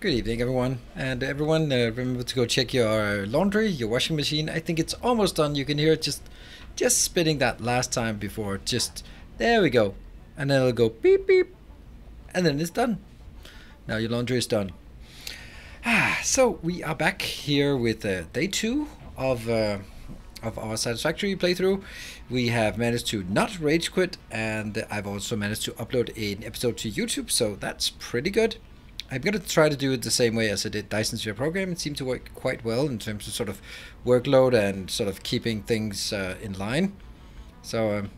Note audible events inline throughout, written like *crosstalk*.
Good evening, everyone. And everyone, uh, remember to go check your laundry, your washing machine. I think it's almost done. You can hear it just, just spitting that last time before. Just there we go, and then it'll go beep beep, and then it's done. Now your laundry is done. Ah, so we are back here with uh, day two of uh, of our Satisfactory playthrough. We have managed to not rage quit, and I've also managed to upload an episode to YouTube. So that's pretty good. I'm going to try to do it the same way as I did Dyson Sphere Program. It seemed to work quite well in terms of sort of workload and sort of keeping things uh, in line. So, um,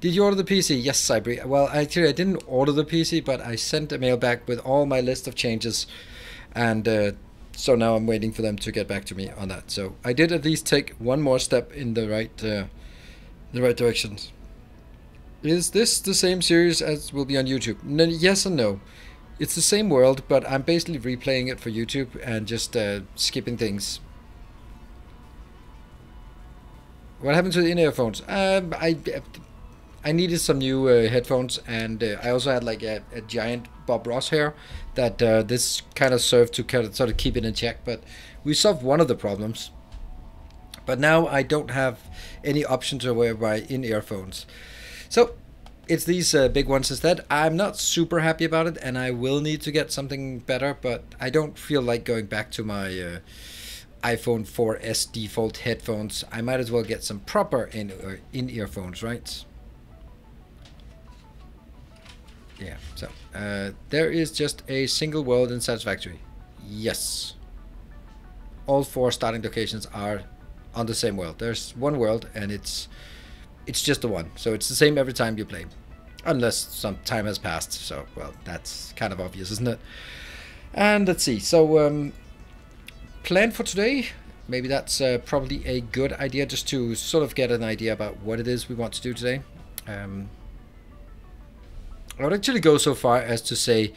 did you order the PC? Yes, Cybri. Well, actually, I didn't order the PC, but I sent a mail back with all my list of changes. And uh, so now I'm waiting for them to get back to me on that. So I did at least take one more step in the right, uh, the right direction. Is this the same series as will be on YouTube? Yes and no it's the same world, but I'm basically replaying it for YouTube and just uh, skipping things. What happened to the in-ear phones? Um, I I needed some new uh, headphones, and uh, I also had like a, a giant Bob Ross hair that uh, this kind of served to kind of sort of keep it in check. But we solved one of the problems. But now I don't have any option to wear my in-ear phones. So it's these uh, big ones instead. I'm not super happy about it, and I will need to get something better. But I don't feel like going back to my uh, iPhone 4S default headphones. I might as well get some proper in uh, in earphones, right? Yeah. So uh, there is just a single world in Satisfactory. Yes. All four starting locations are on the same world. There's one world, and it's it's just the one. So it's the same every time you play. Unless some time has passed. So, well, that's kind of obvious, isn't it? And let's see. So, um, plan for today. Maybe that's uh, probably a good idea just to sort of get an idea about what it is we want to do today. Um, I would actually go so far as to say,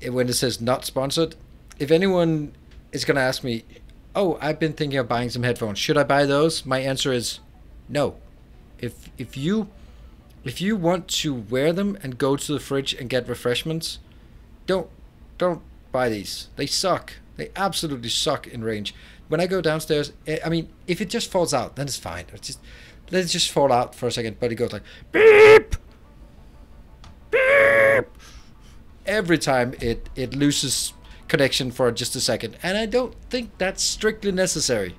eh, when it says not sponsored, if anyone is going to ask me, oh, I've been thinking of buying some headphones, should I buy those? My answer is no if you if you want to wear them and go to the fridge and get refreshments, don't don't buy these. They suck. They absolutely suck in range. When I go downstairs, eh, I mean, if it just falls out, then it's fine. It's just let it just fall out for a second, but it goes like beep, beep. Every time it it loses connection for just a second, and I don't think that's strictly necessary.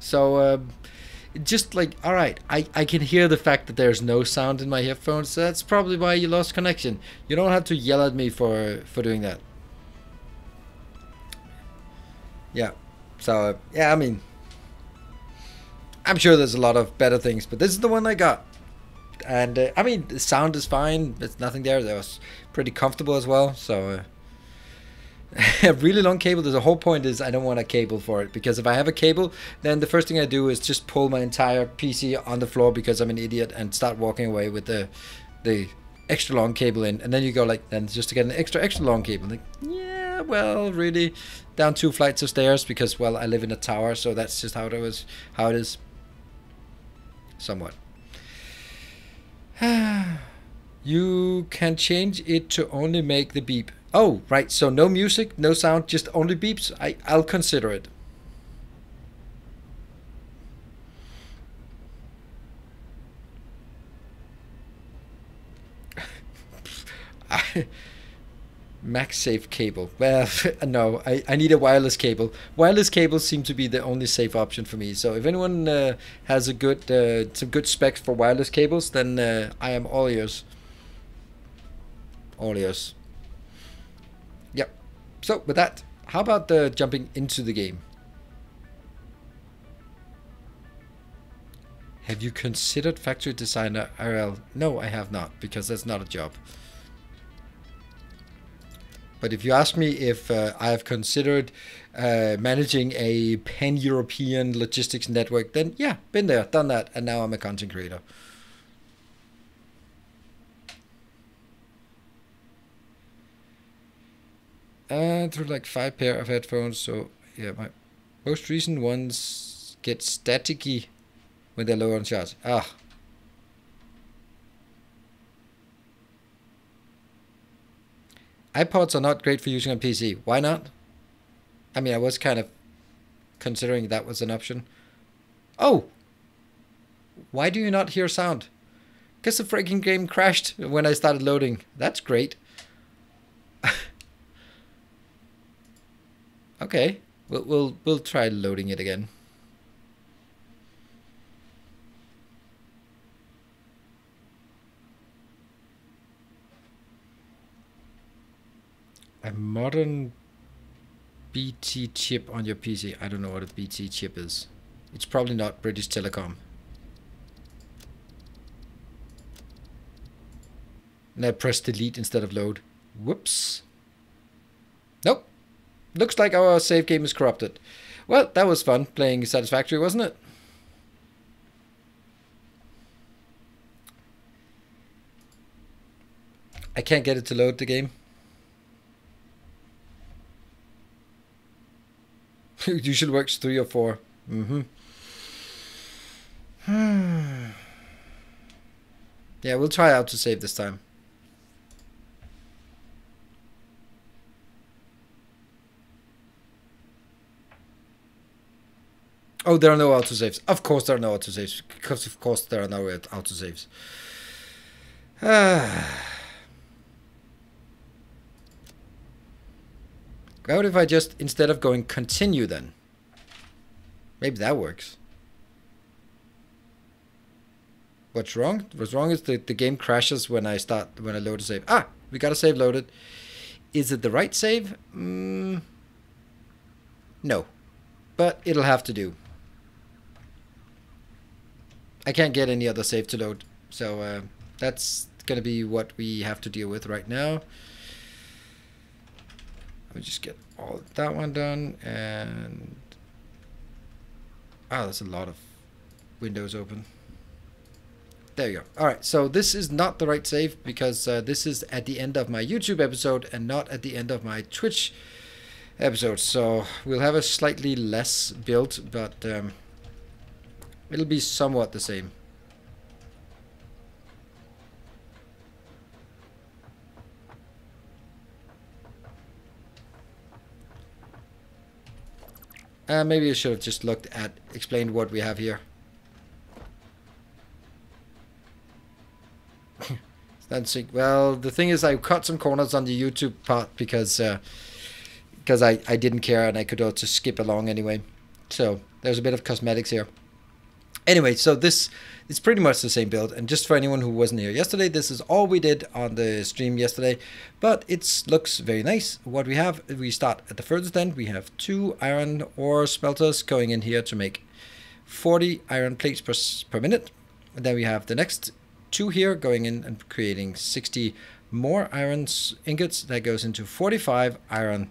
So. Um, just like all right I, I can hear the fact that there's no sound in my headphones so that's probably why you lost connection. You don't have to yell at me for for doing that. Yeah so yeah i mean i'm sure there's a lot of better things but this is the one i got. And uh, i mean the sound is fine. There's nothing there that was pretty comfortable as well so uh, *laughs* a really long cable the whole point is i don't want a cable for it because if i have a cable then the first thing i do is just pull my entire pc on the floor because i'm an idiot and start walking away with the the extra long cable in. And then you go like then just to get an extra extra long cable like yeah well really down two flights of stairs because well i live in a tower so that's just how it was how it is. Somewhat. *sighs* You can change it to only make the beep Oh, right. So no music, no sound, just only beeps. I I'll consider it. *laughs* MagSafe cable. Well, *laughs* no, I, I need a wireless cable. Wireless cables seem to be the only safe option for me. So if anyone uh, has a good uh, some good specs for wireless cables, then uh, I am all ears. All ears. So with that, how about uh, jumping into the game? Have you considered factory designer RL? No, I have not, because that's not a job. But if you ask me if uh, I have considered uh, managing a pan-European logistics network, then yeah, been there, done that, and now I'm a content creator. Uh, through like five pair of headphones. So yeah, my most recent ones get staticky when they're low on charge. Ah. iPods are not great for using on PC. Why not? I mean, I was kind of considering that was an option. Oh! Why do you not hear sound? Because the freaking game crashed when I started loading. That's great. Okay, we'll, we'll, we'll try loading it again. A modern BT chip on your PC. I don't know what a BT chip is. It's probably not British Telecom. And I pressed delete instead of load. Whoops. Nope. Looks like our save game is corrupted. Well, that was fun playing Satisfactory, wasn't it? I can't get it to load the game. *laughs* Usually works three or four. Mm-hmm. *sighs* yeah, we'll try out to save this time. Oh, there are no autosaves. Of course there are no autosaves. Because of course there are no autosaves. Ah. *sighs* What if I just, instead of going continue then? Maybe that works. What's wrong? What's wrong is that the game crashes when I start, when I load a save. Ah, we got a save loaded. Is it the right save? Mm, no. But it'll have to do. I can't get any other save to load. So uh, that's going to be what we have to deal with right now. Let me just get all that one done and ah, there's a lot of windows open. There you go. All right, so this is not the right save because uh, this is at the end of my YouTube episode and not at the end of my Twitch episode. So we'll have a slightly less build, but um, it'll be somewhat the same. Uh, maybe I should have just looked at, explained what we have here. *coughs* well, the thing is I cut some corners on the YouTube part because uh, because I, I didn't care and I could also skip along anyway. So there's a bit of cosmetics here. Anyway, so this is pretty much the same build. And just for anyone who wasn't here yesterday, this is all we did on the stream yesterday. But it looks very nice. What we have, we start at the furthest end. We have two iron ore smelters going in here to make 40 iron plates per, per minute. And then we have the next two here going in and creating 60 more iron ingots. That goes into 45 iron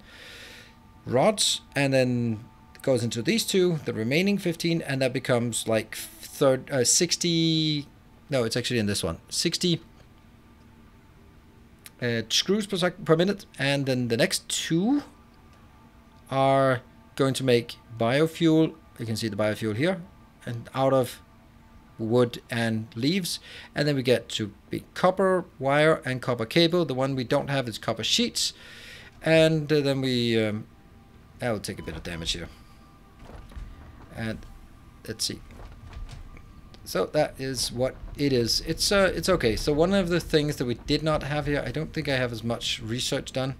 rods. And then goes into these two, the remaining 15, and that becomes like third, uh, 60, no, it's actually in this one, 60 uh, screws per, sec per minute, and then the next two are going to make biofuel, you can see the biofuel here, and out of wood and leaves, and then we get to be copper wire and copper cable. The one we don't have is copper sheets, and uh, then we, um, I will take a bit of damage here and let's see. So that is what it is. It's uh it's okay. So one of the things that we did not have here I don't think I have as much research done.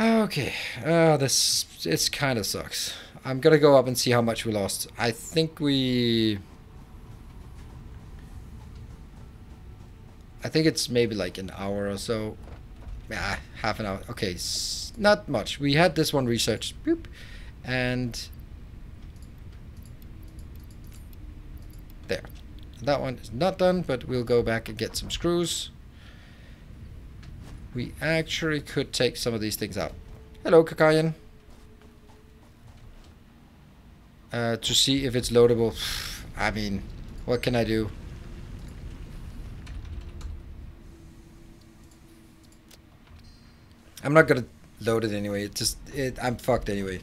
Okay, uh, this it's kind of sucks. I'm gonna go up and see how much we lost. I think we I think it's maybe like an hour or so. Yeah, half an hour. Okay, not much. We had this one researched. Boop. And there. That one is not done, but we'll go back and get some screws. We actually could take some of these things out. Hello, Kakayan. Uh, to see if it's loadable. *sighs* I mean, what can I do? I'm not gonna load it anyway. It just it I'm fucked anyway.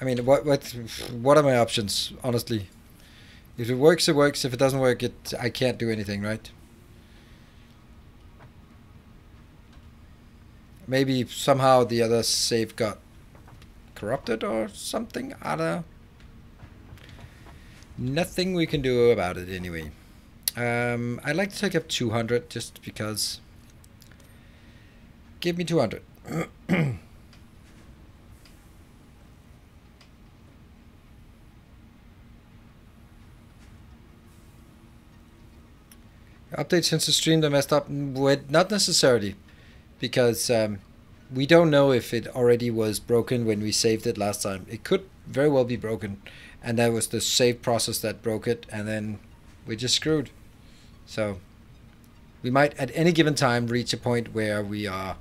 I mean, what what what are my options, honestly? If it works, it works. If it doesn't work, it I can't do anything, right? Maybe somehow the other save got corrupted or something. I don't know. Nothing we can do about it anyway. Um, I'd like to take up 200 just because. Give me 200. *coughs* Update since the stream that messed up? With, Not necessarily, because um, we don't know if it already was broken when we saved it last time. It could very well be broken, and that was the save process that broke it, and then we just screwed. So we might at any given time reach a point where we are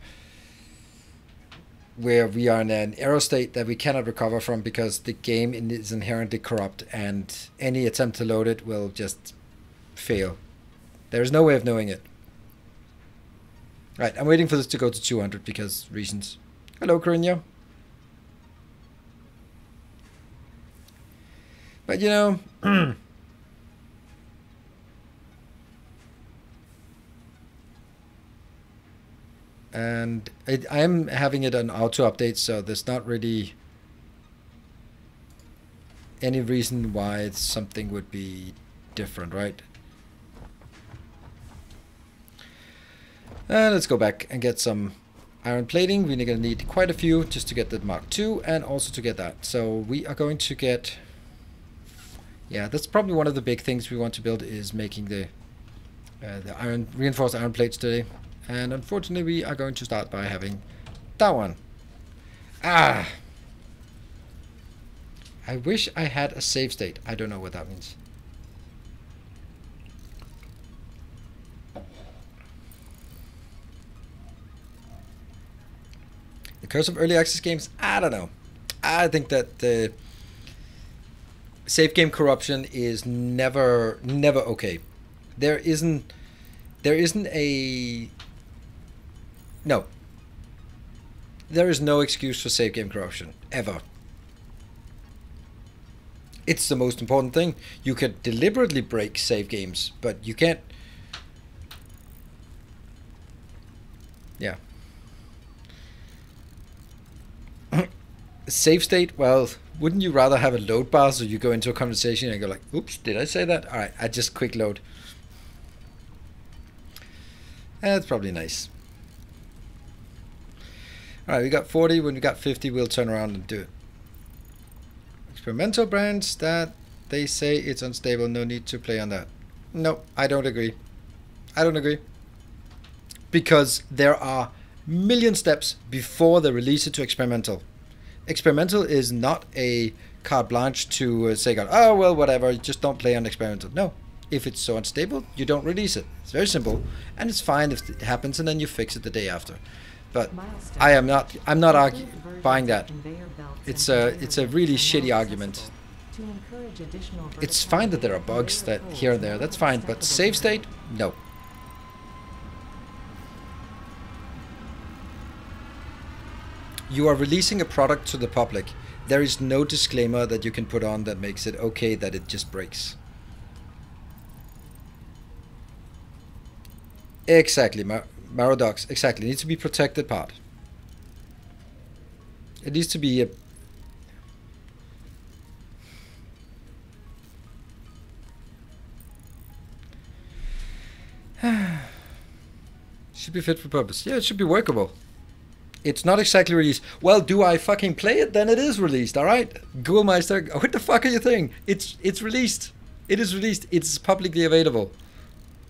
where we are in an error state that we cannot recover from because the game is inherently corrupt and any attempt to load it will just fail. There's no way of knowing it. Right, I'm waiting for this to go to 200 because reasons. Hello, Corinne. But you know, and it, I'm having it on auto update, so there's not really any reason why something would be different, right? Uh, let's go back and get some iron plating. We're going to need quite a few just to get that Mark II and also to get that. So we are going to get... Yeah, that's probably one of the big things we want to build is making the uh, the iron reinforced iron plates today. And unfortunately we are going to start by having that one. Ah! I wish I had a save state. I don't know what that means. The curse of early access games? I don't know. I think that the save game corruption is never never okay. There isn't there isn't a no. There is no excuse for save game corruption ever. It's the most important thing. You can deliberately break save games, but you can't Yeah. *coughs* save state, well, wouldn't you rather have a load bar so you go into a conversation and go like, oops, did I say that? All right, I just quick load. Eh, That's probably nice. All right, we got 40. When we got 50, we'll turn around and do it. Experimental brands that they say it's unstable. No need to play on that. No, I don't agree. I don't agree. Because there are million steps before they release it to experimental experimental is not a carte blanche to uh, say, oh, well, whatever, just don't play on experimental. No. If it's so unstable, you don't release it. It's very simple, and it's fine if it happens, and then you fix it the day after. But I am not. I'm not buying that. It's a. It's a really shitty argument. It's fine that there are bugs that here and there. That's fine, but save state, no. You are releasing a product to the public. There is no disclaimer that you can put on that makes it okay that it just breaks. Exactly, Mar Marodox. Exactly, it needs to be protected part. It needs to be a *sighs* should be fit for purpose. Yeah, it should be workable. It's not exactly released. Well, do I fucking play it? Then it is released. All right, Ghoulmeister. *laughs* What the fuck are you saying? It's it's released. It is released. It's publicly available.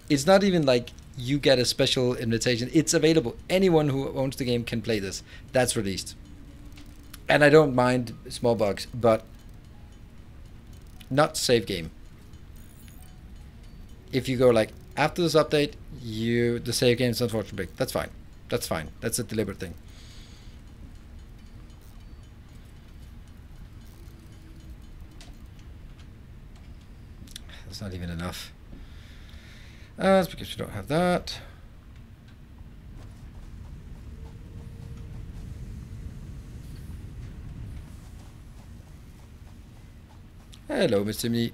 It's not even like you get a special invitation. It's available. Anyone who owns the game can play this. That's released. And I don't mind small bugs, but not save game. If you go like after this update, you the save game is unfortunately big. That's fine. That's fine. That's a deliberate thing. That's not even enough. Uh, that's because we don't have that. Hello, Mr. Me.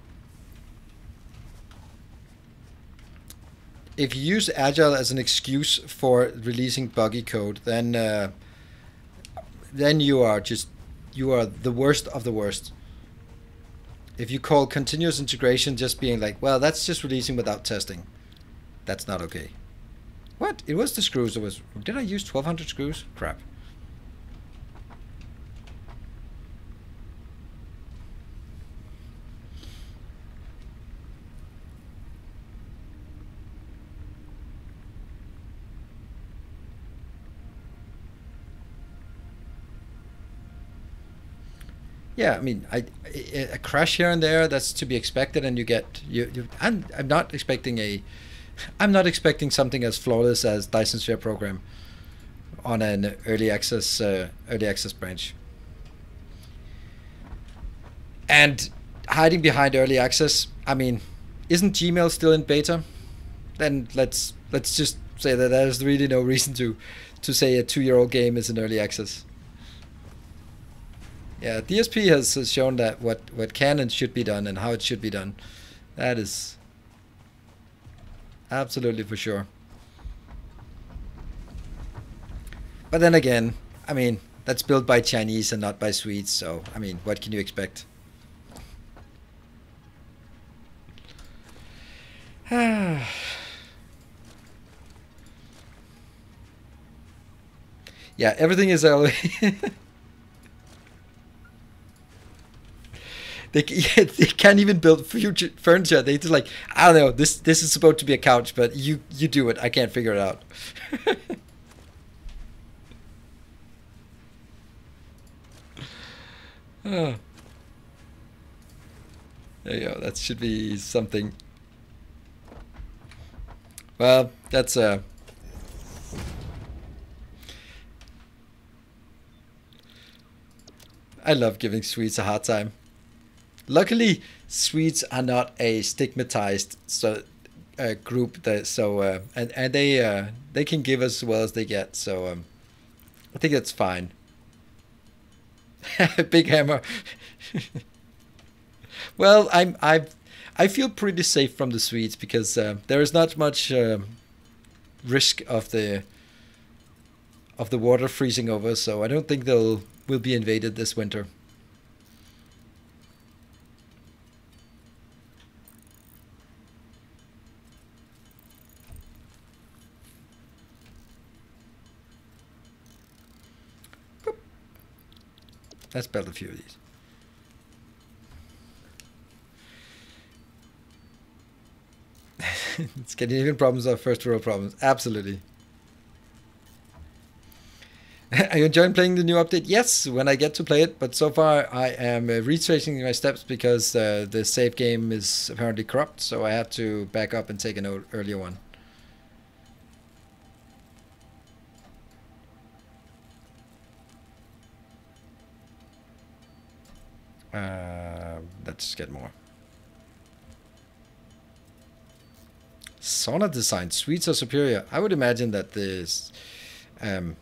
If you use Agile as an excuse for releasing buggy code, then uh, then you are just you are the worst of the worst. If you call continuous integration just being like, well, that's just releasing without testing, that's not okay. What? It was the screws. It was. Did I use 1200 screws? Crap. Yeah, I mean, I, a crash here and there that's to be expected, and you get you. you I'm, I'm not expecting a, I'm not expecting something as flawless as Dyson Sphere program, on an early access uh, early access branch. And hiding behind early access, I mean, isn't Gmail still in beta? Then let's let's just say that there's really no reason to to say a two-year-old game is in early access. Yeah, DSP has, has shown that what, what can and should be done and how it should be done. That is absolutely for sure. But then again, I mean, that's built by Chinese and not by Swedes, so, I mean, what can you expect? *sighs* yeah, everything is *laughs* They, *laughs* yeah, they can't even build future furniture. They just like I don't know. This this is supposed to be a couch, but you you do it. I can't figure it out. *laughs* There you go. That should be something. Well, that's uh I love giving Swedes a hard time. Luckily, Swedes are not a stigmatized so uh, group that so uh, and and they uh, they can give as well as they get. So um, I think that's fine. *laughs* Big hammer. *laughs* well, I'm I I feel pretty safe from the Swedes because uh, there is not much um, risk of the of the water freezing over. So I don't think they'll will be invaded this winter. Let's build a few of these. *laughs* even problems of first world problems. Absolutely. *laughs* Are you enjoying playing the new update? Yes, when I get to play it, but so far I am uh, retracing my steps because uh, the save game is apparently corrupt, so I had to back up and take an earlier one. Uh, let's get more. Sauna design. Swedes are superior. I would imagine that this, um,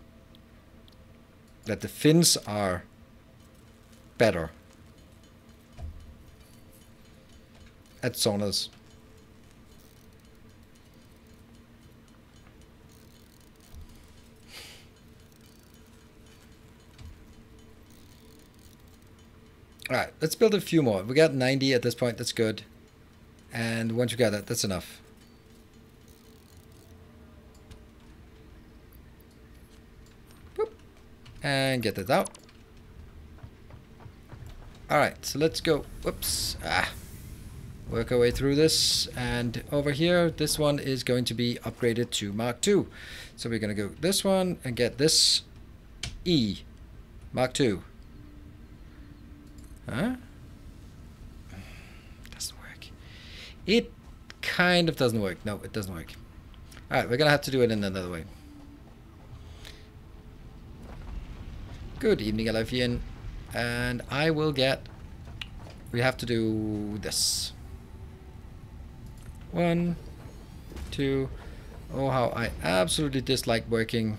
that the Finns are better at saunas. Alright, let's build a few more. We got 90 at this point, that's good. And once you got that, that's enough. Boop. And get that out. Alright, so let's go. Whoops. Ah. Work our way through this. And over here, this one is going to be upgraded to Mark II. So we're going to go this one and get this E. Mark II. Huh? Doesn't work. It kind of doesn't work. No, it doesn't work. Alright, we're gonna have to do it in another way. Good evening, Alefian. And I will get... We have to do this. One, two... Oh, how I absolutely dislike working.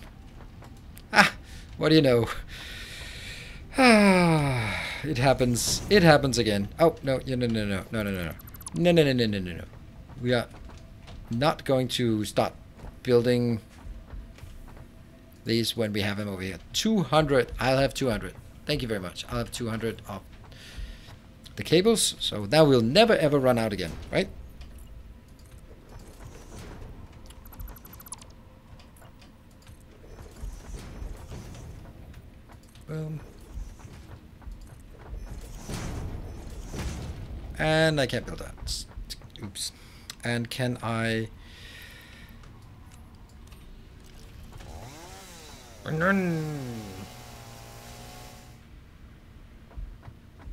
Ah! What do you know? Ah... it happens. It happens again. Oh, no, no, no, no, no, no, no, no. No, no, no, no, no, no, no. We are not going to start building these when we have them over here. 200. I'll have 200. Thank you very much. I'll have 200 of the cables. So now we'll never ever run out again, right? Boom. And I can't build that. Oops. And can I...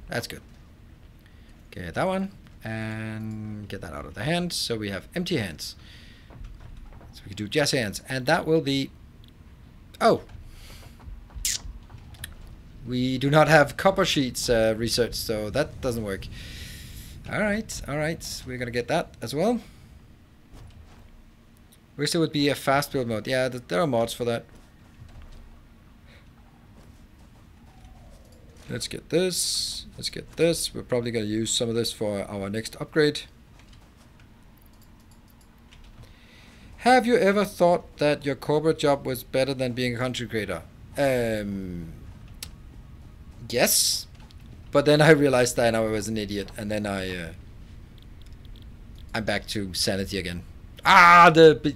That's good. Get that one. And get that out of the hands. So we have empty hands. So we can do just hands. And that will be... Oh! We do not have copper sheets uh, research, so that doesn't work. Alright, alright. We're gonna get that as well. Wish there would be a fast build mode. Yeah, there are mods for that. Let's get this. Let's get this. We're probably going to use some of this for our next upgrade. Have you ever thought that your corporate job was better than being a content creator? Um, yes. But then I realized that I was an idiot, and then I... Uh, I'm back to sanity again. Ah, the...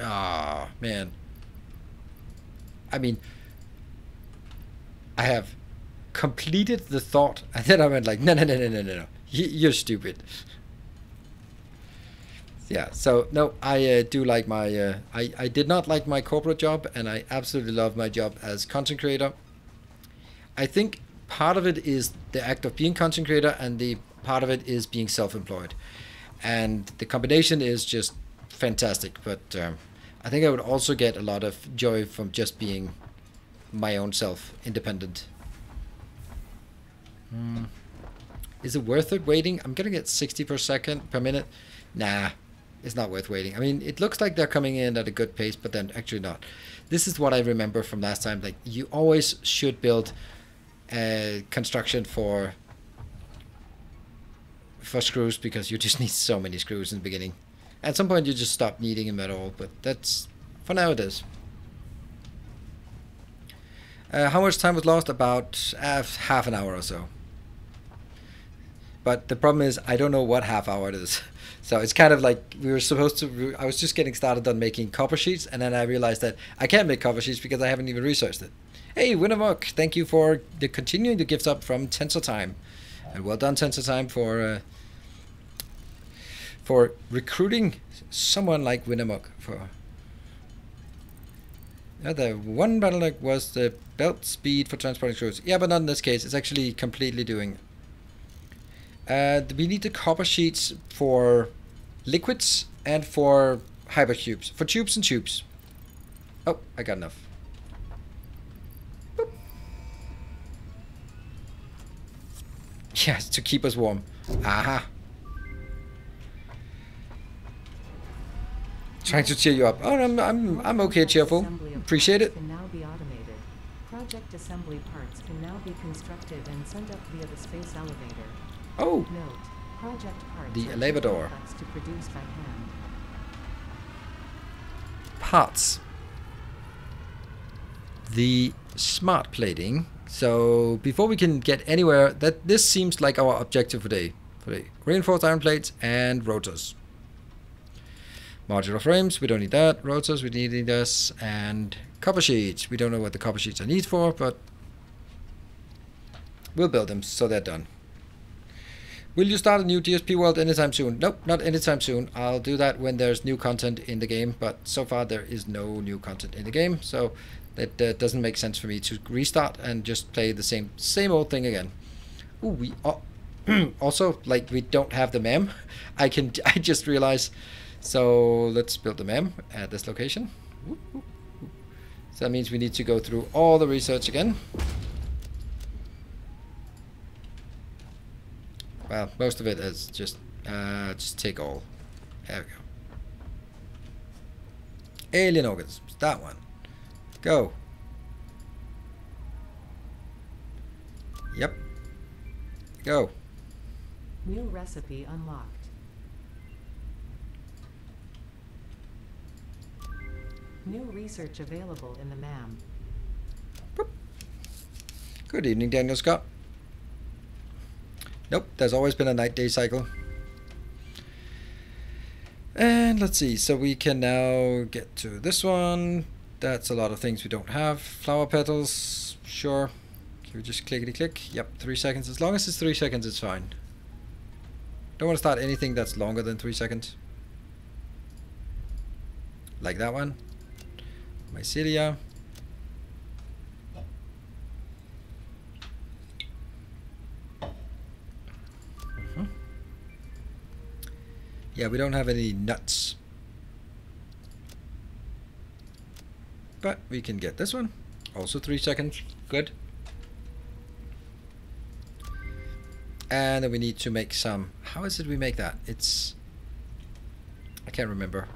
Ah, man. I mean... I have completed the thought, and then I went like, no, no, no, no, no, no, no. You're stupid. Yeah, so no, I uh, do like my. Uh, I I did not like my corporate job, and I absolutely love my job as content creator. I think part of it is the act of being content creator, and the part of it is being self-employed, and the combination is just fantastic. But um, I think I would also get a lot of joy from just being my own self, independent. Hmm. Is it worth it waiting? I'm gonna get 60 per second per minute. Nah, it's not worth waiting. I mean, it looks like they're coming in at a good pace, but then actually not. This is what I remember from last time. Like you always should build a construction for for screws because you *laughs* just need so many screws in the beginning. At some point, you just stop needing them at all. But that's for now it is. Uh, how much time was lost? About uh, half an hour or so. But the problem is, I don't know what half hour it is. *laughs* So it's kind of like we were supposed to. I was just getting started on making copper sheets, and then I realized that I can't make copper sheets because I haven't even researched it. Hey, Winamok, thank you for the continuing the gift up from Tensor Time, and well done, Tensor Time, for uh, for recruiting someone like Winamok for. Yeah, the one bottleneck was the belt speed for transporting screws. Yeah, but not in this case. It's actually completely doing uh, we need the copper sheets for liquids and for hypercubes. For tubes and tubes. Oh, I got enough. Yes, to keep us warm. Aha. Trying to cheer you up. Oh, I'm, I'm, I'm okay, cheerful. Appreciate it. Can now be automated. Project assembly parts can now be constructed and sent up via the space elevator. Oh, Note, project parts The elevator. to produce by hand. parts. The smart plating. So before we can get anywhere, that this seems like our objective for today. The reinforced iron plates and rotors. Modular frames, we don't need that. Rotors, we need this. And copper sheets. We don't know what the copper sheets are needed for, but we'll build them so they're done. Will you start a new DSP world anytime soon? Nope, not anytime soon. I'll do that when there's new content in the game, but so far there is no new content in the game, so it uh, doesn't make sense for me to restart and just play the same same old thing again. Ooh, we oh, *clears throat* also like we don't have the MAM. *laughs* I can I just realized. So let's build the MAM at this location. So that means we need to go through all the research again. Well, most of it is just uh, just take all. There we go. Alien organisms. That one. Go. Yep. Go. New recipe unlocked. New research available in the MAM. Good evening, Daniel Scott. Nope, there's always been a night-day cycle. And let's see, so we can now get to this one. That's a lot of things we don't have. Flower petals, sure. Can we just clickety click? Yep, three seconds. As long as it's three seconds, it's fine. Don't want to start anything that's longer than three seconds. Like that one. Mycelia. Mhm. Yeah, we don't have any nuts. But we can get this one. Also three seconds. Good. And then we need to make some... How is it we make that? It's... I can't remember.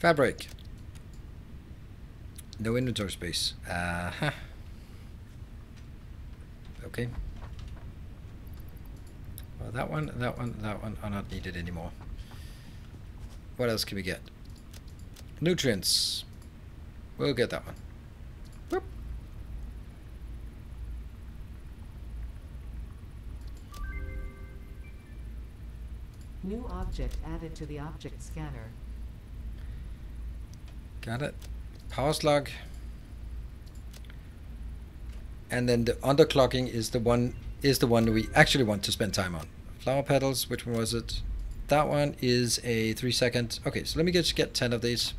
Fabric. No inventory space. Uh-huh. Okay. Well, that one, that one, that one are not needed anymore. What else can we get? Nutrients. We'll get that one. Whoop. New object added to the object scanner. Got it. Power slug. And then the underclocking is the one is the one we actually want to spend time on. Flower petals, which one was it? That one is a three second. Okay, so let me just get ten of these.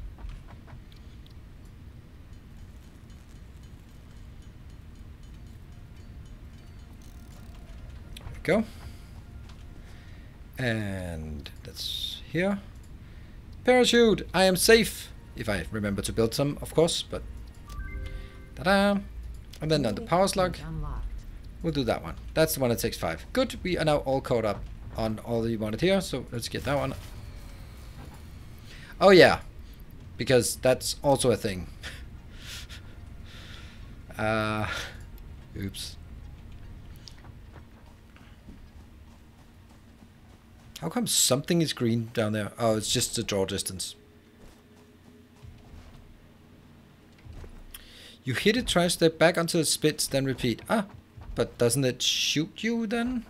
Go. And that's here. Parachute! I am safe! If I remember to build some, of course, but... Ta-da! And then on the power slug, we'll do that one. That's the one that takes five. Good, we are now all caught up on all that you wanted here, so let's get that one. Oh yeah, because that's also a thing. *laughs* uh, oops. How come something is green down there? Oh, it's just the draw distance. You hit it, try to step back until it spits, then repeat. Ah, but doesn't it shoot you then?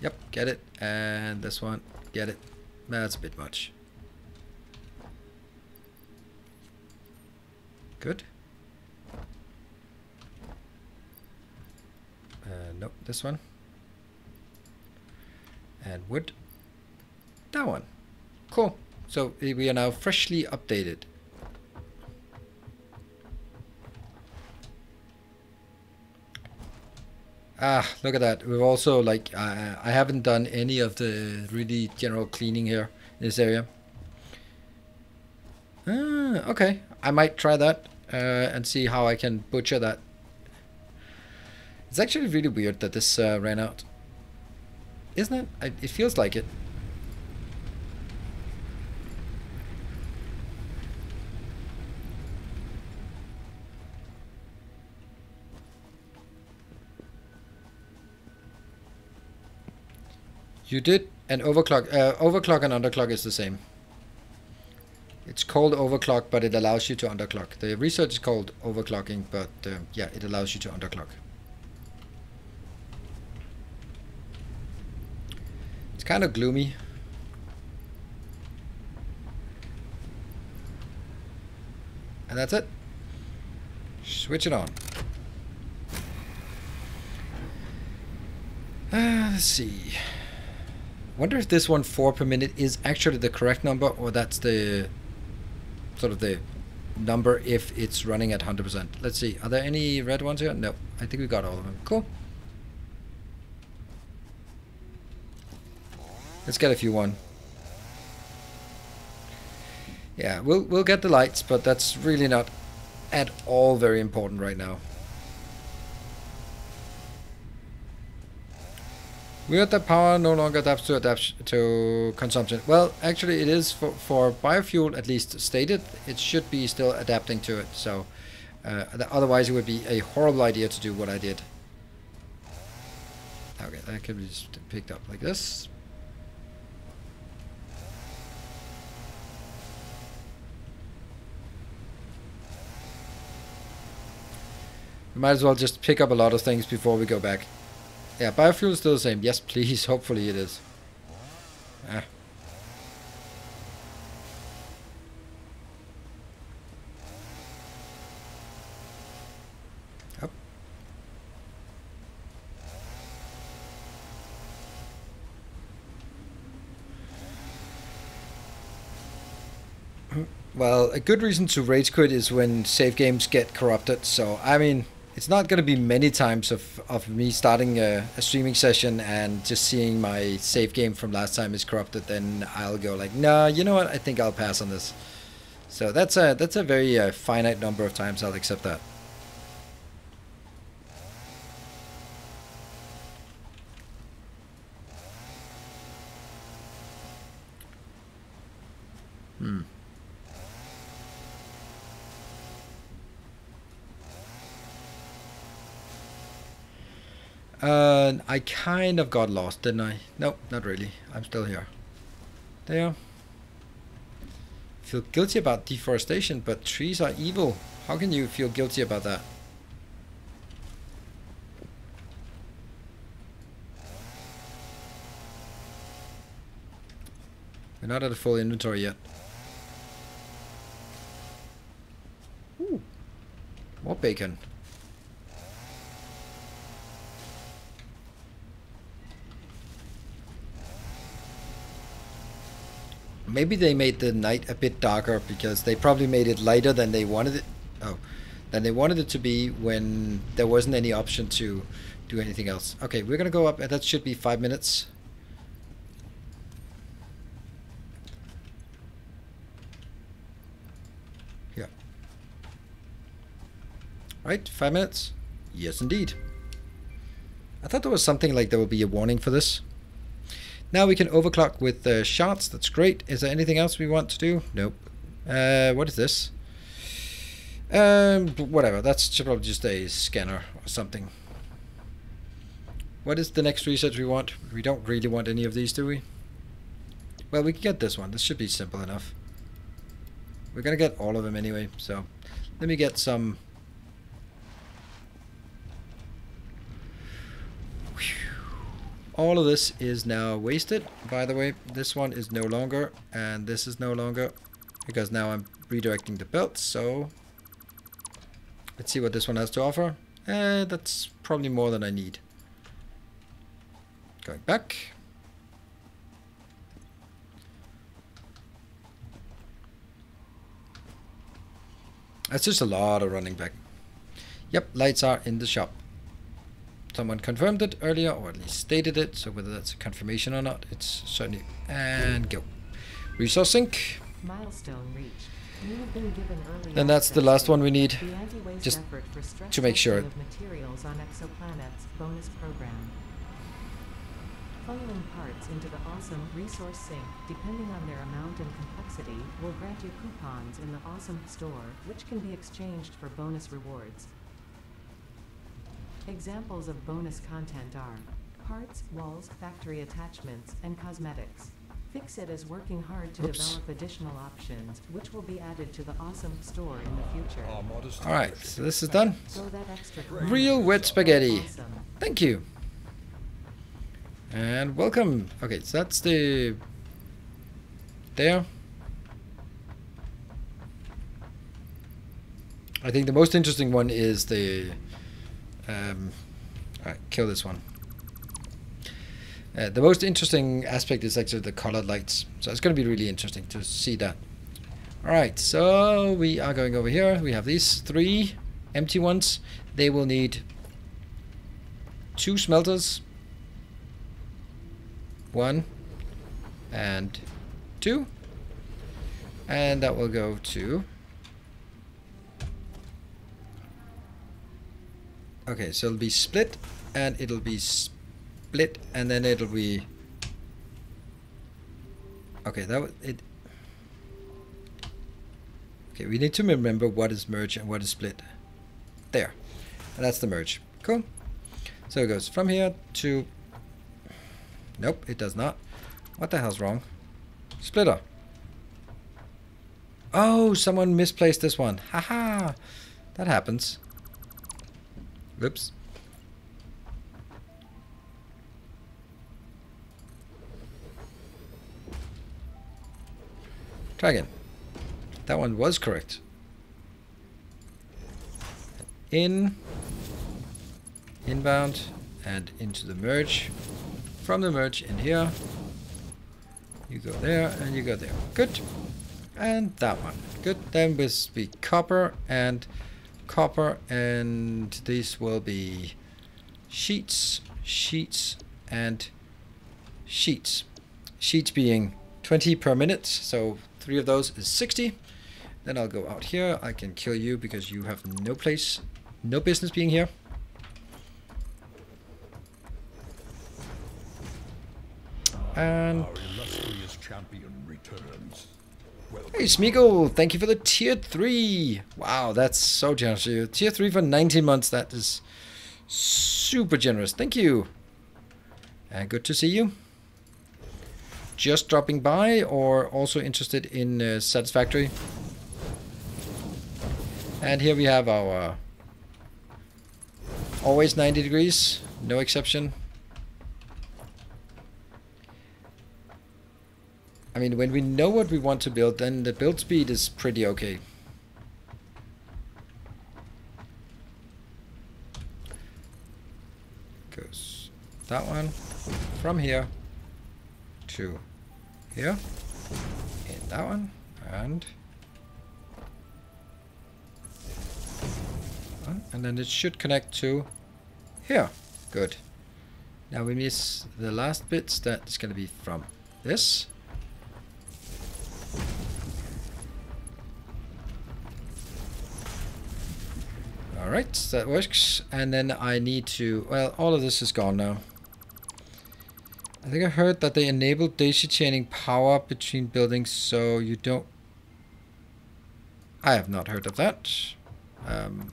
Yep, get it. And this one, get it. That's a bit much. Good. Uh, nope, this one. And wood. That one. Cool. So we are now freshly updated. Ah, look at that. We've also like uh, I haven't done any of the really general cleaning here in this area. Ah, okay. I might try that uh, and see how I can butcher that. It's actually really weird that this uh, ran out. Isn't it? I, it feels like it. You did an overclock. Uh, overclock and underclock is the same. It's called overclock, but it allows you to underclock. The research is called overclocking, but uh, yeah, it allows you to underclock. It's kind of gloomy. And that's it. Switch it on. Uh, let's see. Wonder if this one four per minute is actually the correct number, or that's the sort of the number if it's running at 100%. Let's see. Are there any red ones here? No. I think we got all of them. Cool. Let's get a few one. Yeah, we'll we'll get the lights, but that's really not at all very important right now. Weird that power no longer adapts to adapt to consumption. Well, actually, it is for, for biofuel at least stated. It should be still adapting to it. So, uh, otherwise, it would be a horrible idea to do what I did. Okay, that could be just picked up like this. We might as well just pick up a lot of things before we go back. Yeah, biofuel is still the same. Yes, please. *laughs* Hopefully it is. Ah. Well, a good reason to rage quit is when save games get corrupted. So, I mean, it's not going to be many times of, of me starting a, a, streaming session and just seeing my save game from last time is corrupted then I'll go like nah you know what? I think I'll pass on this. So that's a that's a very uh, finite number of times I'll accept that. Hmm Uh, I kind of got lost, didn't I? No, not really. I'm still here. There. Feel guilty about deforestation, but trees are evil. How can you feel guilty about that? We're not at a full inventory yet. Ooh. More bacon. Maybe they made the night a bit darker because they probably made it lighter than they wanted it. Oh, than they wanted it to be when there wasn't any option to do anything else. Okay, we're gonna go up, and that should be five minutes. Yeah. Right, five minutes. Yes, indeed. I thought there was something like there would be a warning for this. Now we can overclock with the shards. That's great. Is there anything else we want to do? Nope. Uh, what is this? Um, whatever. That's probably just a scanner or something. What is the next research we want? We don't really want any of these, do we? Well, we can get this one. This should be simple enough. We're going to get all of them anyway, so let me get some all of this is now wasted. By the way this one is no longer and this is no longer because now I'm redirecting the belt so let's see what this one has to offer. Uh, that's probably more than I need. Going back. That's just a lot of running back. Yep lights are in the shop someone confirmed it earlier, or at least stated it, so whether that's a confirmation or not, it's certainly... And go. Resource Sink. Milestone reached. And that's the last one we need, just to make sure. Materials on exoplanets bonus program. Funneling parts into the awesome resource sink, depending on their amount and complexity, will grant you coupons in the awesome store, which can be exchanged for bonus rewards. Examples of bonus content are parts, walls, factory attachments, and cosmetics. FICSIT is working hard to Oops. develop additional options, which will be added to the awesome store in the future. Alright, so this is done. So Real wet spaghetti. Awesome. Thank you. And welcome. Okay, so that's the... There. I think the most interesting one is the um, Alright, kill this one. Uh, the most interesting aspect is actually the colored lights. So it's going to be really interesting to see that. Alright, so we are going over here. We have these three empty ones. They will need two smelters. One and two. And that will go to Okay, so it'll be split and it'll be split, and then it'll be. Okay, that was it. Okay, we need to remember what is merge and what is split. There, and that's the merge. Cool. So it goes from here to. Nope, it does not. What the hell's wrong? Splitter. Oh, someone misplaced this one. Haha. That happens. Whoops. Try again. That one was correct. In, inbound, and into the merge. From the merge in here. You go there, and you go there. Good. And that one. Good. Then this be copper and copper, and these will be sheets, sheets, and sheets. Sheets being 20 per minute, so three of those is 60. Then I'll go out here. I can kill you because you have no place, no business being here. And Our illustrious champion returns. Welcome. Hey Smeagol, thank you for the tier 3. Wow, that's so generous of you. Tier 3 for 19 months, that is super generous. Thank you. And good to see you. Just dropping by or also interested in uh, Satisfactory. And here we have our always 90 degrees, no exception. I mean, when we know what we want to build, then the build speed is pretty okay. Goes that one from here to here, and that one, and and then it should connect to here. Good. Now we miss the last bits. That's going to be from this. Alright, that works. And then I need to... Well, all of this is gone now. I think I heard that they enabled daisy chaining power between buildings so you don't... I have not heard of that. Um,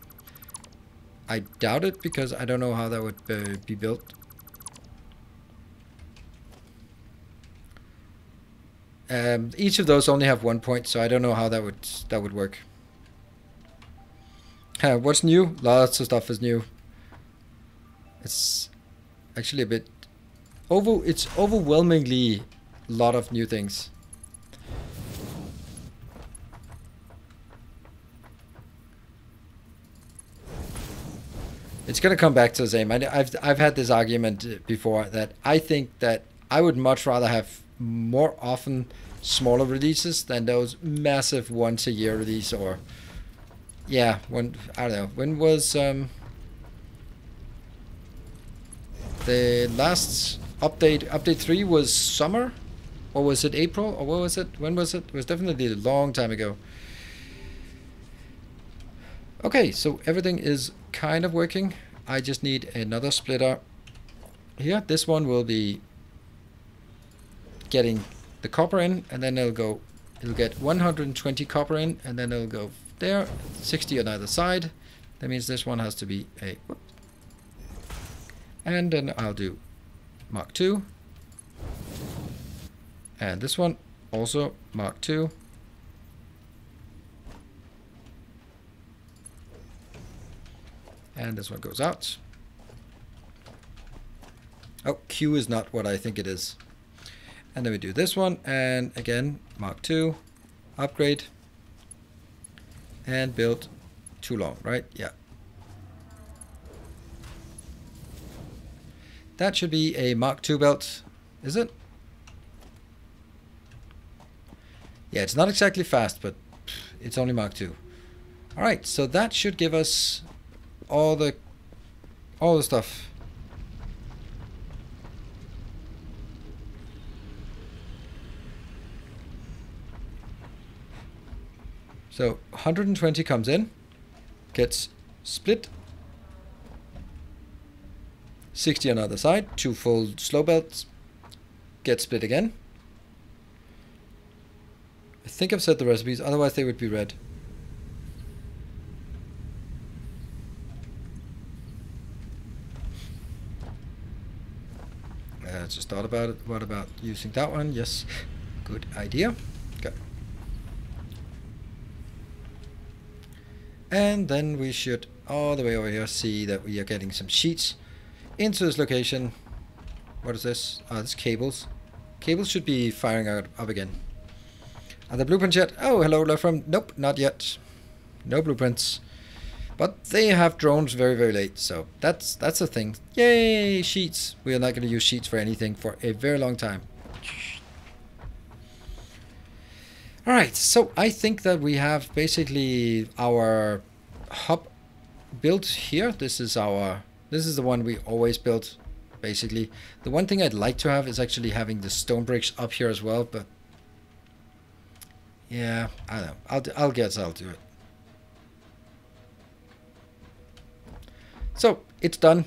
I doubt it because I don't know how that would be built. Um, each of those only have one point, so I don't know how that would that would work. Uh, what's new? Lots of stuff is new. It's actually a bit over. It's overwhelmingly a lot of new things. It's gonna come back to the same. I, I've I've had this argument before that I think that I would much rather have more often smaller releases than those massive once a year release or yeah when i don't know when was um the last update update 3 was summer? Or was it april? Or what was it? When was it? It was definitely a long time ago. Okay so everything is kind of working. I just need another splitter here. This one will be getting the copper in and then it'll go it'll get 120 copper in and then it'll go there 60 on either side. That means this one has to be a and then I'll do Mark 2 and this one also Mark 2 and this one goes out. Oh Q is not what I think it is. And then we do this one, and again, Mark 2, upgrade, and build too long, right? Yeah. That should be a Mark II belt, is it? Yeah, it's not exactly fast, but it's only Mark II. All right, so that should give us all the all the stuff So 120 comes in, gets split, 60 on the other side, two full slow belts, get split again. I think I've said the recipes, otherwise they would be red. Uh, just thought about it. What about using that one? Yes, good idea. Okay. And then we should all the way over here see that we are getting some sheets into this location. What is this? Oh, this cables. Cables should be firing out up again. Are the blueprints yet? Oh, hello, from. Nope, not yet. No blueprints. But they have drones very, very late, so that's that's a thing. Yay, sheets! We are not going to use sheets for anything for a very long time. Alright, so I think that we have basically our hub built here. This is our this is the one we always built, basically. The one thing I'd like to have is actually having the stone bricks up here as well, but yeah, I don't know. I'll I'll guess I'll do it. So it's done.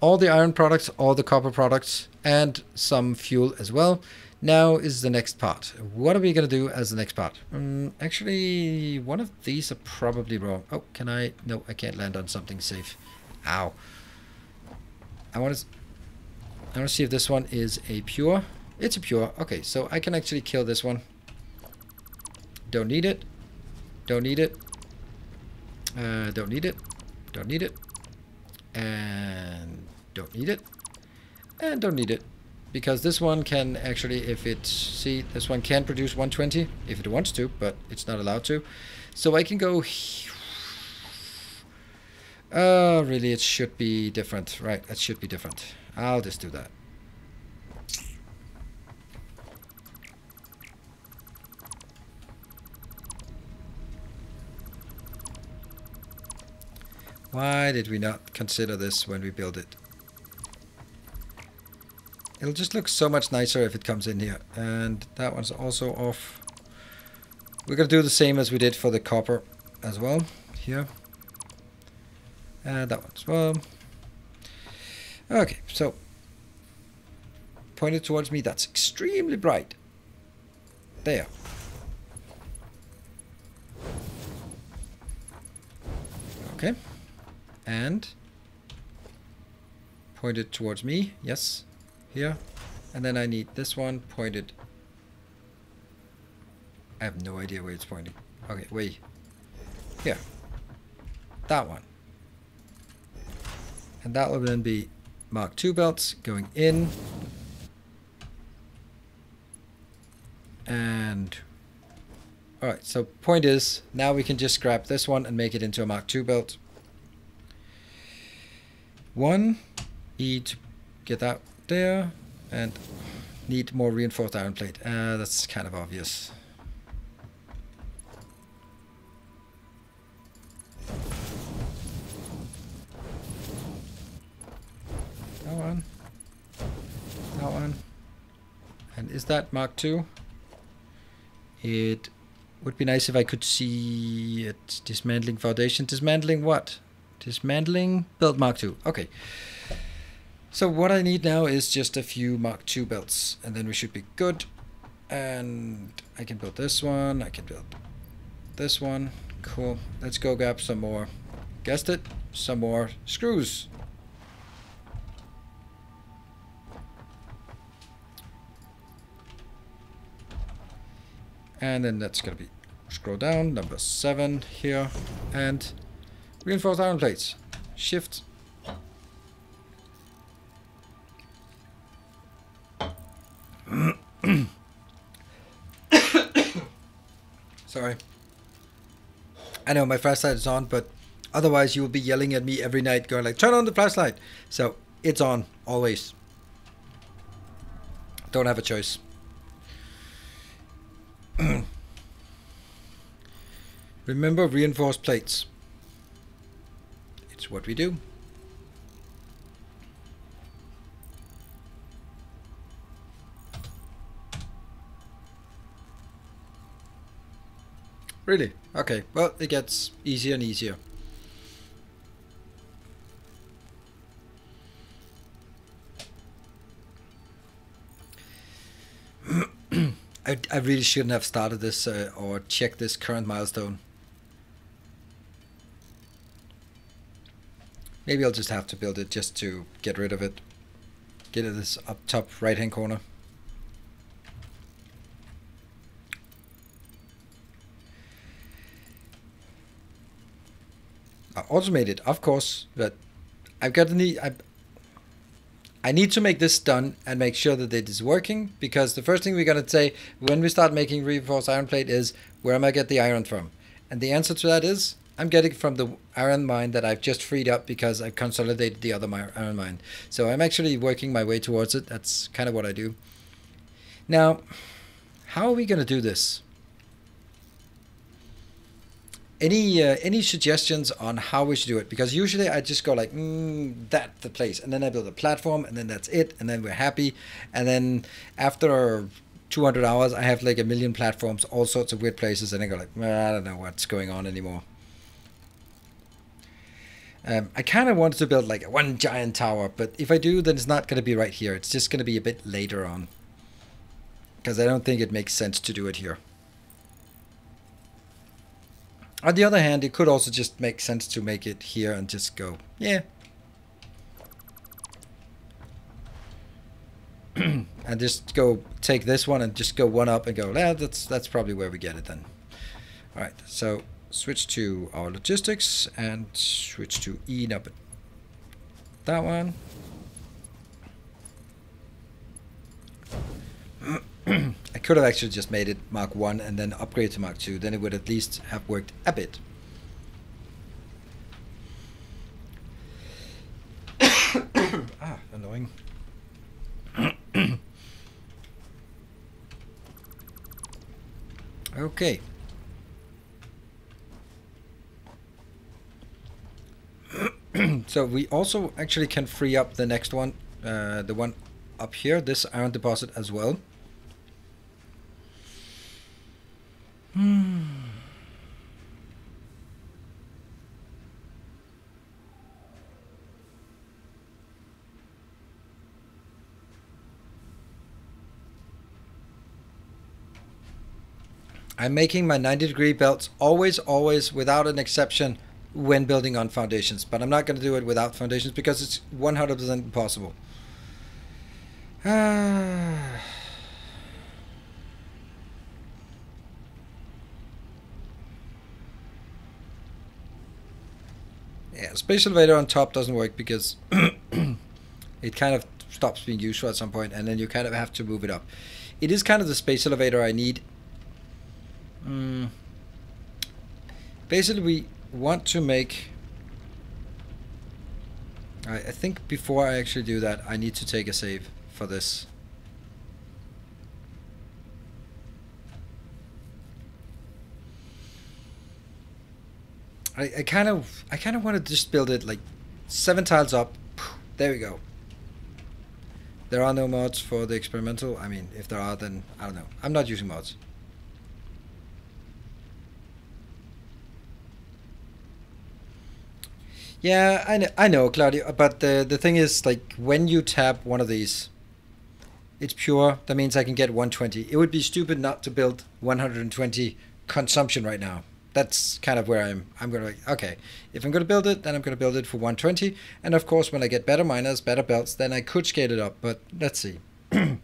All the iron products, all the copper products, and some fuel as well. Now is the next part. What are we going to do as the next part? Um, actually, one of these are probably wrong. Oh, can I? No, I can't land on something safe. Ow. I want to... I want to see if this one is a pure. It's a pure. Okay, so I can actually kill this one. Don't need it. Don't need it. Uh, don't need it. Don't need it and don't need it and don't need it because this one can actually if it see this one can produce 120 if it wants to but it's not allowed to. So I can go uh really it should be different right it should be different. I'll just do that. Why did we not consider this when we built it? It'll just look so much nicer if it comes in here. And that one's also off. We're going to do the same as we did for the copper as well. Here. And that one as well. Okay, so. Pointed towards me. That's extremely bright. There. Okay and pointed towards me. Yes, here. And then I need this one pointed. I have no idea where it's pointing. Okay, wait. Here. That one. And that will then be Mark II belts going in. And Alright, so point is, now we can just grab this one and make it into a Mark II belt. One, E to get that there, and need more reinforced iron plate. Uh, that's kind of obvious. That one. That one. And is that Mark II? It would be nice if I could see it dismantling foundation. Dismantling what? Dismantling, build Mark II. Okay. So what I need now is just a few Mark II belts, and then we should be good. And I can build this one, I can build this one. Cool. Let's go grab some more, guessed it, some more screws. And then that's to be scroll down, number seven here, and Reinforced iron plates. Shift. *coughs* Sorry. I know my flashlight is on, but otherwise you will be yelling at me every night going like, turn on the flashlight. So it's on, always. Don't have a choice. *coughs* Remember reinforced plates. It's what we do. Really? Okay, well, it gets easier and easier. *clears throat* I, I really shouldn't have started this uh, or checked this current milestone. Maybe I'll just have to build it just to get rid of it. Get it this up top right hand corner. Automated, of course, but I've got the need. I, I need to make this done and make sure that it is working because the first thing we're gonna say when we start making reinforced iron plate is where am I get the iron from? And the answer to that is I'm getting from the iron mine that I've just freed up because I've consolidated the other iron mine. So I'm actually working my way towards it. That's kind of what I do. Now, how are we gonna do this? Any uh, any suggestions on how we should do it? Because usually i just go like mm, that the place and then i build a platform and then that's it and then we're happy. And then after 200 hours i have like a million platforms all sorts of weird places and i go like i don't know what's going on anymore. Um, i kind of wanted to build like one giant tower but if i do then it's not going to be right here. It's just going to be a bit later on. Because i don't think it makes sense to do it here on the other hand, it could also just make sense to make it here and just go, yeah. *clears throat* and just go take this one and just go one up and go, yeah, that's that's probably where we get it then. All right, so switch to our logistics and switch to E up that one. *clears throat* *clears throat* I could have actually just made it Mark 1 and then upgrade to Mark 2. Then it would at least have worked a bit. *coughs* ah, annoying. *coughs* okay. *coughs* so we also actually can free up the next one, uh, the one up here, this iron deposit as well. Hmm. I'm making my 90 degree belts always, always, without an exception, when building on foundations. But I'm not going to do it without foundations because it's 100% impossible. Ah. Yeah, space elevator on top doesn't work because *clears throat* it kind of stops being useful at some point and then you kind of have to move it up. It is kind of the space elevator I need. Mm. Basically, we want to make... I, I think before I actually do that, I need to take a save for this. I, kind of I kind of want to just build it like seven tiles up. There we go. There are no mods for the experimental. I mean, if there are, then I don't know. I'm not using mods. Yeah, I know, I know, Claudio. Uh, but the the thing is, like, when you tap one of these, it's pure. That means I can get 120. It would be stupid not to build 120 consumption right now that's kind of where I'm I'm gonna like, okay if I'm gonna build it then I'm gonna build it for 120 and of course when I get better miners better belts then I could scale it up but let's see *clears throat*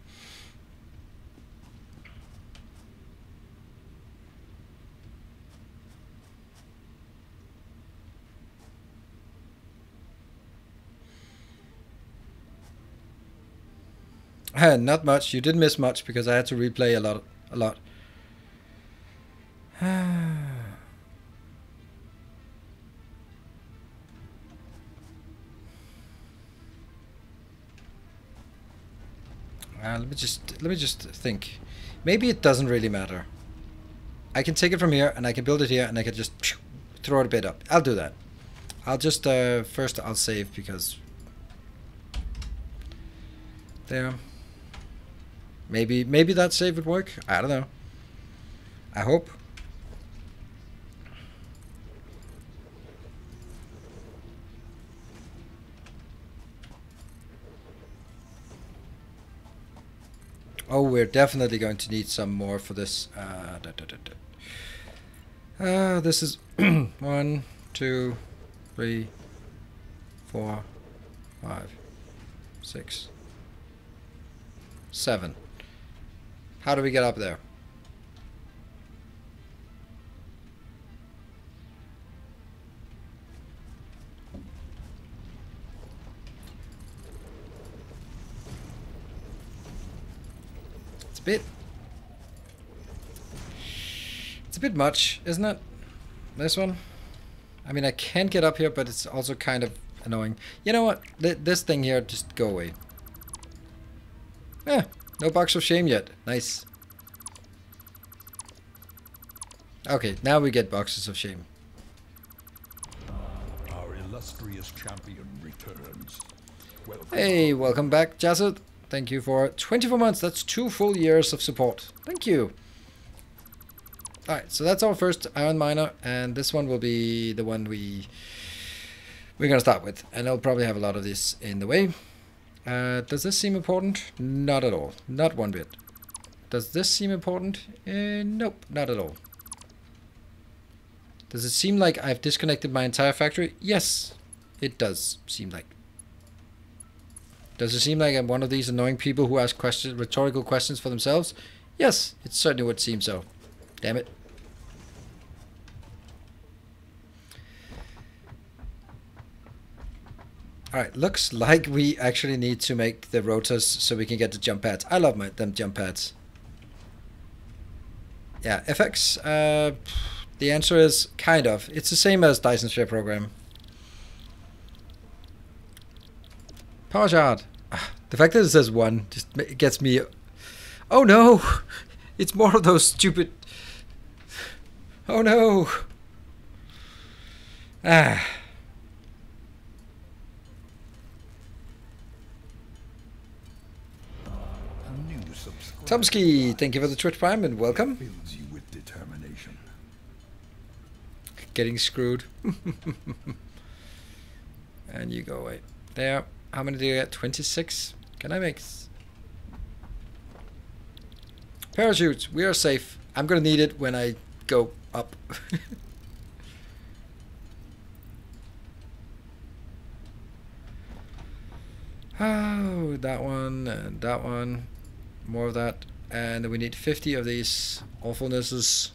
Not much. You didn't miss much because I had to replay a lot. A lot. *sighs* *sighs* Uh, let me just let me just think. Maybe it doesn't really matter. I can take it from here and I can build it here and I can just throw it a bit up. I'll do that. I'll just uh, first I'll save because there. Maybe maybe that save would work. I don't know. I hope. Oh, we're definitely going to need some more for this. Uh, da, da, da. Uh, this is *clears throat* one, two, three, four, five, six, seven. How do we get up there? A bit. It's a bit much, isn't it? This one? I mean, I can get up here, but it's also kind of annoying. You know what? Th this thing here, just go away. Eh, no box of shame yet. Nice. Okay, now we get boxes of shame. Our illustrious champion returns. Welcome. Hey, welcome back, Jazzard. Thank you for 24 months. That's two full years of support. Thank you. Alright, so that's our first Iron Miner, and this one will be the one we we're gonna start with, and I'll probably have a lot of this in the way. Uh, does this seem important? Not at all. Not one bit. Does this seem important? Uh, nope, not at all. Does it seem like I've disconnected my entire factory? Yes, it does seem like. Does it seem like I'm one of these annoying people who ask questions, rhetorical questions for themselves? Yes, it certainly would seem so. Damn it. Alright, looks like we actually need to make the rotors so we can get the jump pads. I love my them jump pads. Yeah, FX, uh, the answer is kind of. It's the same as Dyson Sphere program. Power shard. Ah, The fact that it says one just gets me. Oh no! It's more of those stupid. Oh no! Ah. Tomsky, thank you for the Twitch Prime and welcome. Getting screwed. *laughs* and you go away. There. How many do you get? 26? Can I make. Parachutes. We are safe. I'm gonna need it when I go up. *laughs* oh, that one and that one. More of that. And we need 50 of these awfulnesses.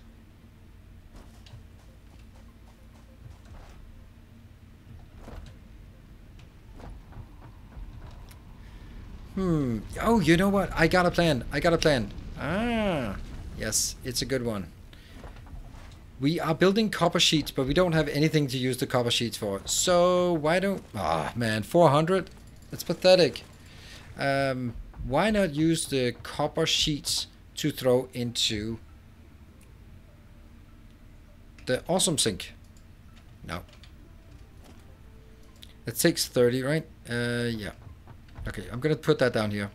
Hmm. Oh, you know what? I got a plan. I got a plan. Ah. Yes, it's a good one. We are building copper sheets, but we don't have anything to use the copper sheets for. So why don't... Ah, man. 400? That's pathetic. Um, why not use the copper sheets to throw into the awesome sink? No. That takes 30, right? Uh, yeah. Okay, I'm gonna put that down here.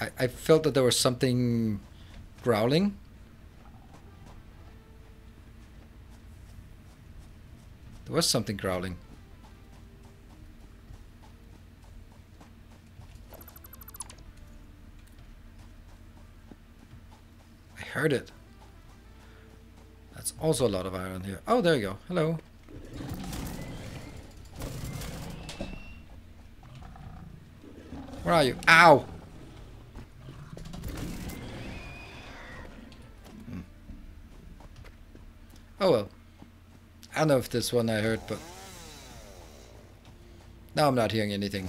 I, I felt that there was something growling. There was something growling. Heard it. That's also a lot of iron here. Oh, there you go. Hello. Where are you? Ow! Hmm. Oh well. I don't know if this one I heard, but... Now I'm not hearing anything.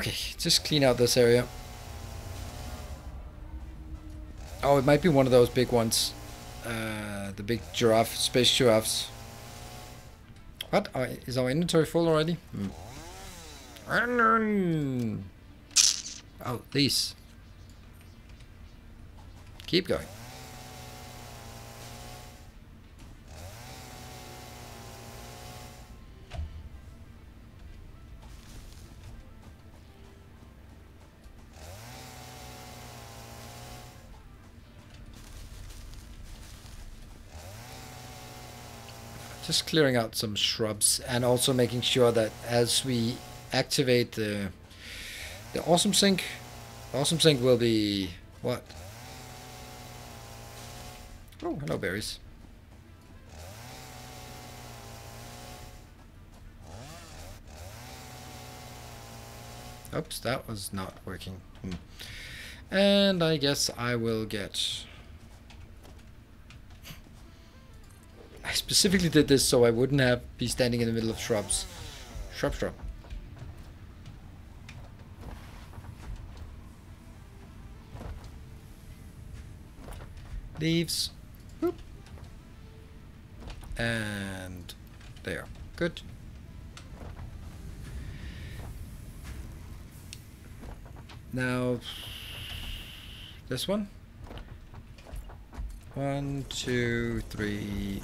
Okay, just clean out this area. Oh, it might be one of those big ones. Uh, the big giraffe, space giraffes. What? Uh, is our inventory full already? Hmm. Oh, these. Keep going. Just clearing out some shrubs and also making sure that as we activate the the awesome sink, awesome sink will be what? Oh, hello berries. Oops, that was not working. Hmm. And I guess I will get... I specifically did this so I wouldn't have be standing in the middle of shrubs. Shrub, shrub. Leaves. Boop. And there. Good. Now, this one. One, two, three,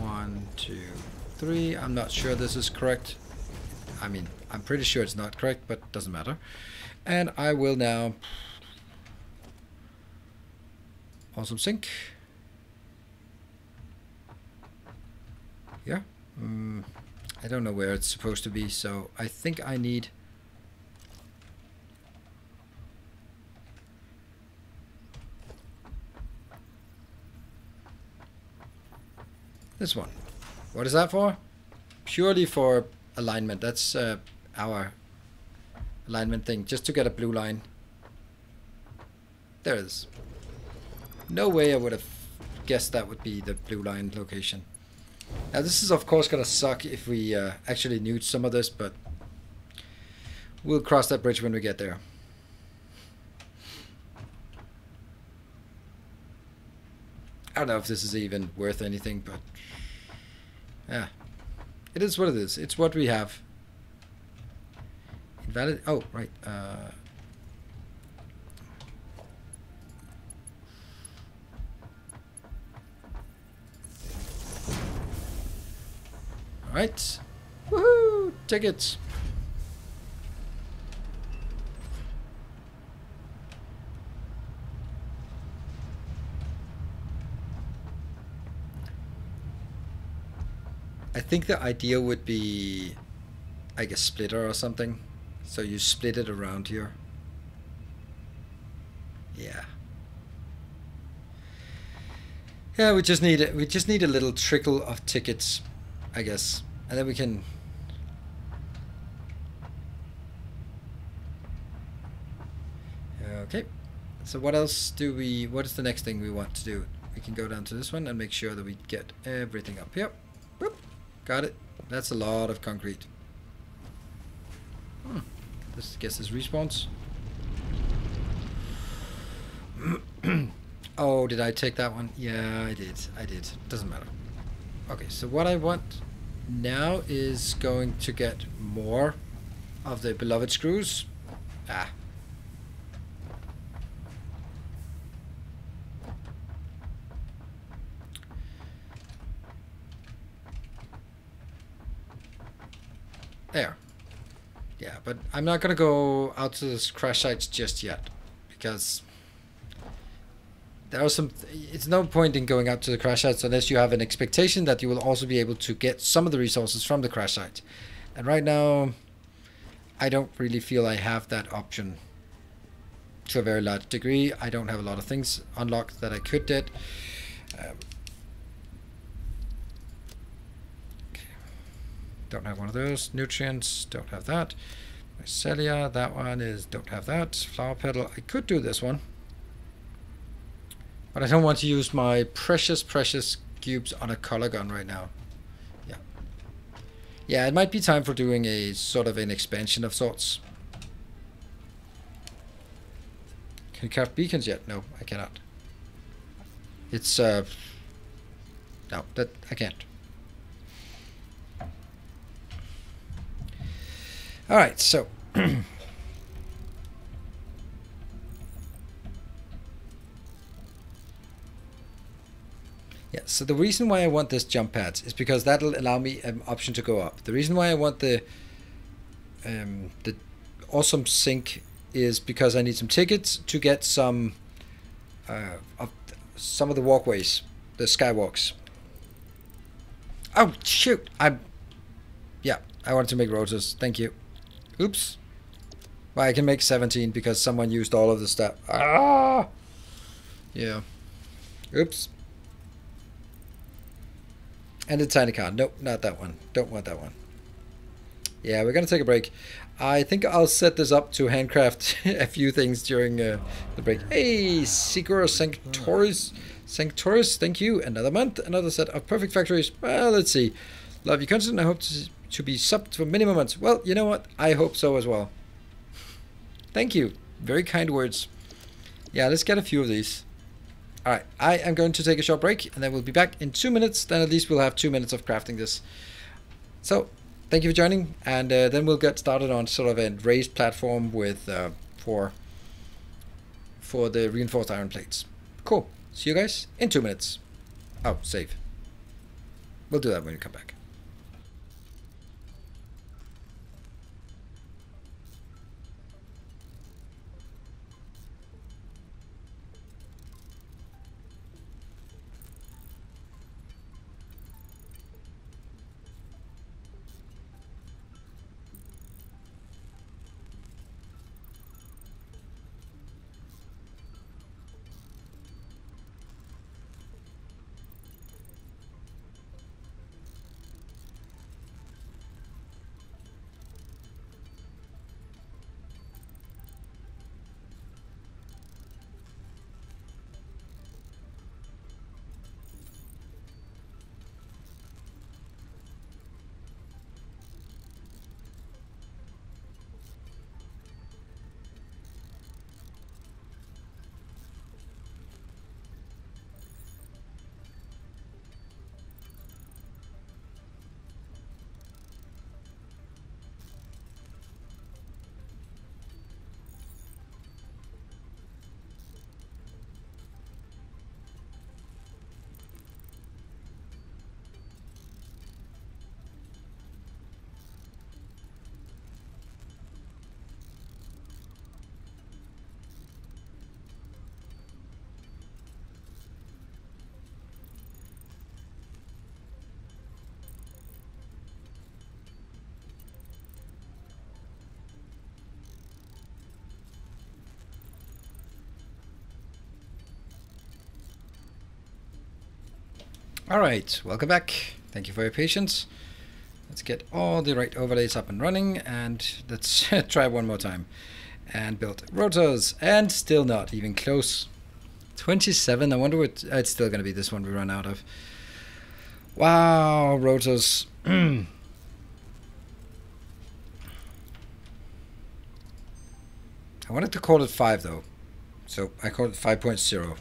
one, two, three. I'm not sure this is correct. I mean, I'm pretty sure it's not correct, but doesn't matter. And I will now awesome sink. Yeah. Mm, I don't know where it's supposed to be, so I think I need This one. What is that for? Purely for alignment. That's uh, our alignment thing. Just to get a blue line. There it is. No way I would have guessed that would be the blue line location. Now this is of course gonna suck if we uh, actually knew some of this, but we'll cross that bridge when we get there. I don't know if this is even worth anything, but yeah, it is what it is. It's what we have. Invalid. Oh, right. Uh, all right. Woohoo! Tickets. I think the idea would be like a splitter or something. So you split it around here. Yeah. Yeah, we just need it. We just need a little trickle of tickets, I guess, and then we can. Okay. So what else do we? What is the next thing we want to do? We can go down to this one and make sure that we get everything up here. Got it. That's a lot of concrete. Hmm. This guess is respawns. *clears throat* oh, did I take that one? Yeah, I did. I did. Doesn't matter. Okay, so what I want now is going to get more of the beloved screws. Ah. There. Yeah, but I'm not gonna go out to the crash sites just yet because there are some. It's no point in going out to the crash sites unless you have an expectation that you will also be able to get some of the resources from the crash site. And right now, I don't really feel I have that option to a very large degree. I don't have a lot of things unlocked that I could get. Um, Don't have one of those. Nutrients, don't have that. Mycelia, that one is, don't have that. Flower petal, I could do this one. But I don't want to use my precious, precious cubes on a color gun right now. Yeah. Yeah, it might be time for doing a sort of an expansion of sorts. Can you craft beacons yet? No, I cannot. It's, uh... No, that, I can't. All right, so *clears throat* Yeah, so the reason why I want this jump pads is because that'll allow me an option to go up. The reason why I want the um, the awesome sink is because I need some tickets to get some uh, of some of the walkways, the skywalks. Oh, shoot. I'm... Yeah, I wanted to make rotors. Thank you. Oops. Well, I can make 17 because someone used all of the stuff. Ah! Yeah. Oops. And tiny car. Nope, not that one. Don't want that one. Yeah, we're gonna take a break. I think I'll set this up to handcraft *laughs* a few things during uh, the break. Hey, Sigurd Sanctoris. Sanctoris, thank you. Another month, another set of perfect factories. Well, let's see. Love you constant. I hope to, to be subbed for many more months. Well, you know what? I hope so as well. Thank you. Very kind words. Yeah, let's get a few of these. Alright, I am going to take a short break and then we'll be back in two minutes. Then at least we'll have two minutes of crafting this. So, thank you for joining and uh, then we'll get started on sort of a raised platform with uh, for for the reinforced iron plates. Cool. See you guys in two minutes. Oh, save. We'll do that when we come back. All right, welcome back. Thank you for your patience. Let's get all the right overlays up and running and let's *laughs* try one more time. And build rotors and still not even close. 27, I wonder what, uh, it's still going to be this one we run out of. Wow, rotors. *clears throat* I wanted to call it 5 though. So I called it 5.0.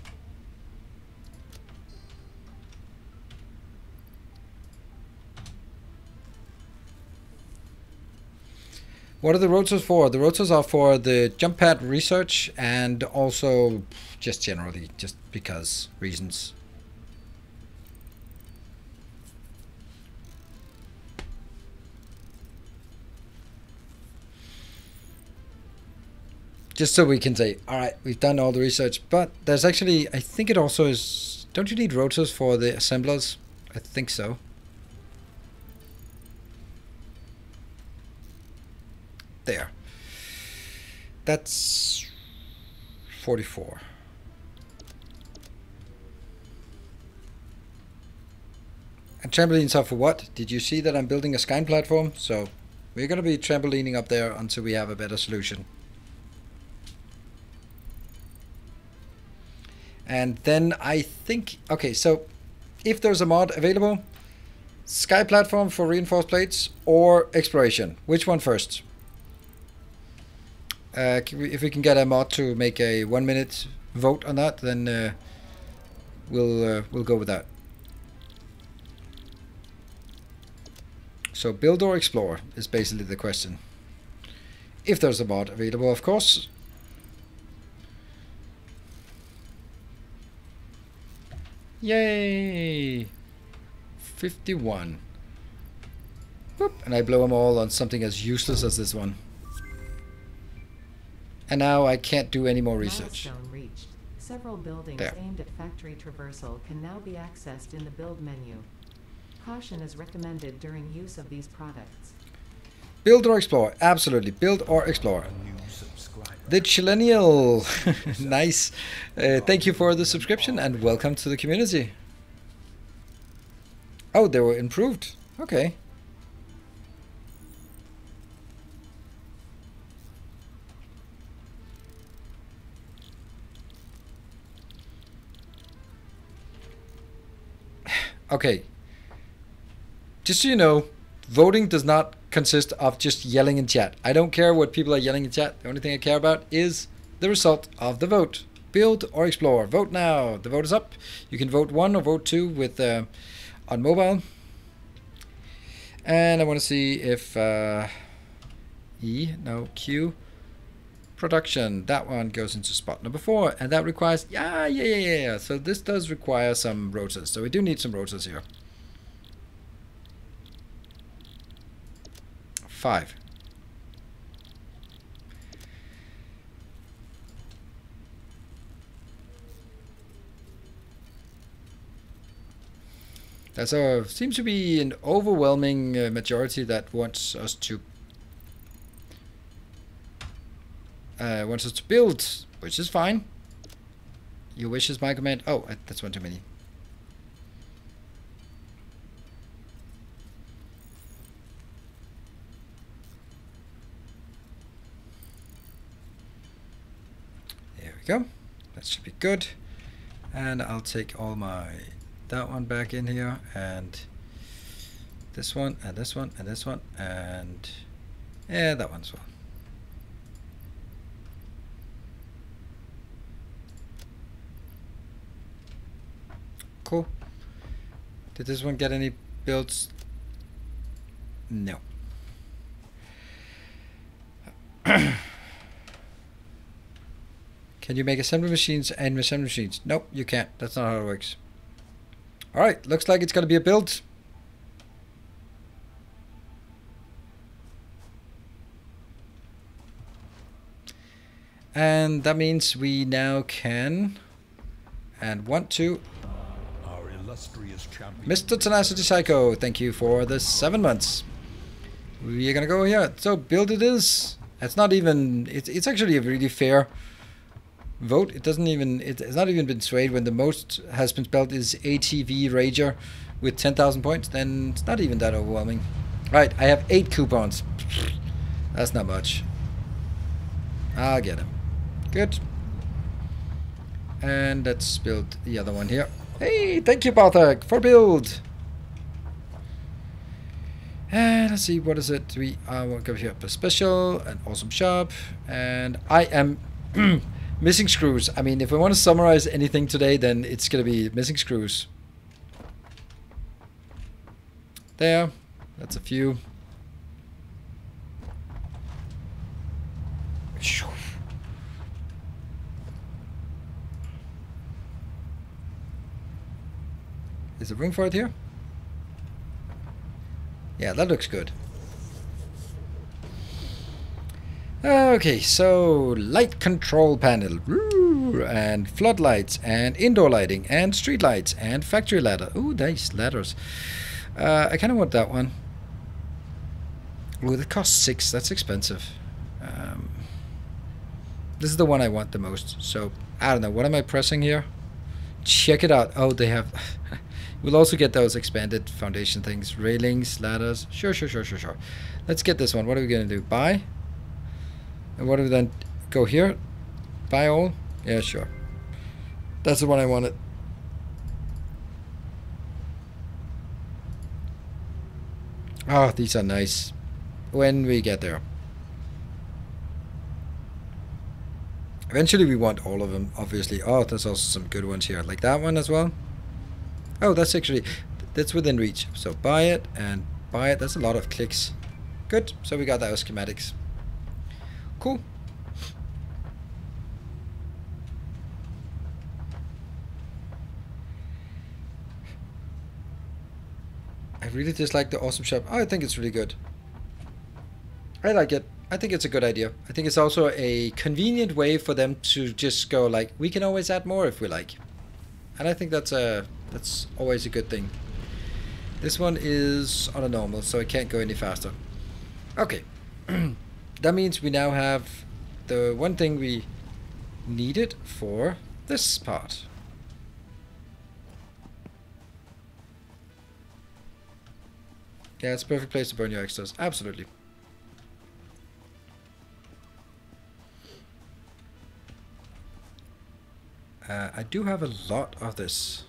What are the rotors for? The rotors are for the jump pad research and also just generally, just because reasons. Just so we can say, all right, we've done all the research, but there's actually, I think it also is, don't you need rotors for the assemblers? I think so. There. That's 44. And trampolines are for what? Did you see that I'm building a sky platform? So we're going to be trampolining up there until we have a better solution. And then I think, okay, so if there's a mod available, sky platform for reinforced plates or exploration, which one first? Uh, if we can get a mod to make a one minute vote on that, then uh, we'll uh, we'll go with that. So build or explore is basically the question. If there's a mod available, of course. Yay! 51. Whoop, and I blow them all on something as useless as this one. And now I can't do any more research. Several buildings There. aimed at factory traversal can now be accessed in the build menu. Caution is recommended during use of these products. Build or explore? Absolutely. Build or explore. A new subscriber. The Chillennial. *laughs* nice. Uh, thank you for the subscription and welcome to the community. Oh, they were improved. Okay. Okay. Just so you know, voting does not consist of just yelling in chat. I don't care what people are yelling in chat. The only thing I care about is the result of the vote. Build or explore. Vote now. The vote is up. You can vote one or vote two with uh, on mobile. And I want to see if uh, E no Q production that one goes into spot number four, and that requires yeah yeah yeah yeah. So this does require some rotors. So we do need some rotors here. Five. There's a seems to be an overwhelming uh, majority that wants us to uh, wants us to build, which is fine. Your wish is my command. Oh, uh, that's one too many. There we go. That should be good. And I'll take all my that one back in here and this one and this one and this one and yeah that one's well. Cool. Did this one get any builds? No. *clears throat* Can you make assembly machines and assembly machines? Nope, you can't. That's not how it works. Alright, looks like it's going to be a build. And that means we now can and want to. Mr. Tenacity Psycho, thank you for the seven months. We're gonna go here. So build it is. It's not even. It's it's actually a really fair vote. It doesn't even. It, it's not even been swayed when the most has been spelled is ATV Rager with ten thousand points. Then it's not even that overwhelming. Right, I have eight coupons. *laughs* That's not much. I'll get him. Good. And let's build the other one here. Hey, thank you, Bartek, for build. And let's see, what is it? We uh, will here up a special, an awesome shop, and I am *clears throat* missing screws. I mean, if we want to summarize anything today, then it's gonna be missing screws. There, that's a few. Shoo. Is there room for it here? Yeah, that looks good. Okay, so light control panel, and floodlights, and indoor lighting, and street lights, and factory ladder. Ooh, nice ladders. Uh, I kind of want that one. Ooh, it costs six. That's expensive. Um, this is the one I want the most. So I don't know. What am I pressing here? Check it out. Oh, they have. *laughs* we'll also get those expanded foundation things, railings, ladders. Sure, sure, sure, sure, sure. Let's get this one. What are we gonna do? Buy. And what do we then go here? Buy all. Yeah, sure. That's the one I wanted. Oh, these are nice. When we get there. Eventually we want all of them, obviously. Oh, there's also some good ones here. Like that one as well. Oh, that's actually, that's within reach. So buy it and buy it. That's a lot of clicks. Good. So we got those schematics. Cool. I really dislike the awesome shop. Oh, I think it's really good. I like it. I think it's a good idea. I think it's also a convenient way for them to just go like, we can always add more if we like. And I think that's a that's always a good thing. This one is on a normal, so it can't go any faster. Okay. *clears throat* that means we now have the one thing we needed for this part. Yeah, it's a perfect place to burn your extras. Absolutely. Uh, I do have a lot of this.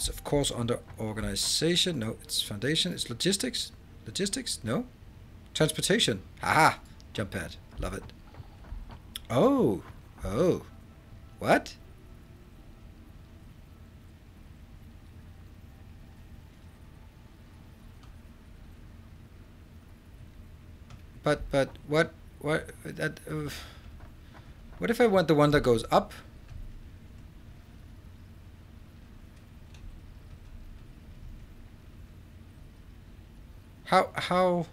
It's of course under organization. No, it's foundation. It's logistics. Logistics? No. Transportation. Haha. Jump pad. Love it. Oh. Oh. What? But but what what that uh, what if I want the one that goes up? How how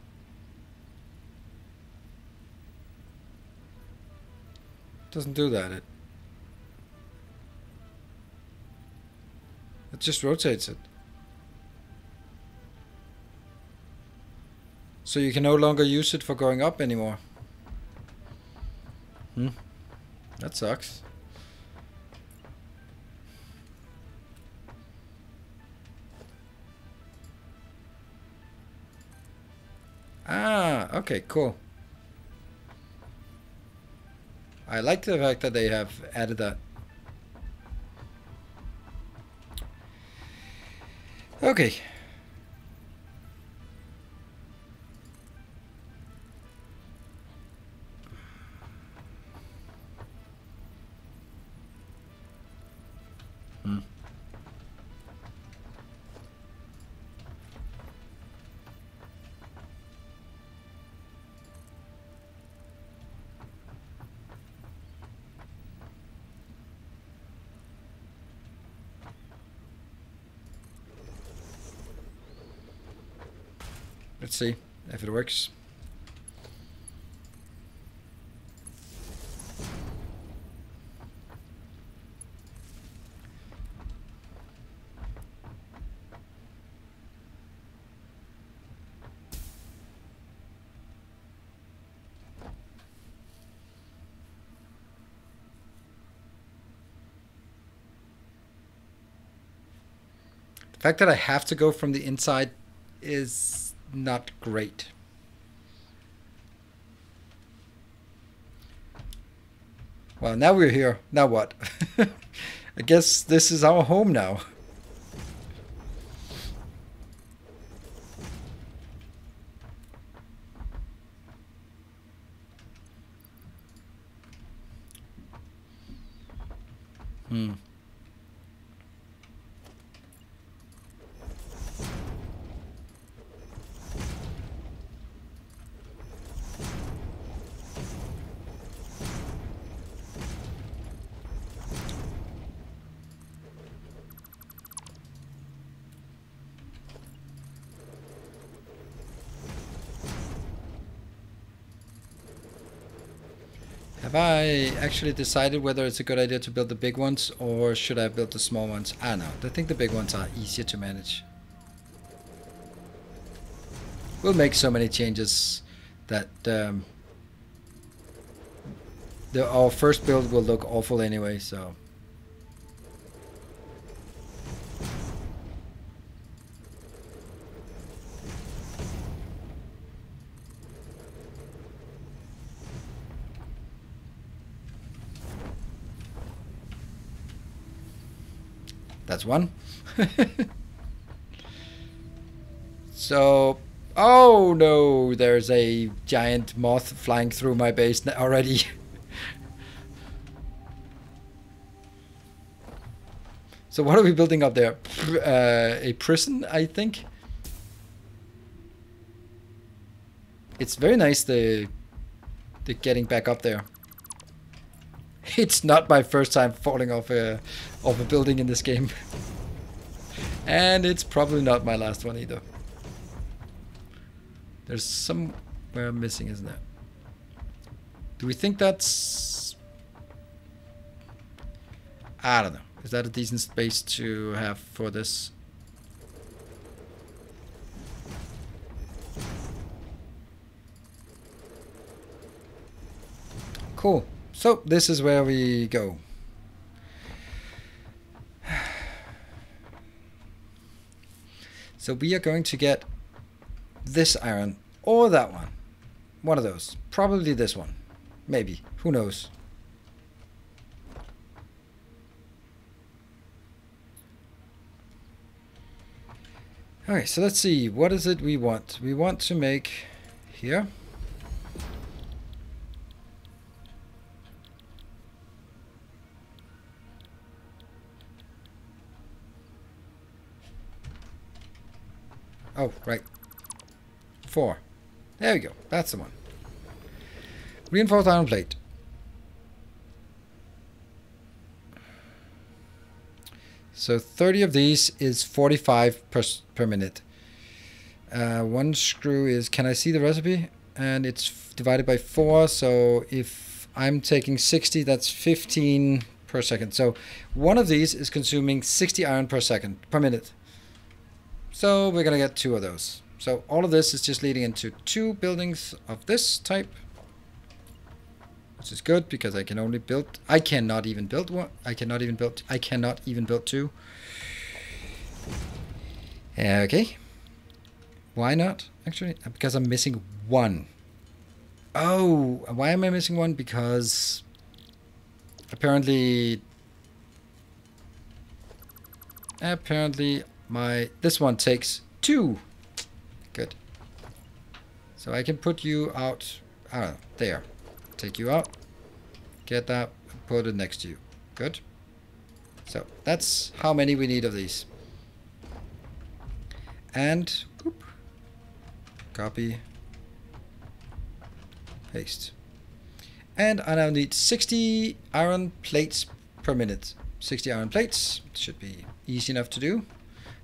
doesn't do that. It it just rotates it. So you can no longer use it for going up anymore. Hmm. That sucks Ah, okay, cool. I like the fact that they have added that. Okay. See if it works. The fact that I have to go from the inside is not great. Well, now we're here. Now what? *laughs* I guess this is our home now. Hmm. Have I actually decided whether it's a good idea to build the big ones or should I build the small ones? I don't know. I think the big ones are easier to manage. We'll make so many changes that um, the our first build will look awful anyway, so one. *laughs* so, oh no, there's a giant moth flying through my base already. *laughs* so what are we building up there? Uh, a prison, I think. It's very nice the the getting back up there. *laughs* It's not my first time falling off a off a building in this game. and it's probably not my last one either. There's somewhere missing, isn't there? Do we think that's... I don't know. Is that a decent space to have for this? Cool. So this is where we go. *sighs* So we are going to get this iron or that one. One of those. Probably this one. Maybe. Who knows? Okay, so let's see. What is it we want? We want to make here. Oh, right. Four. There we go. That's the one. Reinforced iron plate. So 30 of these is 45 per, per minute. Uh, one screw is, can I see the recipe? And it's divided by 4, so if I'm taking 60, that's 15 per second. So one of these is consuming 60 iron per second, per minute. So we're going to get two of those. So all of this is just leading into two buildings of this type. Which is good because I can only build I cannot even build one. I cannot even build I cannot even build two. Okay. Why not? Actually, uh, because I'm missing one. Oh, why am I missing one? Because apparently apparently my this one takes two. Good. So I can put you out. I don't know, there. Take you out. Get that. Put it next to you. Good. So that's how many we need of these. And whoop, copy, paste. And I now need 60 iron plates per minute. 60 iron plates should be easy enough to do.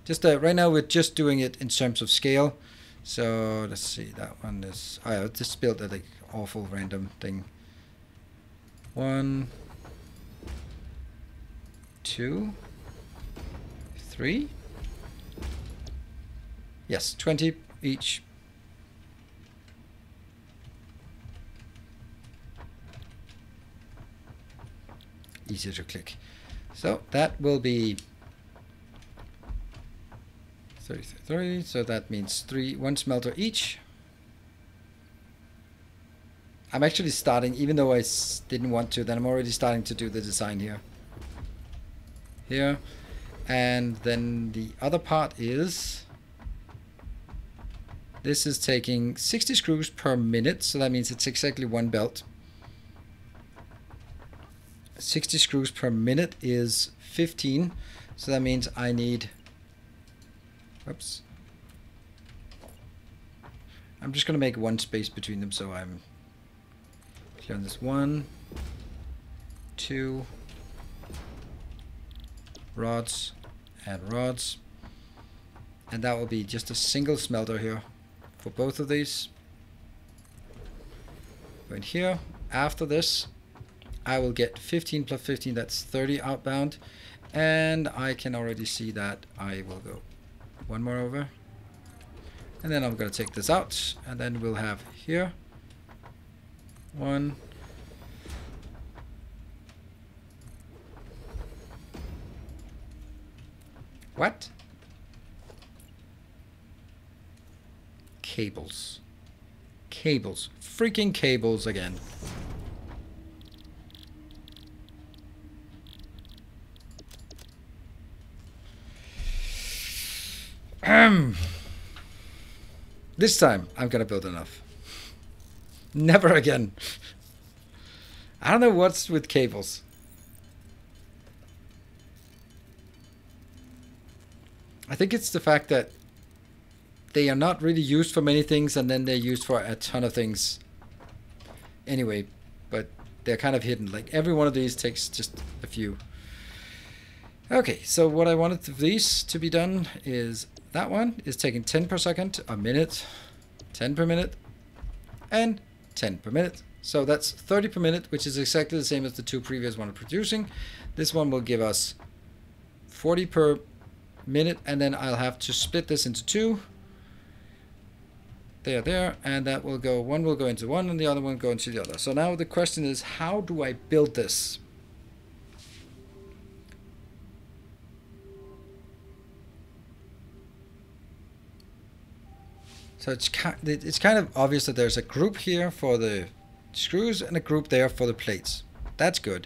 Just uh, right now we're just doing it in terms of scale. So let's see, that one is, oh, I just built a like awful random thing. One, two, three. Yes, 20 each. Easier to click. So that will be 33, so that means three, one smelter each. I'm actually starting, even though I didn't want to, then I'm already starting to do the design here. Here. And then the other part is, this is taking 60 screws per minute, so that means it's exactly one belt. 60 screws per minute is 15, so that means I need Oops. I'm just going to make one space between them so I'm clear on this. One, two, rods and rods. And that will be just a single smelter here for both of these. Right here. After this, I will get 15 plus 15, that's 30 outbound. And I can already see that I will go one more over. And then I'm gonna take this out and then we'll have here. One. What? Cables. Cables. Freaking cables again this time, I'm gonna build enough. Never again. I don't know what's with cables. I think it's the fact that they are not really used for many things and then they're used for a ton of things anyway, but they're kind of hidden. Like every one of these takes just a few. Okay, so what I wanted these to be done is that one is taking 10 per second, a minute, 10 per minute, and 10 per minute, So that's 30 per minute, which is exactly the same as the two previous one producing. This one will give us 40 per minute, and then I'll have to split this into two. There, there, and that will go, one will go into one and the other one go into the other. So now the question is, how do I build this? So it's it's kind of obvious that there's a group here for the screws and a group there for the plates. That's good.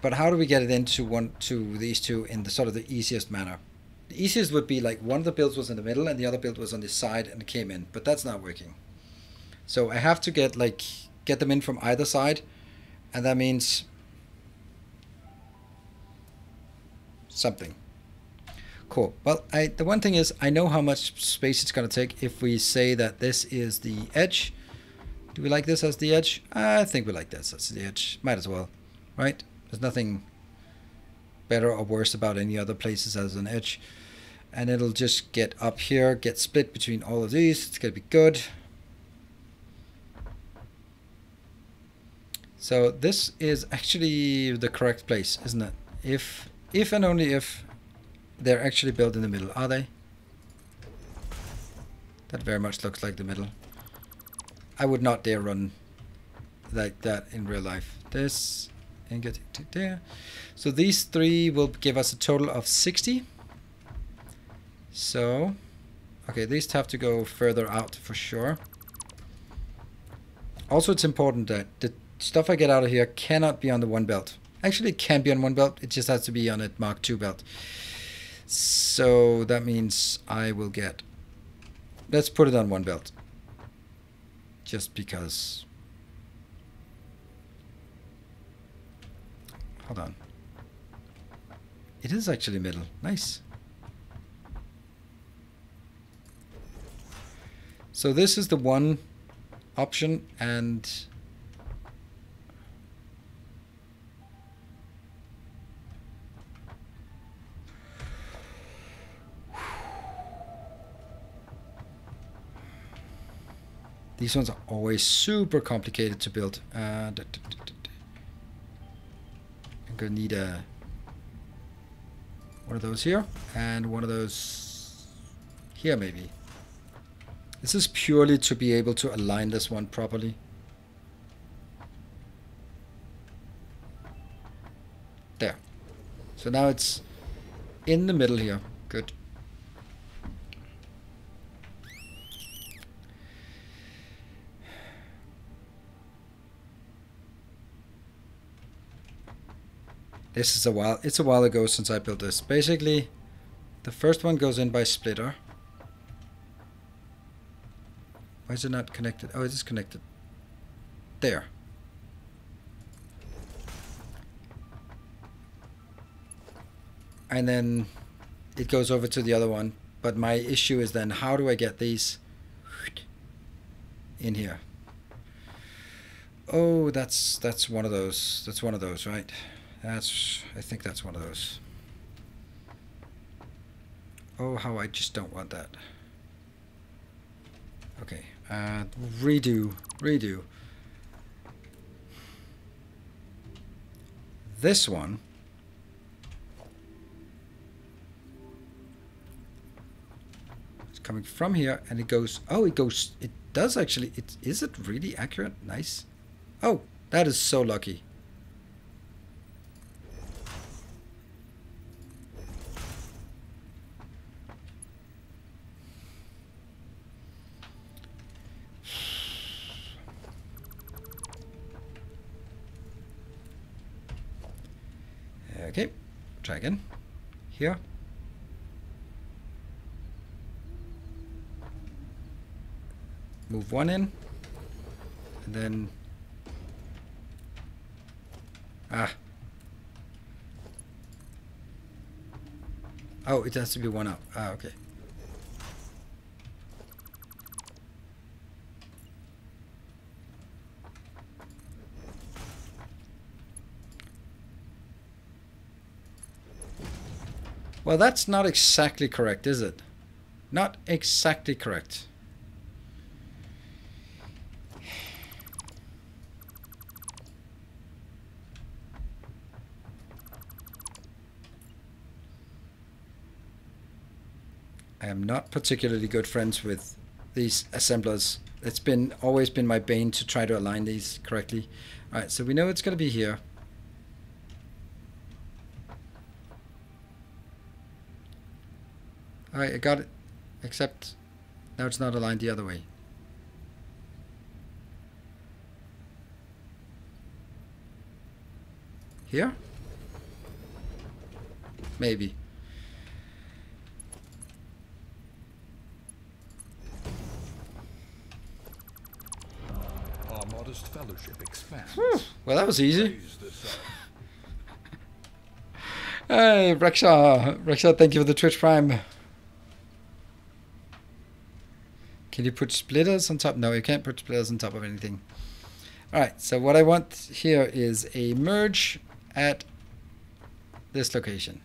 But how do we get it into one to these two in the sort of the easiest manner? The easiest would be like one of the builds was in the middle and the other build was on the side and came in, but that's not working. So I have to get like get them in from either side, and that means something. Cool. Well, I, the one thing is I know how much space it's going to take if we say that this is the edge. Do we like this as the edge? I think we like this as the edge. Might as well, right? There's nothing better or worse about any other places as an edge. And it'll just get up here, get split between all of these. It's going to be good. So this is actually the correct place, isn't it? If, if and only if they're actually built in the middle, are they? That very much looks like the middle. I would not dare run like that in real life. This and get to there. So these three will give us a total of 60. So, okay, these have to go further out for sure. Also, it's important that the stuff I get out of here cannot be on the one belt. Actually, it can be on one belt. It just has to be on a Mark II belt. So that means I will get... Let's put it on one belt. Just because... Hold on. It is actually middle. Nice. So this is the one option and These ones are always super complicated to build. Uh, I'm gonna need a one of those here and one of those here maybe. This is purely to be able to align this one properly. There. So now it's in the middle here. Good. This is a while, it's a while ago since I built this. Basically, the first one goes in by splitter. Why is it not connected? Oh, it is connected. There. And then it goes over to the other one. But my issue is then how do I get these in here? Oh, that's that's one of those. That's one of those, right? That's, I think that's one of those. Oh, how I just don't want that. Okay, uh, redo, redo. This one. It's coming from here and it goes, oh, it goes, it does actually, it, is it really accurate? Nice. Oh, that is so lucky. Okay, try again. Here. Move one in. And then... Ah. Oh, it has to be one up. Ah, okay. Well, that's not exactly correct, is it? Not exactly correct. I am not particularly good friends with these assemblers. It's been always been my bane to try to align these correctly. All right, so we know it's going to be here. I got it. Except now it's not aligned the other way. Here? Maybe. Our modest fellowship expands. Well, that was easy. Praise the sun. *laughs* Hey, Reksha. Reksha, thank you for the Twitch Prime. Can you put splitters on top? No, you can't put splitters on top of anything. Alright, so what I want here is a merge at this location.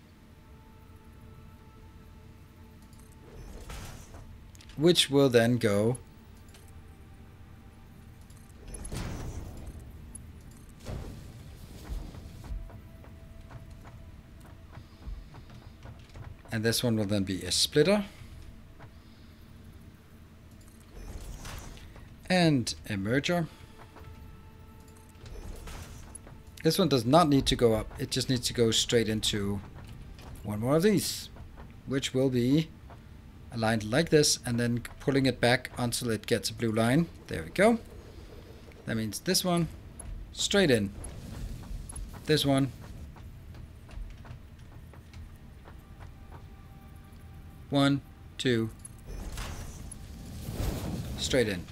Which will then go and this one will then be a splitter and a merger. This one does not need to go up. It just needs to go straight into one more of these which will be aligned like this and then pulling it back until it gets a blue line. There we go. That means this one straight in. This one. One, two, straight in.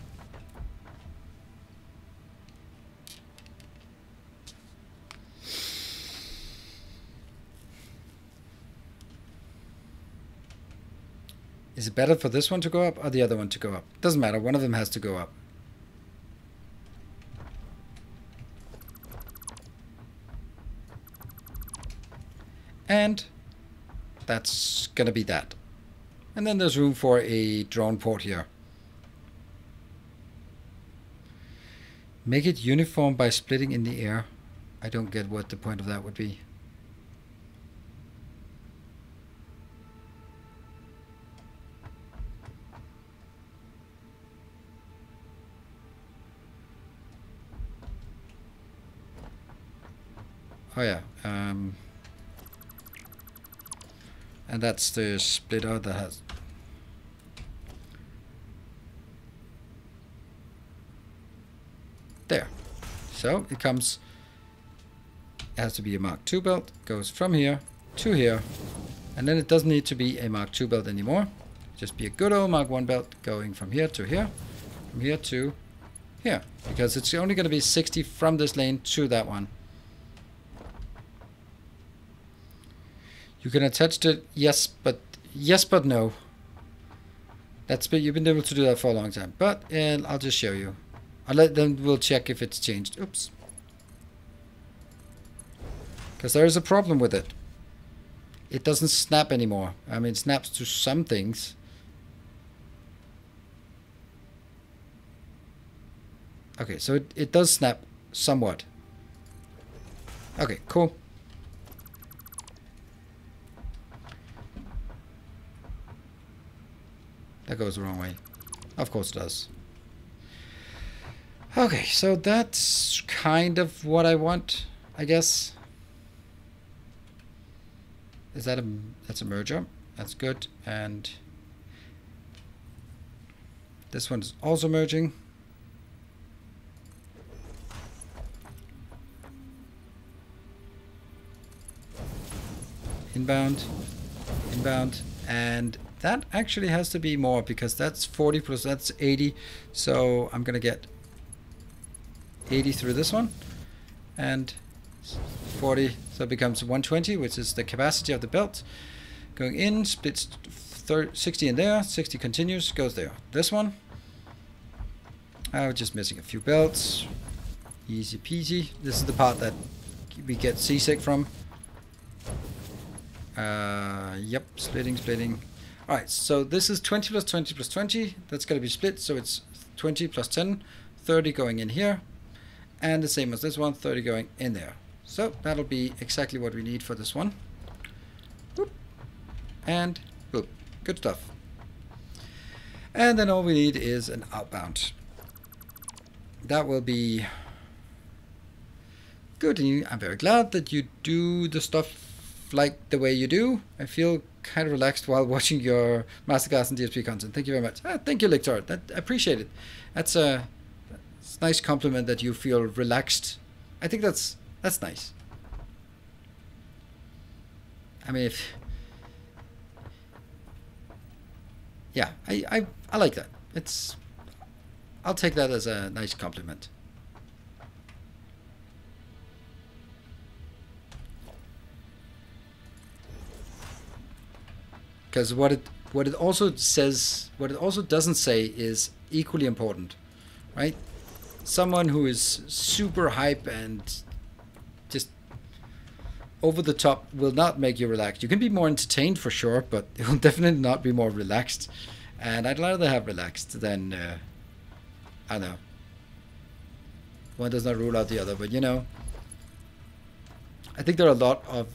Is it better for this one to go up or the other one to go up? Doesn't matter, one of them has to go up. And that's gonna be that. And then there's room for a drone port here. Make it uniform by splitting in the air. I don't get what the point of that would be. Oh yeah, um, and that's the splitter that has there. So it comes it has to be a Mark II belt goes from here to here and then it doesn't need to be a Mark II belt anymore. Just be a good old Mark 1 belt going from here to here from here to here because it's only going to be 60 from this lane to that one You can attach to yes, but yes, but no. That's been, you've been able to do that for a long time. But and I'll just show you. I'll let them. We'll check if it's changed. Oops. Because there is a problem with it. It doesn't snap anymore. I mean, it snaps to some things. Okay, so it, it does snap somewhat. Okay, cool. That goes the wrong way. Of course it does. Okay, so that's kind of what I want, I guess. Is that a that's a merger? That's good. And this one's also merging. Inbound, inbound, and that actually has to be more because that's 40 plus that's 80. So I'm gonna get 80 through this one and 40 so it becomes 120 which is the capacity of the belt. Going in splits 30, 60 in there 60 continues goes there. This one I was just missing a few belts. Easy peasy. This is the part that we get seasick from. Uh, yep splitting splitting Alright, so this is 20 plus 20 plus 20. That's going to be split, so it's 20 plus 10. 30 going in here. And the same as this one, 30 going in there. So that'll be exactly what we need for this one. Boop. And boop. Good stuff. And then all we need is an outbound. That will be good. And I'm very glad that you do the stuff like the way you do. I feel kind of relaxed while watching your masterclass and DSP content. Thank you very much. Ah, thank you, Lictor. That I appreciate it. That's a, that's a nice compliment that you feel relaxed. I think that's that's nice. I mean, if yeah, I, I I like that. It's I'll take that as a nice compliment. Because what it what it also says, what it also doesn't say is equally important, right? Someone who is super hype and just over the top will not make you relaxed. You can be more entertained for sure, but *laughs* it will definitely not be more relaxed. And I'd rather have relaxed than uh, I know. One does not rule out the other, but you know, I think there are a lot of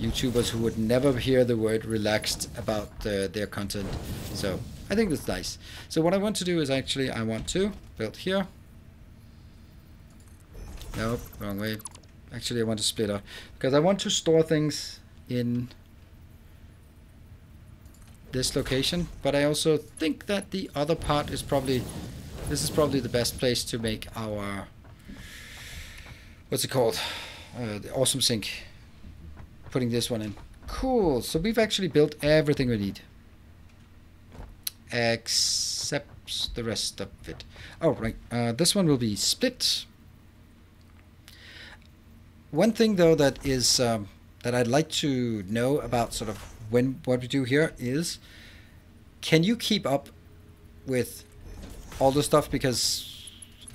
YouTubers who would never hear the word relaxed about uh, their content. So I think that's nice. So what I want to do is actually I want to build here. Nope, wrong way. Actually, I want to split up because I want to store things in this location, but I also think that the other part is probably this is probably the best place to make our what's it called uh, the awesome sink putting this one in. Cool. So we've actually built everything we need. Except the rest of it. Oh right. Uh, this one will be split. One thing though that is um, that I'd like to know about sort of when what we do here is can you keep up with all the stuff? Because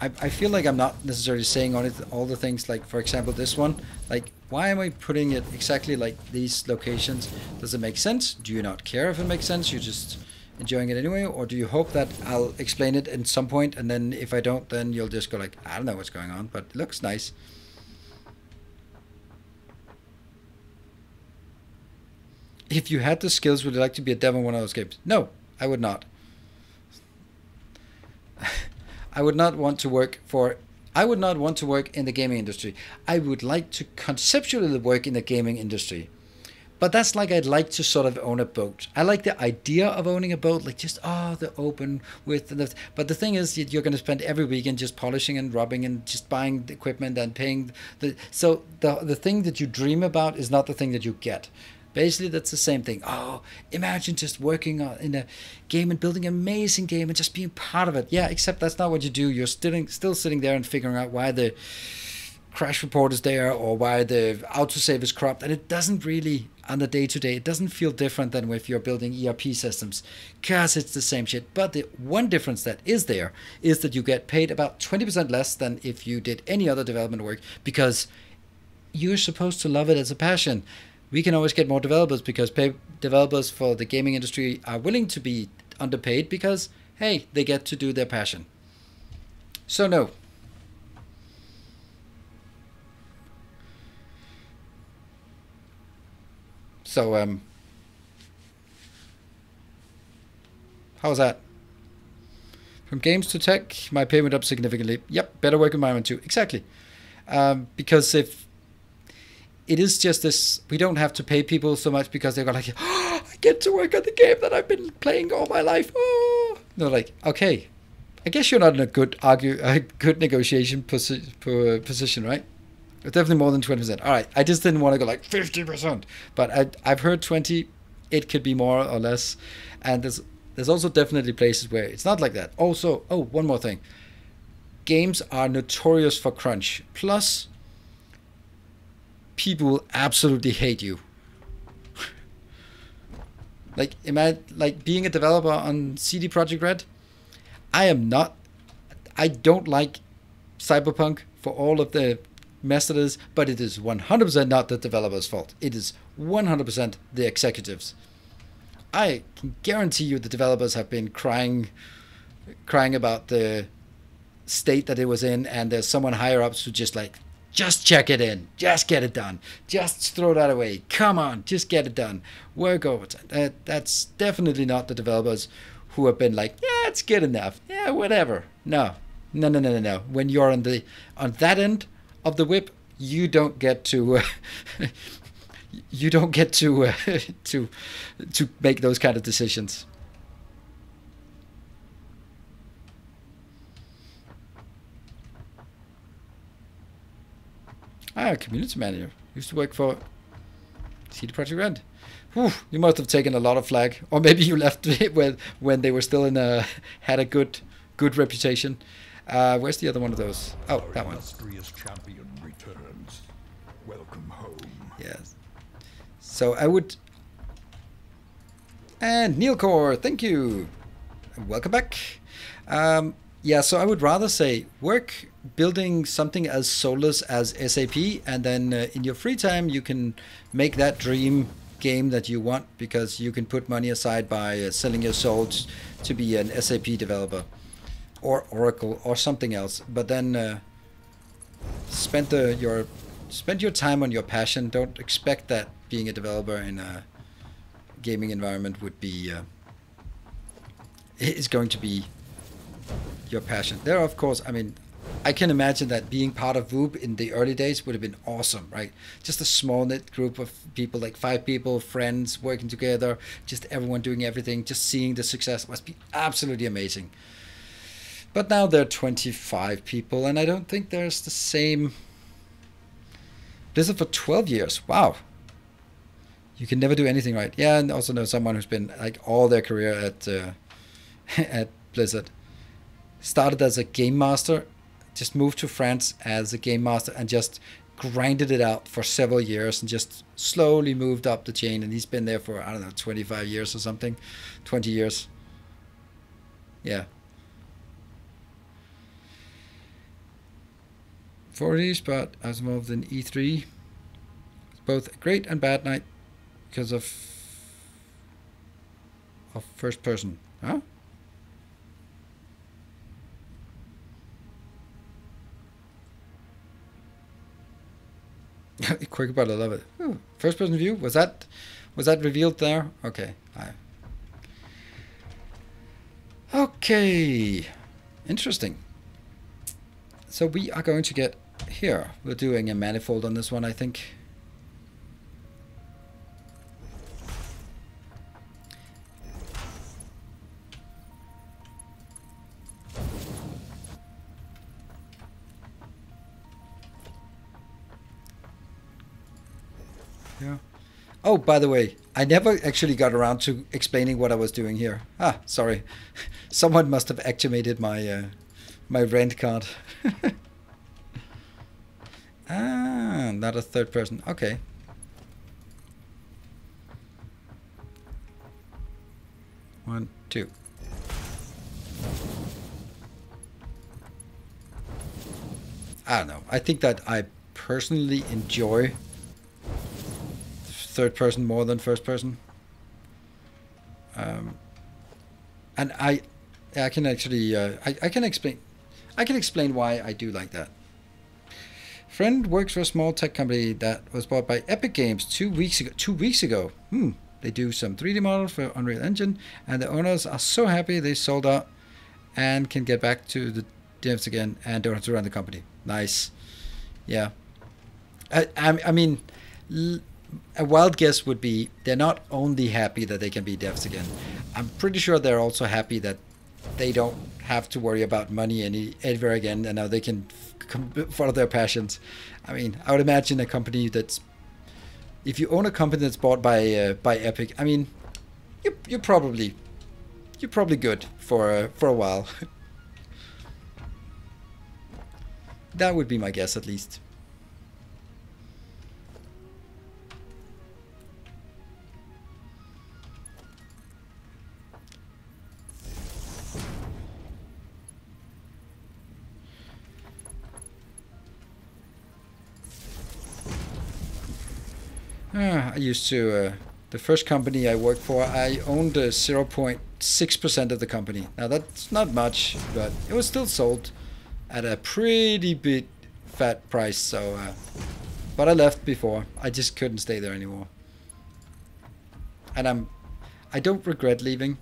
I, I feel like I'm not necessarily saying on it all the things like for example this one like why am I putting it exactly like these locations does it make sense do you not care if it makes sense you're just enjoying it anyway or do you hope that I'll explain it at some point and then if I don't then you'll just go like I don't know what's going on but it looks nice if you had the skills, would you like to be a dev in one of those games? No, I would not. *laughs* I would not want to work for. I would not want to work in the gaming industry. I would like to conceptually work in the gaming industry. But that's like I'd like to sort of own a boat. I like the idea of owning a boat, like just oh the open with the. But the thing is, you're going to spend every weekend just polishing and rubbing and just buying the equipment and paying the. So the the thing that you dream about is not the thing that you get. Basically, that's the same thing. Oh, imagine just working in a game and building an amazing game and just being part of it. Yeah, except that's not what you do. You're still still sitting there and figuring out why the crash report is there or why the autosave is corrupt, and it doesn't really on the day to day. It doesn't feel different than if you're building ERP systems, cause it's the same shit. But the one difference that is there is that you get paid about twenty percent less than if you did any other development work because you're supposed to love it as a passion we can always get more developers because pay developers for the gaming industry are willing to be underpaid because hey they get to do their passion. So no. So um how's that? From games to tech my pay went up significantly. Yep better work environment too. Exactly. Um, because if it is just this we don't have to pay people so much because they're like oh, i get to work on the game that i've been playing all my life. Oh. they're like okay. I guess you're not in a good argue *laughs* a good negotiation posi- position right? Definitely more than 20% all right i just didn't want to go like 50% but I, i've heard 20 it could be more or less. And there's there's also definitely places where it's not like that. Also oh one more thing. Games are notorious for crunch. Plus people will absolutely hate you. *laughs* like imagine like being a developer on CD Projekt Red. I am not. I don't like Cyberpunk for all of the mess it is, but it is 100% not the developer's fault. It is 100% the executives. I can guarantee you the developers have been crying, crying about the state that it was in, and there's someone higher ups who just like just check it in. Just get it done. Just throw that away. Come on, just get it done. Work overtime. That, that's definitely not the developers who have been like, yeah, it's good enough. Yeah, whatever. No, no, no, no, no, no. When you're on the on that end of the whip, you don't get to. Uh, *laughs* you don't get to uh, *laughs* to to make those kind of decisions. Ah, community manager. Used to work for CD Projekt Red. Whew, you must have taken a lot of flag, or maybe you left *laughs* when when they were still in a had a good good reputation. Uh, where's the other one of those? Oh, that one. champion returns. Welcome home. Yes. So I would. And Neil Core, thank you. Welcome back. Um, yeah, so I would rather say work building something as soulless as SAP, and then uh, in your free time you can make that dream game that you want because you can put money aside by uh, selling your soul to be an SAP developer or Oracle or something else. But then uh, spend the your spend your time on your passion. Don't expect that being a developer in a gaming environment would be uh, is going to be your passion. There, of course, I mean, I can imagine that being part of Wube in the early days would have been awesome, right? Just a small knit group of people, like five people, friends working together, just everyone doing everything, just seeing the success must be absolutely amazing. But now there are 25 people, and I don't think there's the same. Blizzard for 12 years. Wow. You can never do anything right. Yeah, and also know someone who's been like all their career at uh, *laughs* at Blizzard. Started as a game master, just moved to France as a game master, and just grinded it out for several years, and just slowly moved up the chain. And he's been there for I don't know, 25 years or something, 20 years. Yeah. 40s, but I was involved in E3. Both a great and bad night because of of first person. Huh? *laughs* Quick about I love it. Ooh, first person view was that was that revealed there? Okay. I, okay. Interesting. So we are going to get here. We're doing a manifold on this one, I think. Oh, by the way, I never actually got around to explaining what I was doing here. Ah, sorry. *laughs* Someone must have activated my uh, my rent card. *laughs* ah, not a third person. Okay. One, two. I don't know. I think that I personally enjoy third person more than first person. Um, and I, I can actually, uh, I, I can explain, I can explain why I do like that. Friend works for a small tech company that was bought by Epic Games two weeks ago. Two weeks ago, hmm. They do some 3D models for Unreal Engine, and the owners are so happy they sold out and can get back to the devs again and don't have to run the company. Nice, yeah. I, I, I mean. A wild guess would be they're not only happy that they can be devs again. I'm pretty sure they're also happy that they don't have to worry about money any ever again, and now they can follow their passions. I mean, I would imagine a company that's if you own a company that's bought by uh, by Epic. I mean, you you're probably you're probably good for uh, for a while. *laughs* that would be my guess, at least. Uh, I used to, uh, the first company I worked for, I owned uh, 0.6% of the company. Now that's not much, but it was still sold at a pretty big fat price. So, uh, but I left before. I just couldn't stay there anymore. And I'm, I don't regret leaving,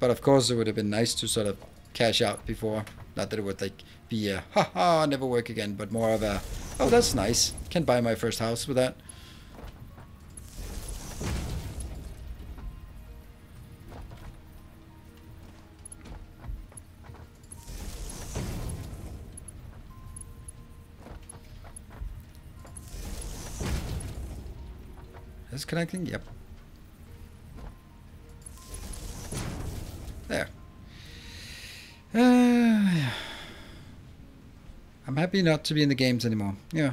but of course it would have been nice to sort of cash out before. Not that it would like be a ha ha never work again, but more of a oh that's nice. Can buy my first house with that. Connecting? Yep. There. Uh, I'm happy not to be in the games anymore. Yeah.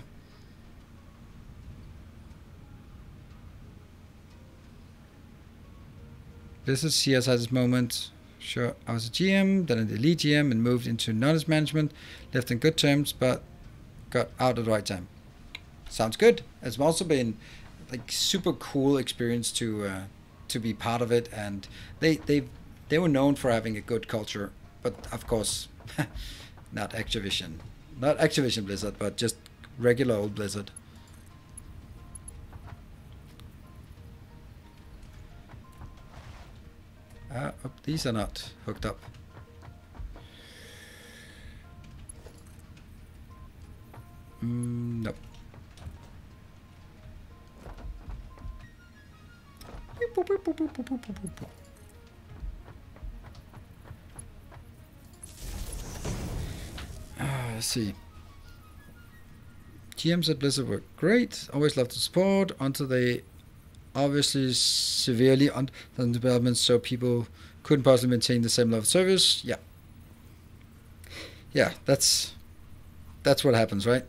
This is CS at this moment. Sure, I was a GM, then a lead GM, and moved into knowledge management. Left in good terms, but got out at the right time. Sounds good. It's also been like super cool experience to uh, to be part of it, and they they they were known for having a good culture, but of course, *laughs* not Activision, not Activision Blizzard, but just regular old Blizzard. Uh, oh, these are not hooked up. Mm, nope. Ah, let's see. GMs at Blizzard were great. Always loved the support until they obviously severely on the development, so people couldn't possibly maintain the same level of service. Yeah. Yeah, that's that's what happens, right?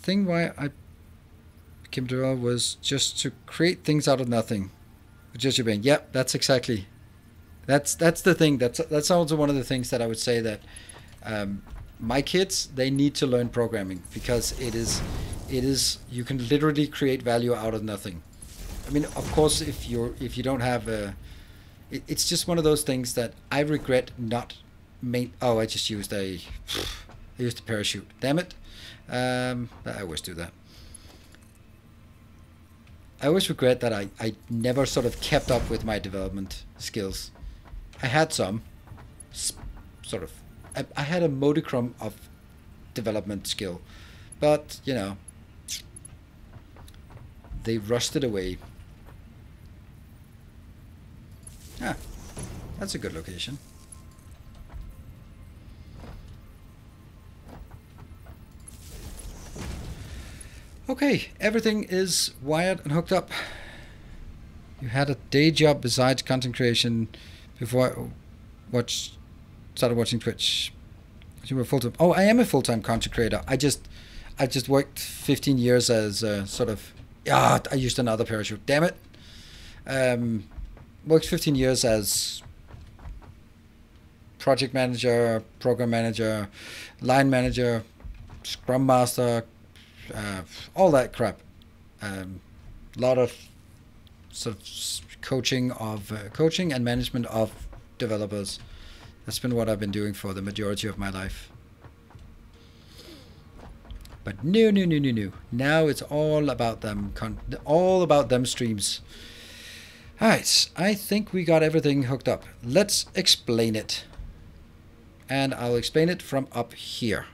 Thing why I became a developer was just to create things out of nothing. Just your brain. Yep, that's exactly. That's that's the thing. That's that's also one of the things that I would say that um, my kids they need to learn programming because it is it is you can literally create value out of nothing. I mean, of course, if you're if you don't have a, it, it's just one of those things that I regret not. Main, oh, I just used a, *sighs* I used a parachute. Damn it! Um, I always do that. I always regret that I, I never sort of kept up with my development skills. I had some, sort of. I, I had a modicum of development skill, but you know, they rusted away. Ah, that's a good location. Okay, everything is wired and hooked up. You had a day job besides content creation before I watched, started watching Twitch. You were full time. Oh, I am a full time content creator. I just, I just worked 15 years as a sort of. Ah, I used another parachute. Damn it. Um, worked 15 years as project manager, program manager, line manager, scrum master, uh, all that crap. A um, lot of sort of coaching of uh, coaching and management of developers. That's been what I've been doing for the majority of my life. But no, no, no, no, no. Now it's all about them. all about them streams. Alright, I think we got everything hooked up. Let's explain it. And I'll explain it from up here.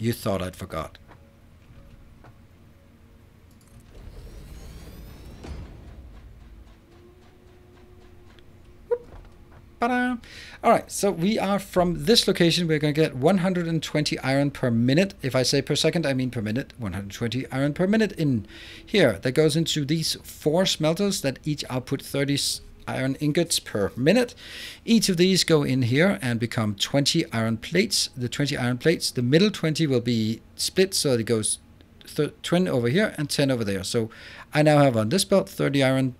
You thought I'd forgot. All right, so we are from this location. We're going to get 120 iron per minute. If I say per second, I mean per minute. 120 iron per minute in here. That goes into these four smelters that each output 30 iron ingots per minute. Each of these go in here and become 20 iron plates. The 20 iron plates, the middle 20 will be split so it goes 20 over here and 10 over there. So I now have on this belt 30 iron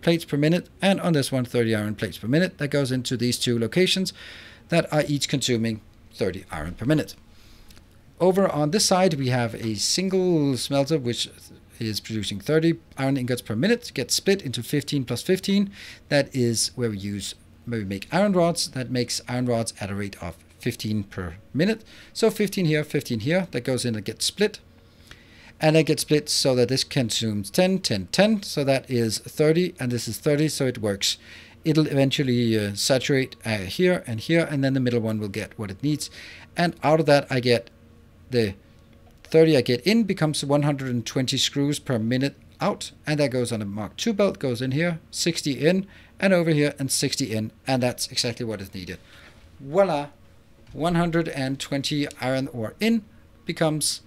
plates per minute and on this one 30 iron plates per minute. That goes into these two locations that are each consuming 30 iron per minute. Over on this side we have a single smelter which is producing 30 iron ingots per minute, gets split into 15 plus 15. That is where we use where we make iron rods. That makes iron rods at a rate of 15 per minute. So 15 here, 15 here. That goes in and gets split. And it gets split so that this consumes 10, 10, 10. So that is 30, and this is 30, so it works. It'll eventually uh, saturate uh, here and here, and then the middle one will get what it needs. And out of that, I get the 30 I get in becomes 120 screws per minute out, and that goes on a Mark II belt, goes in here, 60 in, and over here, and 60 in, and that's exactly what is needed. Voila! 120 iron ore in becomes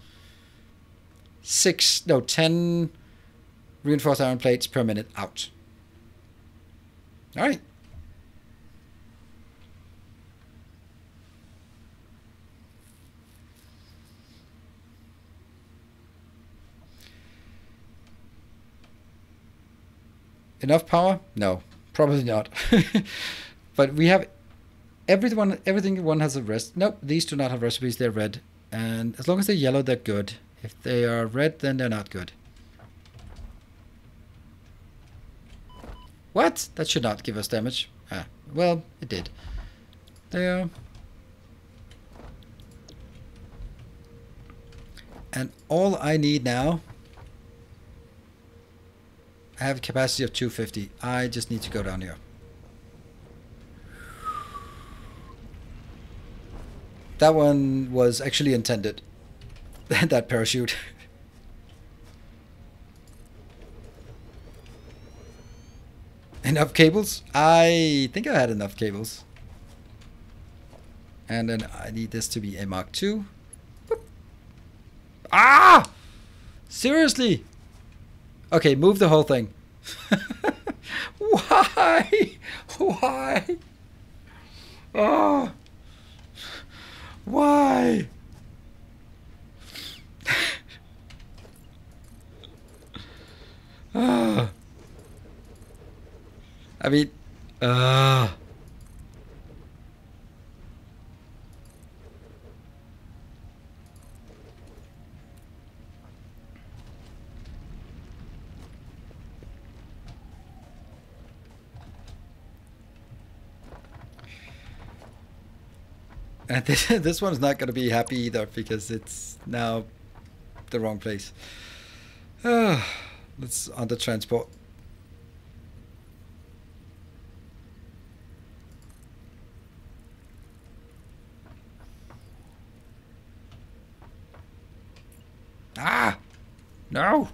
6, no, 10 reinforced iron plates per minute out. Alright. Enough power? No, probably not. *laughs* but we have everyone. Everything one has a rest. Nope, these do not have recipes. They're red, and as long as they're yellow, they're good. If they are red, then they're not good. What? That should not give us damage. Ah, well, it did. There. And all I need now I have a capacity of 250. I just need to go down here. That one was actually intended. *laughs* that parachute. *laughs* enough cables? I think I had enough cables. And then I need this to be a Mark II. Boop. Ah! Seriously? Okay, move the whole thing. *laughs* Why? Why? Oh. Why? oh. I mean, uh. And this, *laughs* this one's not going to be happy either because it's now the wrong place. Uh, *sighs* let's on the transport. Ah! No!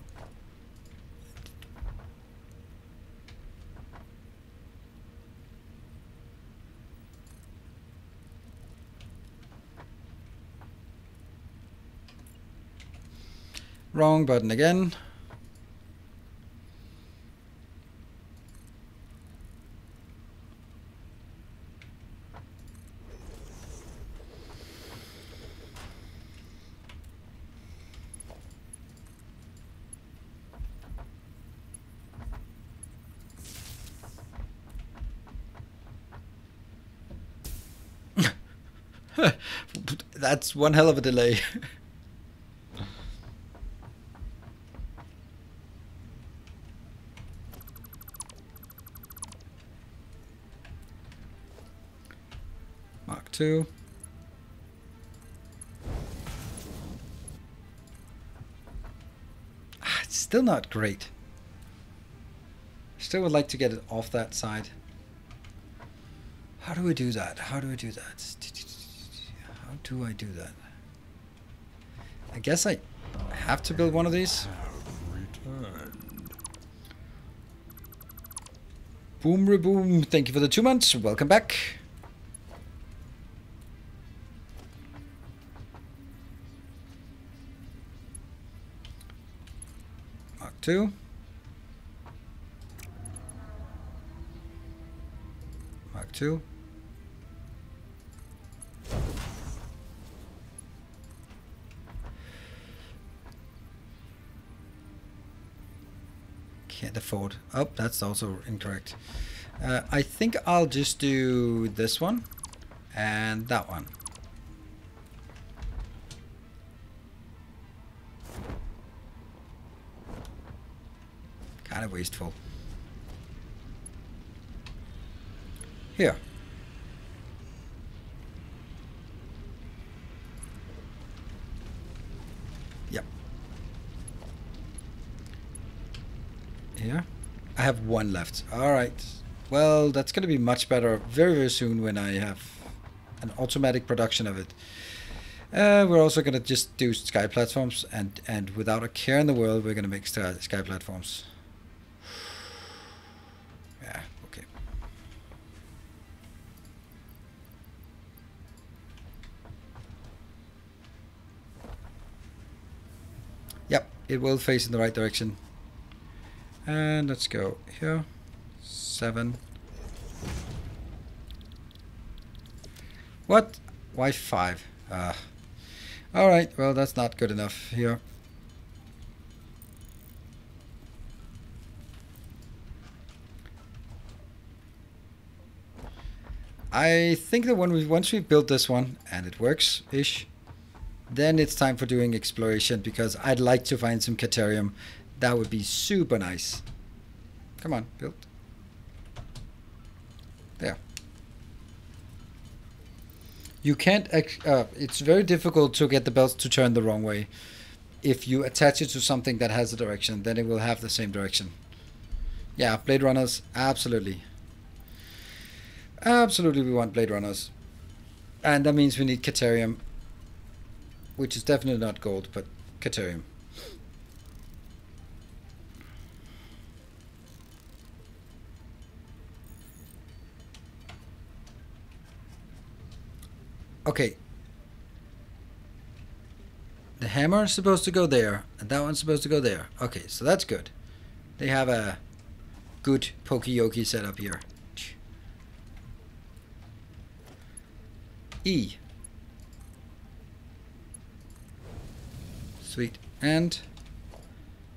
Wrong button again. *laughs* That's one hell of a delay. *laughs* Ah, it's still not great. Still would like to get it off that side. How do we do that? How do we do that? How do I do that? I guess I have to build one of these. Boom, re boom. Thank you for the two months. Welcome back. Mark two. Mark two. Can't afford. Oh, that's also incorrect. Uh, I think I'll just do this one and that one. Kind of wasteful. Here. Yep. Here. I have one left. Alright. Well, that's going to be much better very, very soon when I have an automatic production of it. Uh, we're also going to just do sky platforms and, and without a care in the world, we're going to make sky, sky platforms. It will face in the right direction. And let's go here. Seven. What? Why five? Ah. Alright, well that's not good enough here. I think that when we once we build this one and it works ish, then it's time for doing exploration because I'd like to find some Caterium. That would be super nice. Come on, build. There. You can't. Uh, it's very difficult to get the belts to turn the wrong way. If you attach it to something that has a direction, then it will have the same direction. Yeah, Blade Runners, absolutely. Absolutely, we want Blade Runners. And that means we need Caterium, which is definitely not gold, but Caterium. Okay. The hammer is supposed to go there, and that one's supposed to go there. Okay, so that's good. They have a good Poka-yoke setup here. E. Sweet. And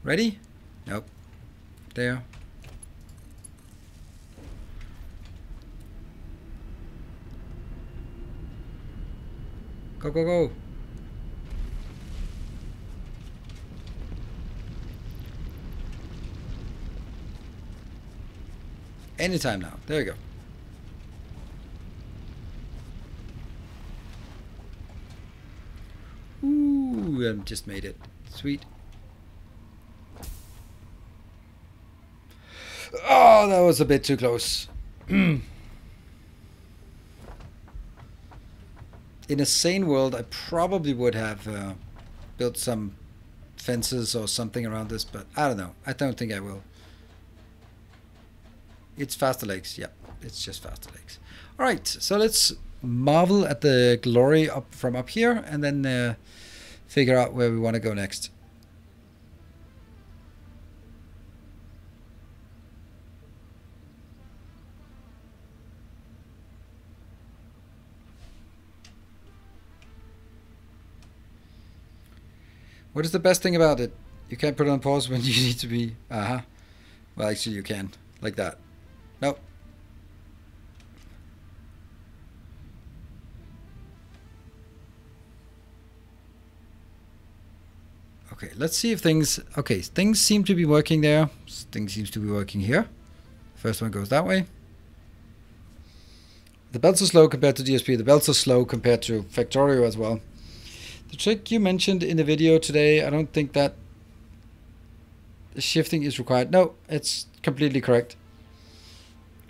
ready? Nope. There. Go, go, go. Anytime now. There you go. Ooh, I just made it. Sweet. Oh, that was a bit too close. *clears throat* in a sane world, I probably would have uh, built some fences or something around this, but I don't know. I don't think I will. It's faster lakes. Yep, it's just faster lakes. All right, so let's marvel at the glory up from up here, and then uh, figure out where we want to go next. What is the best thing about it? You can't put it on pause when *laughs* you need to be. Uh huh. Well, actually, you can. Like that. Nope. Okay, let's see if things... Okay, things seem to be working there. Things seems to be working here. First one goes that way. The belts are slow compared to DSP. The belts are slow compared to Factorio as well. The trick you mentioned in the video today, I don't think that shifting is required. No, it's completely correct.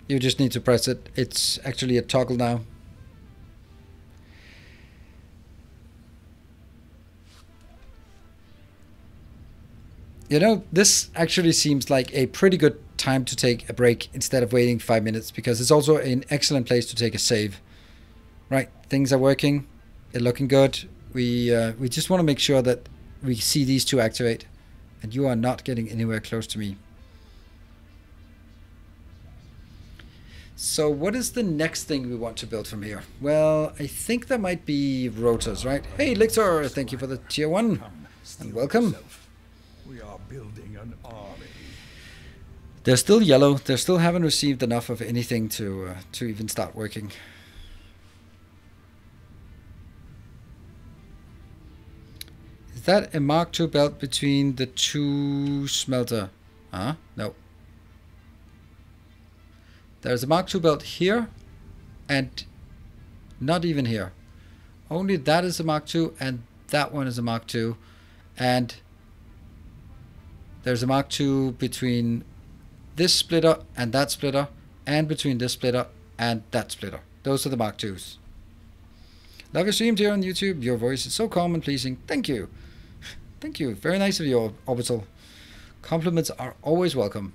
You just need to press it. It's actually a toggle now. You know, this actually seems like a pretty good time to take a break instead of waiting five minutes because it's also an excellent place to take a save. Right, things are working, they're looking good. We uh, we just want to make sure that we see these two activate, and you are not getting anywhere close to me. So what is the next thing we want to build from here? Well, I think that might be rotors, right? Hey, Lixor, thank you for the tier one, and welcome. Building an army. They're still yellow. They still haven't received enough of anything to uh, to even start working. Is that a Mark II belt between the two smelter? Uh, no. There's a Mark II belt here, and not even here. Only that is a Mark II, and that one is a Mark II, and there's a Mark II between this splitter and that splitter, and between this splitter and that splitter. Those are the Mark IIs. Love your stream here on YouTube. Your voice is so calm and pleasing. Thank you. Thank you. Very nice of you, Orbital. Compliments are always welcome.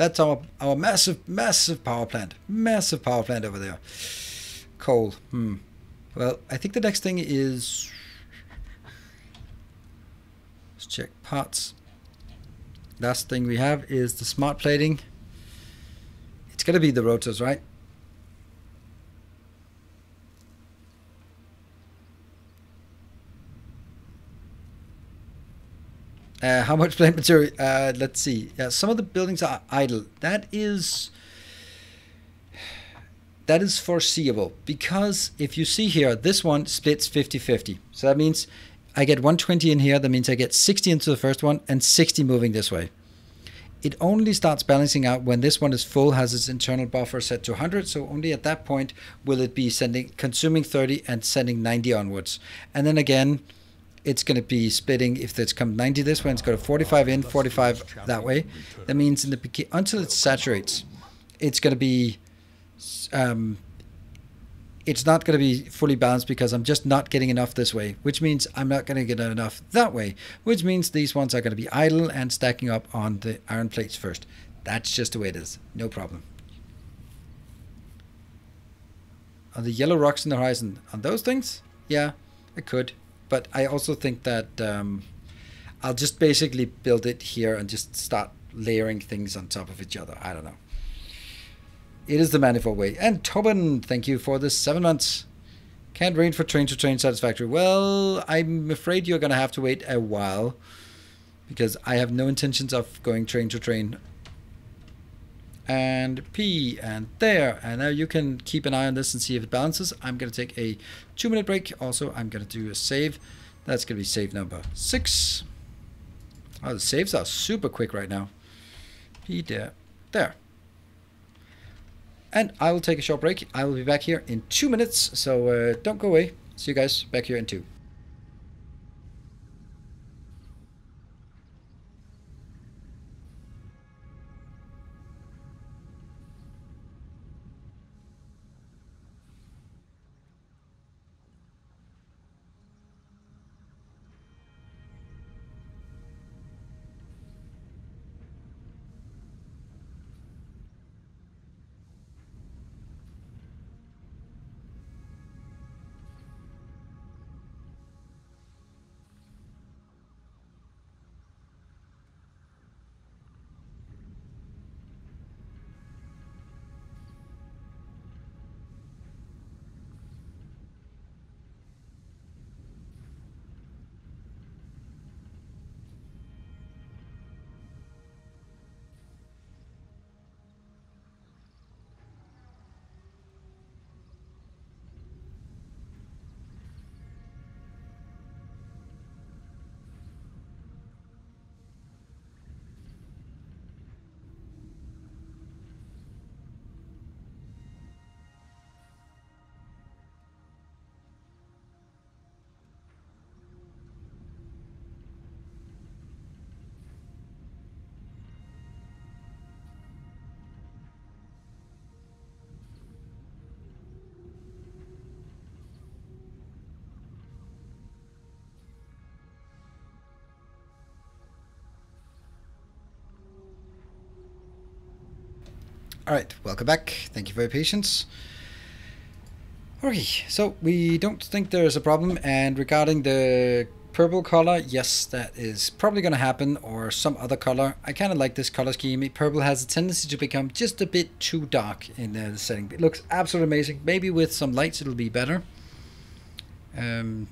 That's our our massive, massive power plant. Massive power plant over there. Coal. Hmm. Well, I think the next thing is let's check parts. Last thing we have is the smart plating. It's gonna be the rotors, right? Uh, how much plant material? Uh, let's see. Yeah, some of the buildings are idle. That is that is foreseeable because if you see here, this one splits 50-50. So that means I get 120 in here. That means I get 60 into the first one and 60 moving this way. It only starts balancing out when this one is full, has its internal buffer set to 100. So only at that point will it be sending, consuming 30 and sending 90 onwards. And then again, it's going to be splitting. If it's come 90 this way, it's got a 45 in, 45 that way. That means in the until it saturates, it's going to be um, it's not going to be fully balanced because I'm just not getting enough this way, which means I'm not going to get enough that way, which means these ones are going to be idle and stacking up on the iron plates first. That's just the way it is. No problem. On the yellow rocks in the horizon, on those things, yeah, I could. But I also think that um, I'll just basically build it here and just start layering things on top of each other. I don't know. It is the manifold way. And Tobin, thank you for the seven months. Can't wait for train to train satisfactory. Well, I'm afraid you're going to have to wait a while because I have no intentions of going train to train. And P and there. And now you can keep an eye on this and see if it balances. I'm going to take a two minute break. Also, I'm going to do a save. That's going to be save number six. Oh, the saves are super quick right now. P there. There. And I will take a short break. I will be back here in two minutes, so uh, don't go away. See you guys back here in two. All right, welcome back. Thank you for your patience. Okay, so we don't think there's a problem. And regarding the purple color, yes, that is probably going to happen, or some other color. I kind of like this color scheme. Purple has a tendency to become just a bit too dark in the setting. It looks absolutely amazing. Maybe with some lights it'll be better. Um,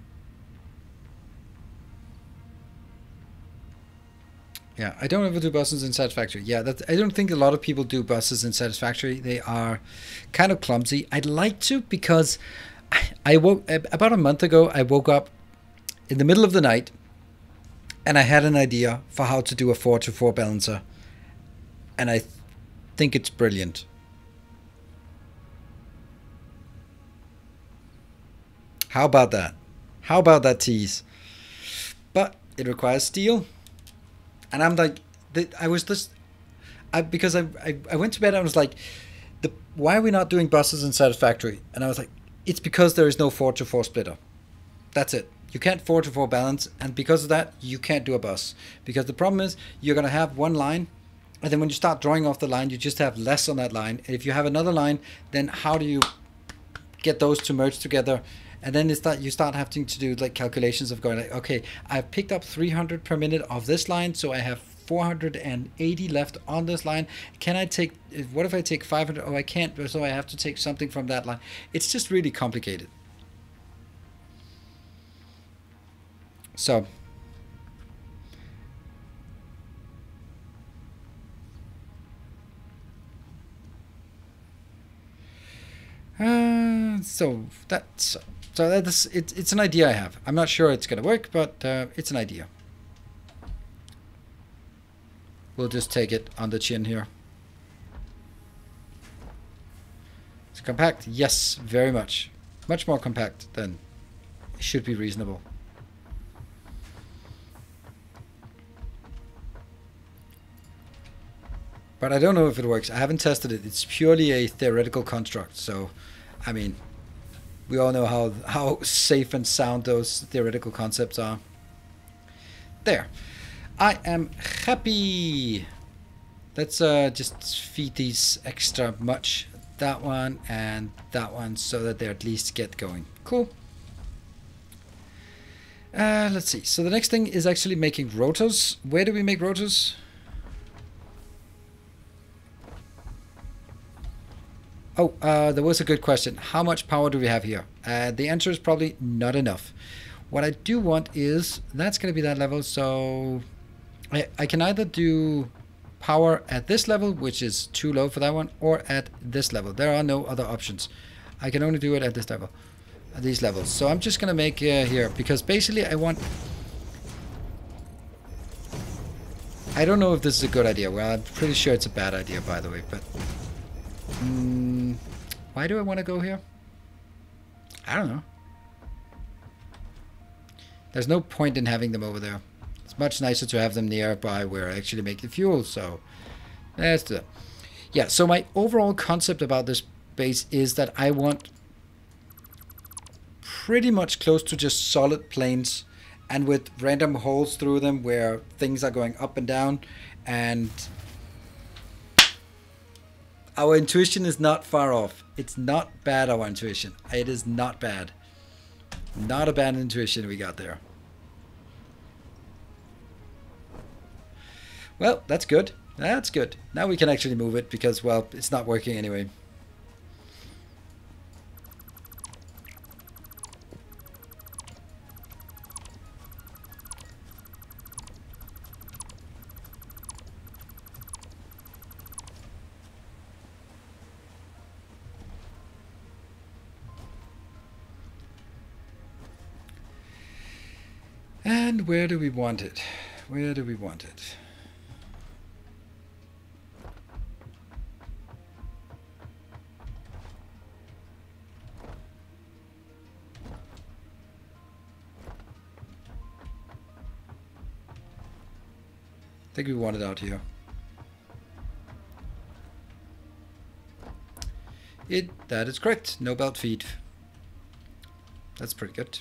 Yeah, I don't ever do buses in Satisfactory. Yeah, that I don't think a lot of people do buses in Satisfactory. They are kind of clumsy. I'd like to because I, I woke about a month ago. I woke up in the middle of the night, and I had an idea for how to do a four to four balancer, and I th- think it's brilliant. How about that? How about that tease? But it requires steel and I'm like, I was just, I because I, I I went to bed. and I was like, the why are we not doing buses in Satisfactory? And I was like, it's because there is no four to four splitter. That's it. You can't four to four balance, and because of that, you can't do a bus. Because the problem is, you're gonna have one line, and then when you start drawing off the line, you just have less on that line. And if you have another line, then how do you get those to merge together? And then it's that you start having to do like calculations of going like okay i've picked up 300 per minute of this line so i have 480 left on this line. Can i take what if i take 500 oh i can't so i have to take something from that line. It's just really complicated. So uh, so that's so that's it, it's an idea I have. I'm not sure it's going to work, but uh, it's an idea. We'll just take it on the chin here. It's compact? Yes, very much. Much more compact than should be reasonable. But I don't know if it works. I haven't tested it. It's purely a theoretical construct. So, I mean, we all know how how safe and sound those theoretical concepts are. There. I am happy. Let's uh, just feed these extra much. That one and that one so that they at least get going. Cool. Uh, let's see. So the next thing is actually making rotors. Where do we make rotors? Oh, uh, there was a good question. How much power do we have here? Uh, the answer is probably not enough. What I do want is, that's going to be that level, so I, I can either do power at this level, which is too low for that one, or at this level. There are no other options. I can only do it at this level, at these levels. So I'm just going to make uh, here, because basically I want... I don't know if this is a good idea. Well, I'm pretty sure it's a bad idea, by the way, but Mm, why do I want to go here? I don't know. There's no point in having them over there. It's much nicer to have them nearby where I actually make the fuel, so let's do that. Yeah, so my overall concept about this base is that I want pretty much close to just solid planes and with random holes through them where things are going up and down and our intuition is not far off. It's not bad, our intuition. It is not bad. Not a bad intuition we got there. Well, that's good. That's good. Now we can actually move it because, well, it's not working anyway. And where do we want it? Where do we want it? I think we want it out here. It that is correct. No belt feed. That's pretty good.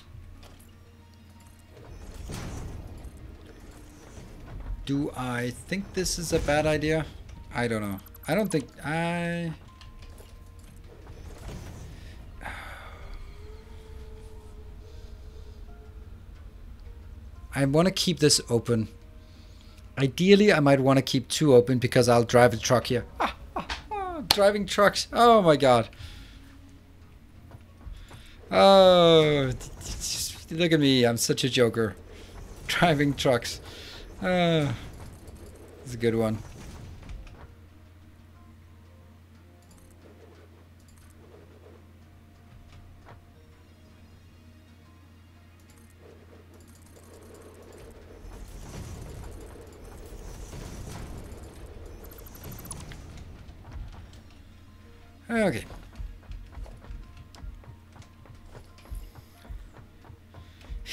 Do I think this is a bad idea? I don't know. I don't think I... *sighs* I want to keep this open. Ideally, I might want to keep two open because I'll drive a truck here. Ah, ah, ah, driving trucks. Oh my god. Oh, *laughs* look at me. I'm such a joker. Driving trucks. Uh, It's a good one. Okay.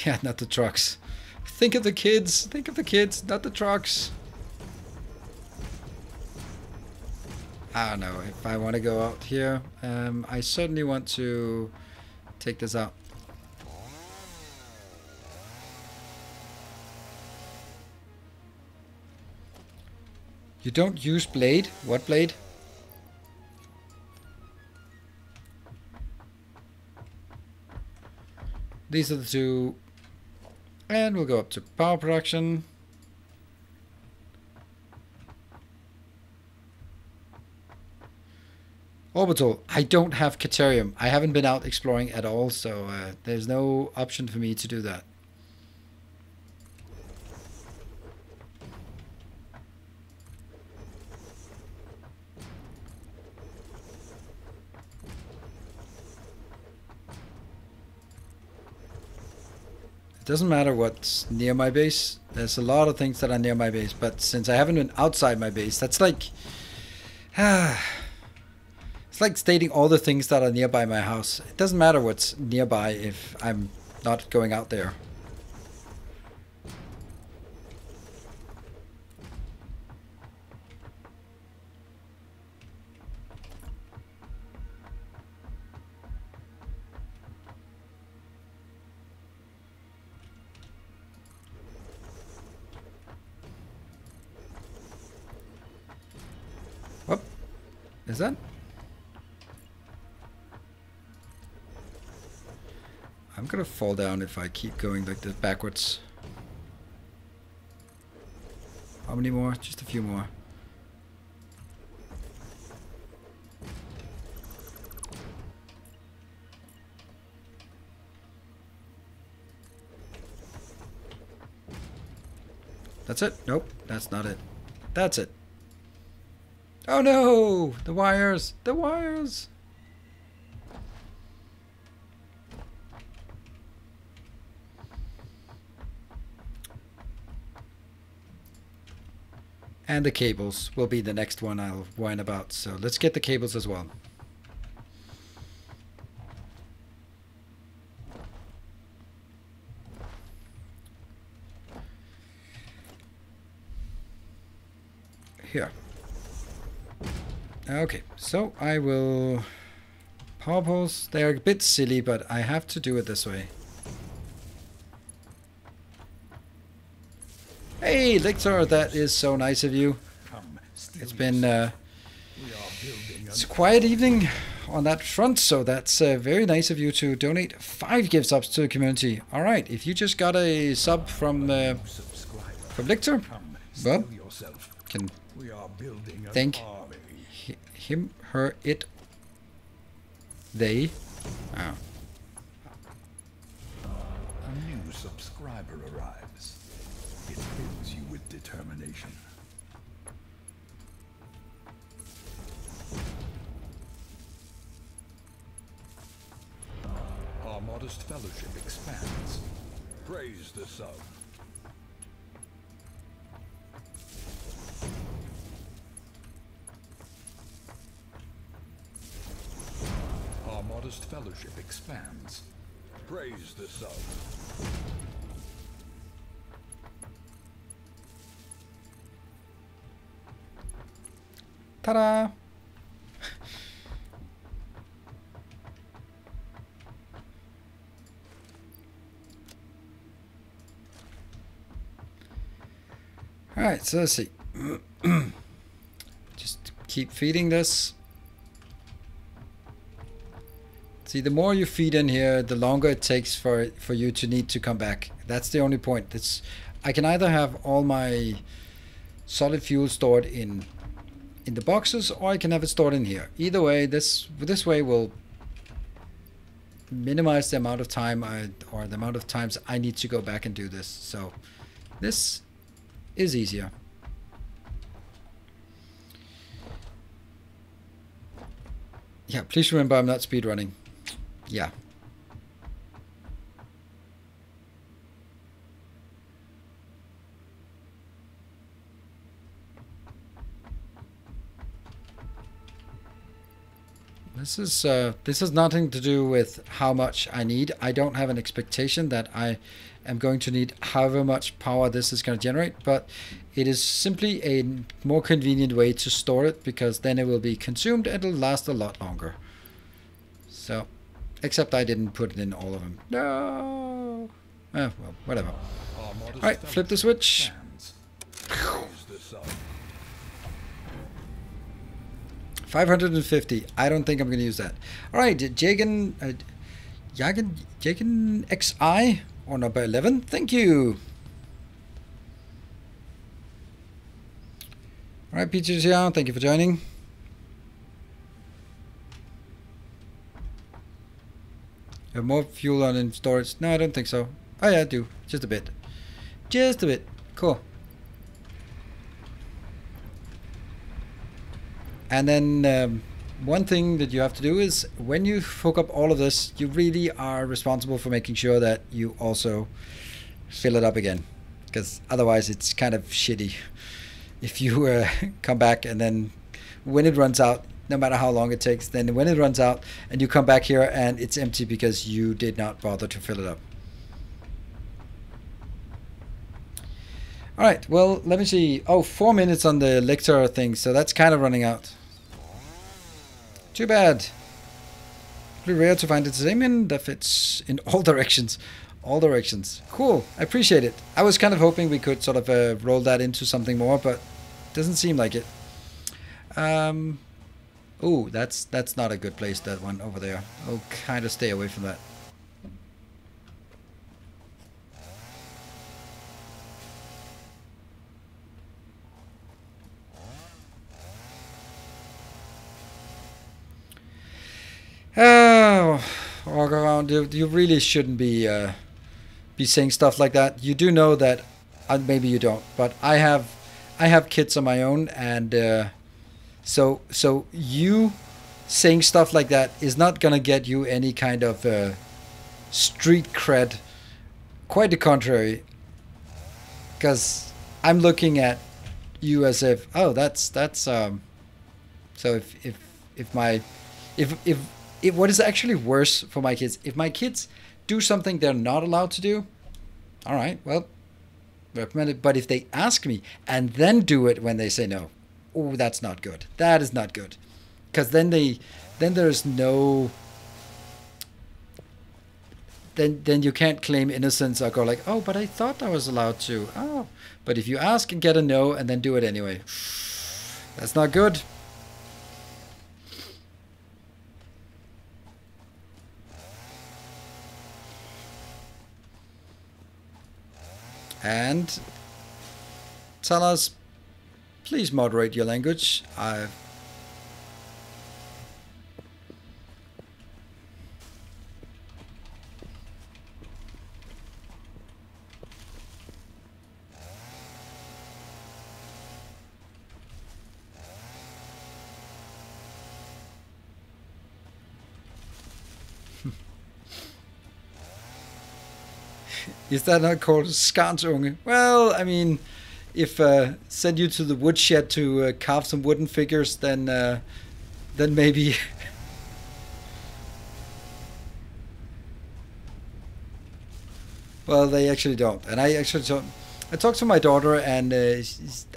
Yeah, not the trucks. Think of the kids. Think of the kids, not the trucks. I don't know if I want to go out here. Um, I certainly want to take this out. You don't use blade? What blade? These are the two. And we'll go up to power production. Orbital. I don't have Caterium. I haven't been out exploring at all, so uh, there's no option for me to do that. Doesn't matter what's near my base. There's a lot of things that are near my base, but since I haven't been outside my base, that's like... Ah, *sighs* it's like stating all the things that are nearby my house. It doesn't matter what's nearby if I'm not going out there. Is that? I'm gonna fall down if I keep going like this backwards. How many more? Just a few more. That's it? Nope, that's not it. That's it. Oh no! The wires! The wires! And the cables will be the next one I'll whine about. So let's get the cables as well. Here. Okay, so I will... Power poles, they are a bit silly, but I have to do it this way. Hey, Lictor, that is so nice of you. Come, It's been uh, We are it's a quiet evening on that front, so that's uh, very nice of you to donate five gift subs to the community. All right, if you just got a sub from uh, from Lictor, yourself. can We are building Thank- him, her, it, they. Oh. A new subscriber arrives. It fills you with determination. Our modest fellowship expands. Praise the sub. Modest fellowship expands. Praise the sun. Ta-da! All right, so let's see. *clears throat* Just keep feeding this. See, the more you feed in here, the longer it takes for for you to need to come back. That's the only point. It's, I can either have all my solid fuel stored in in the boxes, or I can have it stored in here. Either way, this this way will minimize the amount of time I, or the amount of times I need to go back and do this. So this is easier. Yeah, please remember I'm not speedrunning. Yeah. This is uh, this has nothing to do with how much I need. I don't have an expectation that I am going to need however much power this is going to generate, but it is simply a more convenient way to store it because then it will be consumed and it'll last a lot longer. So, except I didn't put it in all of them. No. Oh, well, whatever. Alright, flip the switch. Praise the sun. 550. I don't think I'm going to use that. All right, Jagan, uh, Jagan, Jagan XI or number 11. Thank you. All right, Peter thank you for joining. Have more fuel on in storage? No, I don't think so. Oh yeah, I do. Just a bit. Just a bit. Cool. And then um, one thing that you have to do is when you hook up all of this, you really are responsible for making sure that you also fill it up again. Because otherwise, it's kind of shitty *laughs* if you uh, *laughs* come back and then when it runs out, no matter how long it takes, then when it runs out and you come back here and it's empty because you did not bother to fill it up. All right, well, let me see. Oh, four minutes on the lector thing, so that's kind of running out. Too bad. Pretty rare to find a Zamian that fits in all *laughs* directions. All directions. Cool, I appreciate it. I was kind of hoping we could sort of uh, roll that into something more, but doesn't seem like it. Um, oh, that's that's not a good place, that one over there. I'll kind of stay away from that. Oh, walk around. You, you really shouldn't be uh, be saying stuff like that. You do know that, uh, maybe you don't, but I have, I have kids of my own, and uh, so so you saying stuff like that is not gonna get you any kind of uh, street cred. Quite the contrary, because I'm looking at you as if, oh, that's that's um. So if if if my if if if what is actually worse for my kids if my kids do something they're not allowed to do all right well reprimand it but if they ask me and then do it when they say no oh that's not good. That is not good. Because then they then there's no then then you can't claim innocence or go like oh but i thought i was allowed to. Oh but if you ask and get a no and then do it anyway. That's not good. And tell us please moderate your language i *laughs* Is that not called Skansunge? Well, I mean, if uh, send you to the woodshed to uh, carve some wooden figures, then uh, then maybe. *laughs* well, they actually don't, and I actually don't. I talked to my daughter, and uh,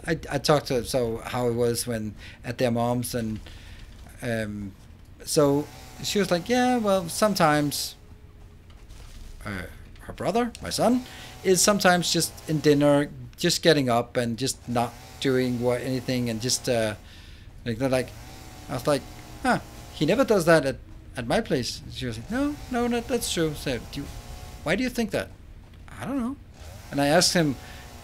I I talked to her, so how it was when at their moms, and um, so she was like, yeah, well, sometimes. Uh, her brother, my son, is sometimes just in dinner, just getting up and just not doing what anything, and just uh, like they're like, I was like, huh, he never does that at, at my place. She was like, no, no, no, that's true. So, do you, why do you think that? I don't know. And I asked him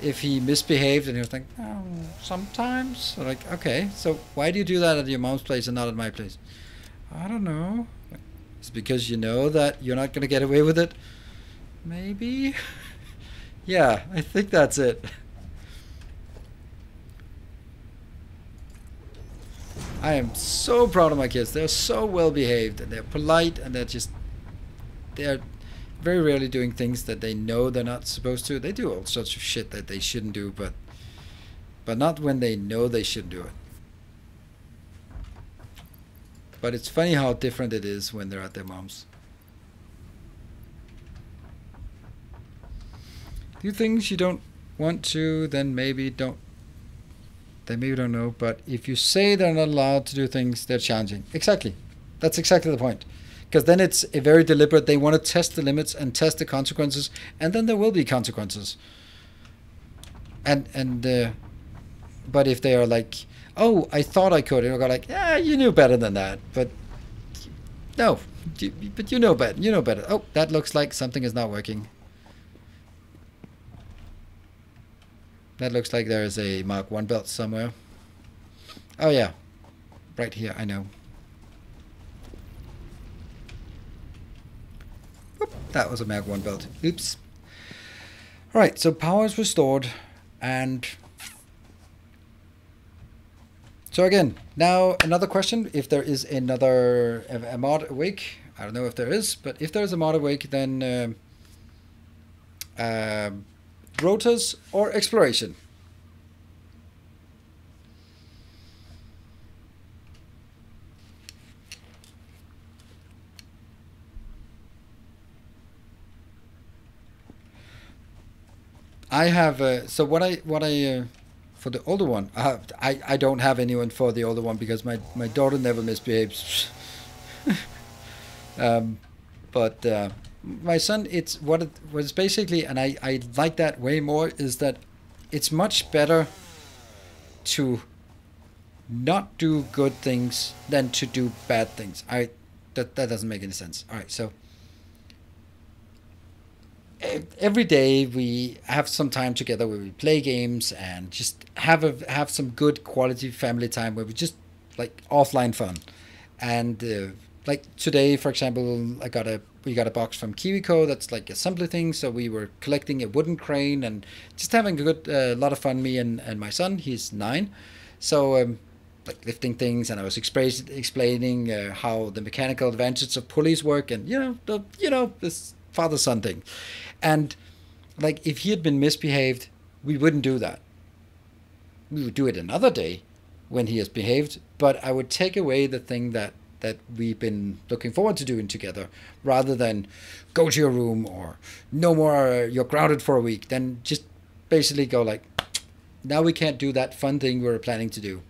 if he misbehaved, and he was like, oh, sometimes. So like, okay, so why do you do that at your mom's place and not at my place? I don't know. It's because you know that you're not gonna get away with it. Maybe. *laughs* yeah, I think that's it. I am so proud of my kids. They're so well behaved and they're polite and they're just they're very rarely doing things that they know they're not supposed to. They do all sorts of shit that they shouldn't do, but but not when they know they shouldn't do it. But it's funny how different it is when they're at their mom's. Do things you don't want to, then maybe don't they maybe don't know, but if you say they're not allowed to do things, they're challenging. Exactly. That's exactly the point. Because then it's a very deliberate. They want to test the limits and test the consequences, and then there will be consequences. And and uh, but if they are like, oh, I thought I could, you'll go like, yeah, you knew better than that, but no, but you know better. You know better. Oh, that looks like something is not working. That looks like there is a Mark 1 belt somewhere. Oh yeah, right here, I know. Oop, that was a Mark 1 belt. Oops. Alright, so power is restored, and... So again, now another question, if there is another a, mod awake, I don't know if there is, but if there is a mod awake, then... Um, um, rotors or exploration? I have uh, so what I what I uh, for the older one I, have, I I don't have anyone for the older one because my my daughter never misbehaves. *laughs* um, but uh, my son, it's what it was basically, and I, I like that way more, is that it's much better to not do good things than to do bad things. I that that doesn't make any sense. All right, so every day we have some time together where we play games and just have a have some good quality family time where we just like offline fun and uh, like today for example i got a we got a box from KiwiCo that's like assembly thing. So we were collecting a wooden crane and just having a good a uh, lot of fun. Me and, and my son, he's nine, so um, like lifting things, and I was expra- explaining uh, how the mechanical advantages of pulleys work, and you know the you know this father son thing, and like if he had been misbehaved, we wouldn't do that. We would do it another day when he has behaved, but I would take away the thing that that we've been looking forward to doing together rather than go to your room or no more you're grounded for a week then just basically go like now we can't do that fun thing we were planning to do.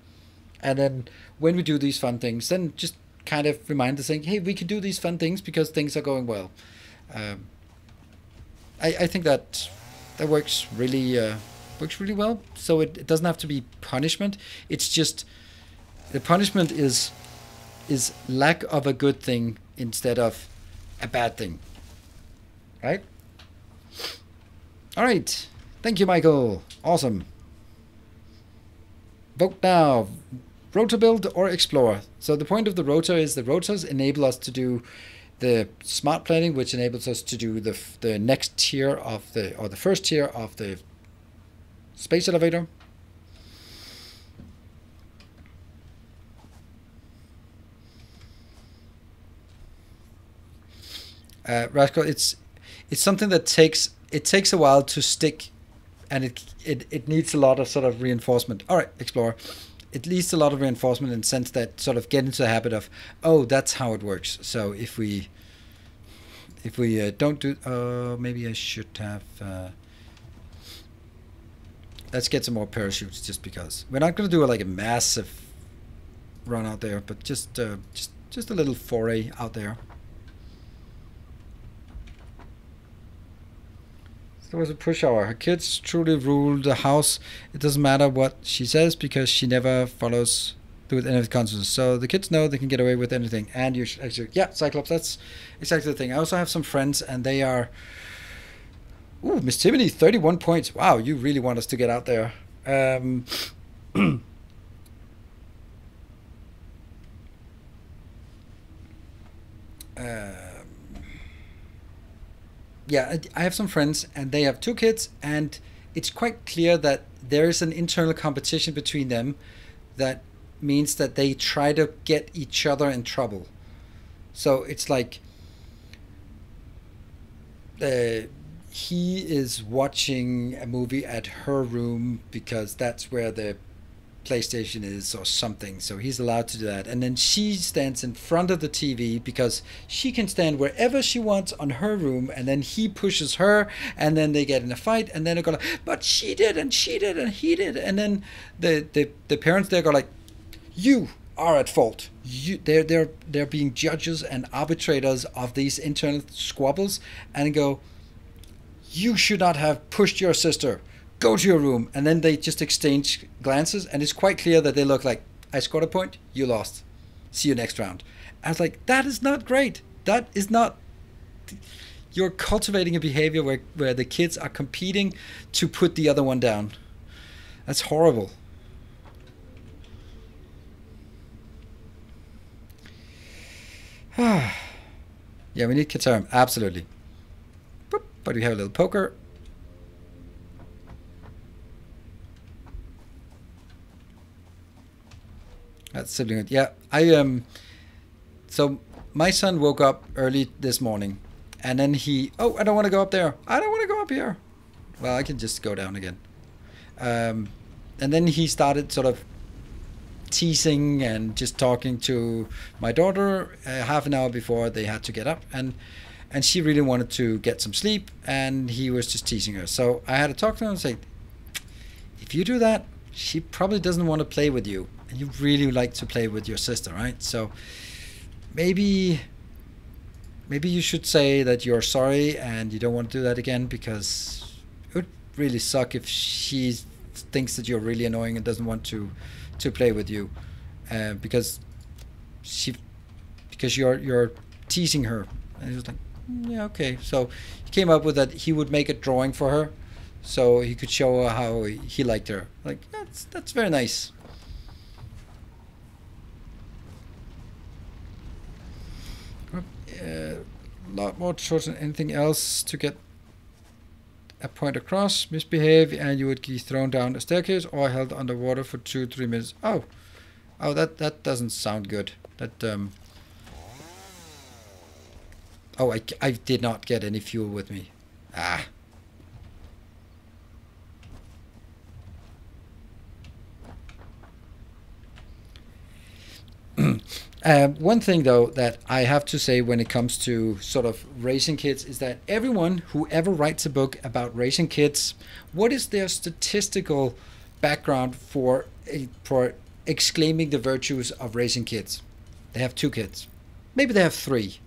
And then when we do these fun things then just kind of remind us saying hey we can do these fun things because things are going well. Um, I, I think that that works really uh, works really well. So it, it doesn't have to be punishment. It's just the punishment is is lack of a good thing instead of a bad thing. Right? All right. Thank you, Michael. Awesome. Vote now. Rotor build or explore. So the point of the rotor is the rotors enable us to do the smart plating, which enables us to do the the next tier of the or the first tier of the space elevator. Uh, Rascal, it's it's something that takes it takes a while to stick, and it it it needs a lot of sort of reinforcement. All right, Explorer, it needs a lot of reinforcement in the sense that sort of get into the habit of oh that's how it works. So if we if we uh, don't do, uh, maybe I should have. Uh, let's get some more parachutes just because we're not going to do like a massive run out there, but just uh, just just a little foray out there. There was a push hour. Her kids truly rule the house. It doesn't matter what she says because she never follows through with any of the consequences. So the kids know they can get away with anything. And you should actually, yeah, Cyclops, that's exactly the thing. I also have some friends and they are. Ooh, Miss Timothy, 31 points. Wow, you really want us to get out there. Um, *clears throat* uh, yeah, I have some friends and they have two kids, and it's quite clear that there is an internal competition between them that means that they try to get each other in trouble. So it's like uh, he is watching a movie at her room because that's where the PlayStation is or something. So he's allowed to do that. And then she stands in front of the TV because she can stand wherever she wants on her room. And then he pushes her and then they get in a fight. And then they go like, but she did and she did and he did. And then the, the, the parents there go like, you are at fault. You, they're, they're, they're being judges and arbitrators of these internal squabbles and go, you should not have pushed your sister go to your room. And then they just exchange glances, and it's quite clear that they look like, I scored a point, you lost. See you next round. I was like, that is not great. That is not. You're cultivating a behavior where, where the kids are competing to put the other one down. That's horrible. *sighs* yeah, we need Caterium, absolutely. But we have a little poker. That's sibling. Yeah, I um. So my son woke up early this morning, and then he. Oh, I don't want to go up there. I don't want to go up here. Well, I can just go down again. Um, and then he started sort of teasing and just talking to my daughter uh, half an hour before they had to get up, and and she really wanted to get some sleep, and he was just teasing her. So I had to talk to her and say, if you do that, she probably doesn't want to play with you and you really like to play with your sister, right? So maybe maybe you should say that you're sorry and you don't want to do that again because it would really suck if she thinks that you're really annoying and doesn't want to to play with you uh, because she because you're you're teasing her. And he was like yeah okay. So he came up with that he would make a drawing for her so he could show her how he liked her. Like that's that's very nice a lot more short than anything else to get a point across, misbehave, and you would be thrown down a staircase or held underwater for two, three minutes. Oh, oh, that that doesn't sound good. That um. Oh, I, I did not get any fuel with me. Ah. *clears throat* Um, one thing, though, that I have to say when it comes to sort of raising kids is that everyone who ever writes a book about raising kids, what is their statistical background for for exclaiming the virtues of raising kids? They have two kids, maybe they have three.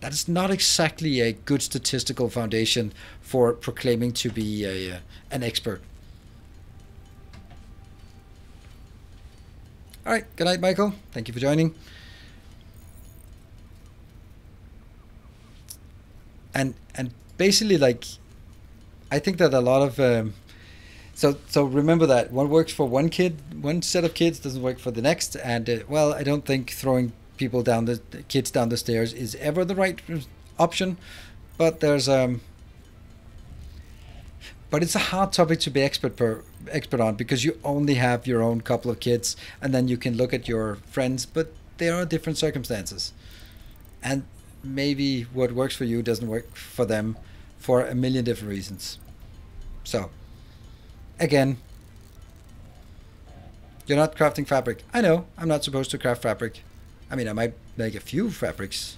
That is not exactly a good statistical foundation for proclaiming to be a, uh, an expert. All right. Good night, Michael. Thank you for joining. And and basically like I think that a lot of um, so so remember that what works for one kid, one set of kids doesn't work for the next, and uh, well, I don't think throwing people down the kids down the stairs is ever the right option, but there's um. But it's a hard topic to be expert per expert on because you only have your own couple of kids, and then you can look at your friends, but there are different circumstances, and maybe what works for you doesn't work for them for a million different reasons. So, again, you're not crafting fabric. I know, I'm not supposed to craft fabric. I mean, I might make a few fabrics.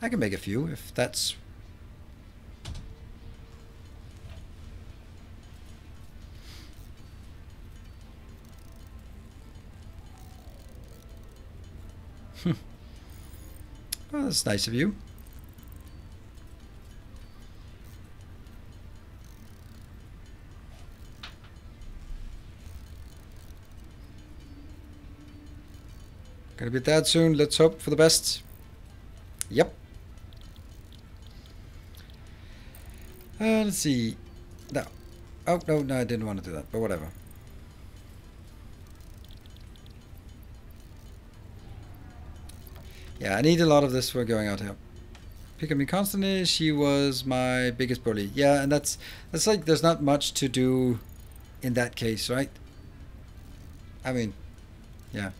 I can make a few if that's That's nice of you. Gonna be dead soon. Let's hope for the best. Yep. Uh, let's see. No. Oh, no, no, I didn't want to do that, but whatever. Yeah, I need a lot of this for going out here. Pick me constantly. She was my biggest bully. Yeah, and that's that's like there's not much to do in that case, right? I mean, Yeah.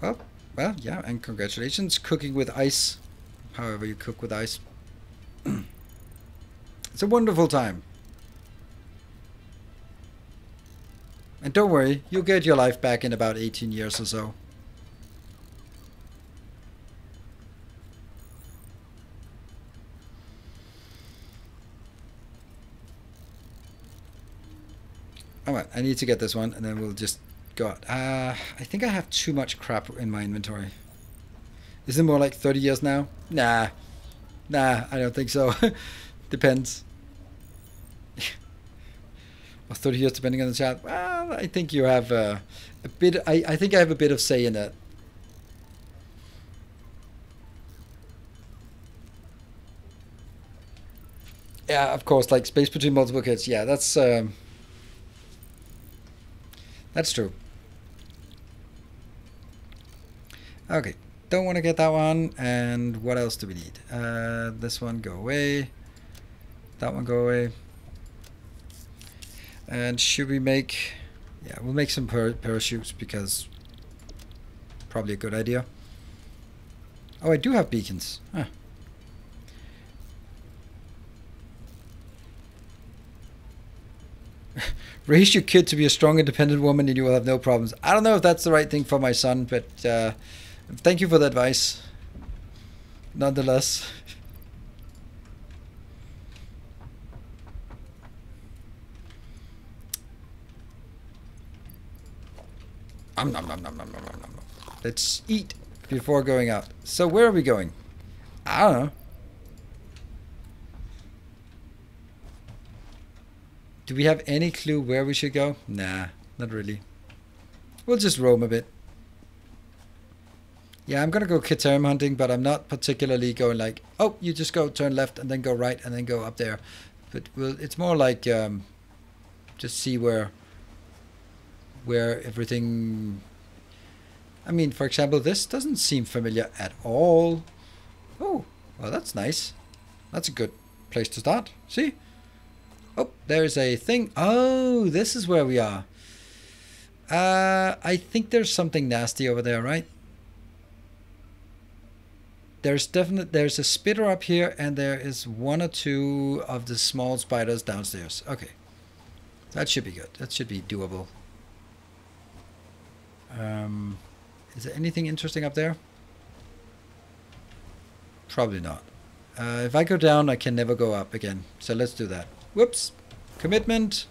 Well, well, yeah, and congratulations, cooking with ice. However you cook with ice. *clears throat* it's a wonderful time. And don't worry, you'll get your life back in about 18 years or so. Alright, I need to get this one and then we'll just go out. Uh, I think I have too much crap in my inventory. Is it more like 30 years now? Nah. Nah, I don't think so. *laughs* Depends. 30 years depending on the chat. Well, I think you have uh, a bit, I, I think I have a bit of say in that. Yeah, of course, like space between multiple kids. Yeah, that's um, that's true. Okay, don't want to get that one. And what else do we need? Uh, this one go away. That one go away. And should we make... Yeah, we'll make some par parachutes because probably a good idea. Oh, I do have beacons. Huh. *laughs* Raise your kid to be a strong, independent woman and you will have no problems. I don't know if that's the right thing for my son, but uh, thank you for the advice. Nonetheless. Um, nom, nom, nom, nom, nom, nom, nom. Let's eat before going out. So where are we going? I don't know. Do we have any clue where we should go? Nah, not really. We'll just roam a bit. Yeah, I'm gonna go Caterium hunting, but I'm not particularly going like, oh, you just go turn left and then go right and then go up there. But we'll, it's more like um, just see where where everything. I mean, for example, this doesn't seem familiar at all. Oh, well, that's nice. That's a good place to start. See? Oh, there's a thing. Oh, this is where we are. Uh, I think there's something nasty over there, right? There's definite. There's a spitter up here, and there is one or two of the small spiders downstairs. Okay, that should be good. That should be doable. Um, is there anything interesting up there? Probably not. Uh, if I go down, I can never go up again. So let's do that. Whoops. Commitment.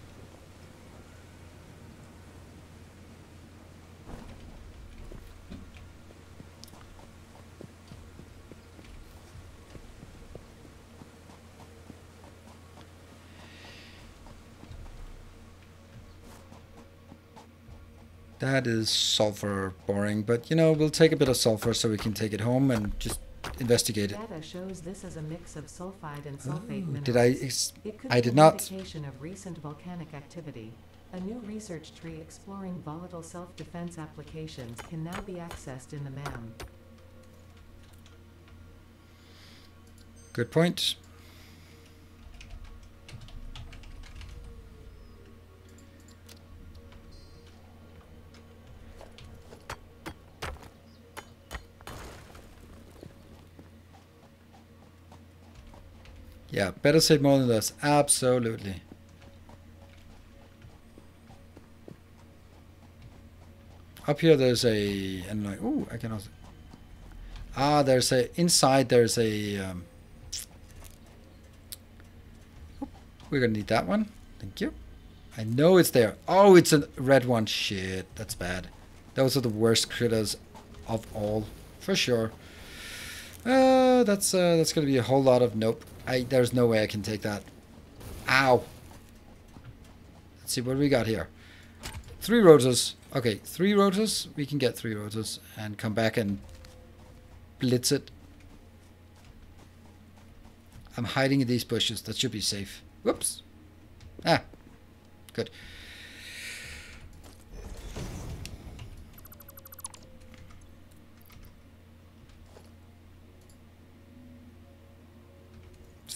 That is sulfur boring, but you know, we'll take a bit of sulfur so we can take it home and just investigate it. Data shows this as a mix of sulfide and oh, sulfate Oh, minerals. did I ex- It could I did not. indication of recent volcanic activity. A new research tree exploring volatile self-defense applications can now be accessed in the MAM. Good point. Yeah, better safe more than less. Absolutely. Up here there's a and like ooh I can also ah there's a inside there's a um, we're gonna need that one. Thank you. I know it's there. Oh, it's a red one. Shit, that's bad. Those are the worst critters of all, for sure. Uh, that's uh, that's gonna be a whole lot of nope. I there's no way I can take that. Ow. Let's see what we got here. Three rotors. Okay, three rotors. We can get three rotors and come back and blitz it. I'm hiding in these bushes. That should be safe. Whoops. Ah. Good.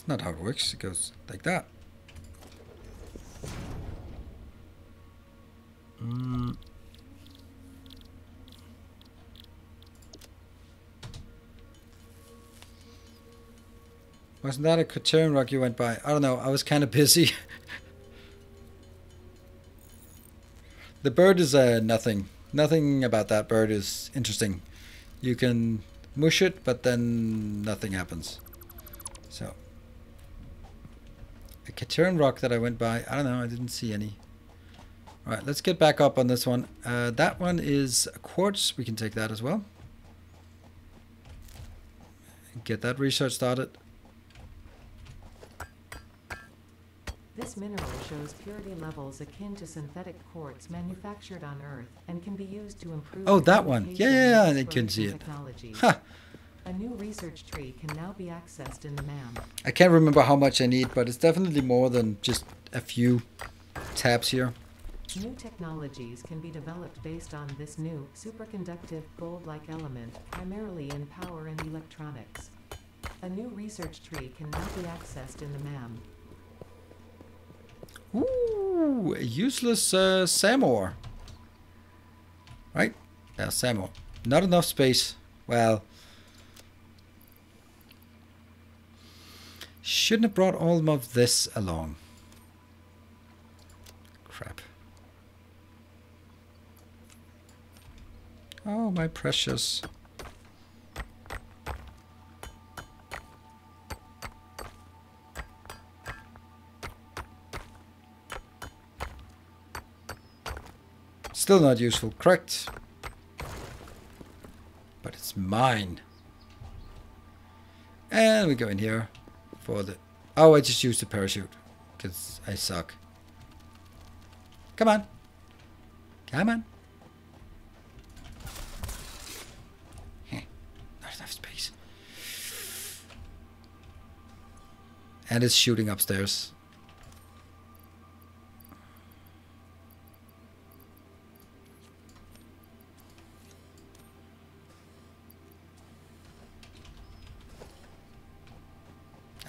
Not how it works. It goes like that. Mm. Wasn't that a Caterium rock you went by? I don't know. I was kind of busy. *laughs* the bird is uh, nothing. Nothing about that bird is interesting. You can mush it, but then nothing happens. So. A Caterium rock that I went by. I don't know. I didn't see any. Alright, let's get back up on this one. Uh, that one is quartz. We can take that as well. Get that research started. This mineral shows purity levels akin to synthetic quartz manufactured on Earth and can be used to improve. Oh, that one. Yeah, yeah, yeah, I can see it. Ha! A new research tree can now be accessed in the MAM. I can't remember how much I need, but it's definitely more than just a few tabs here. New technologies can be developed based on this new superconductive gold-like element, primarily in power and electronics. A new research tree can now be accessed in the MAM. Ooh, a useless uh, Samor. Right? Yeah, Samor. Not enough space. Well. Shouldn't have brought all of this along. Crap. Oh, my precious. Still not useful, correct? But it's mine. And we go in here for the... Oh, I just used the parachute. Because I suck. Come on. Come on. Not enough space. And it's shooting upstairs.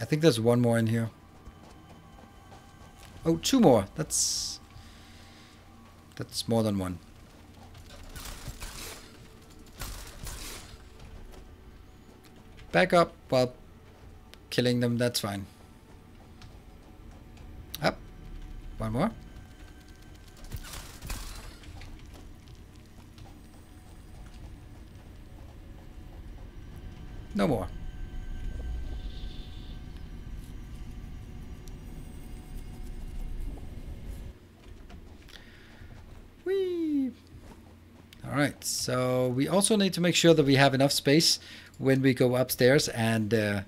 I think there's one more in here. Oh, two more. That's that's more than one. Back up while killing them. That's fine. Up. One more. No more. All right, so we also need to make sure that we have enough space when we go upstairs and uh,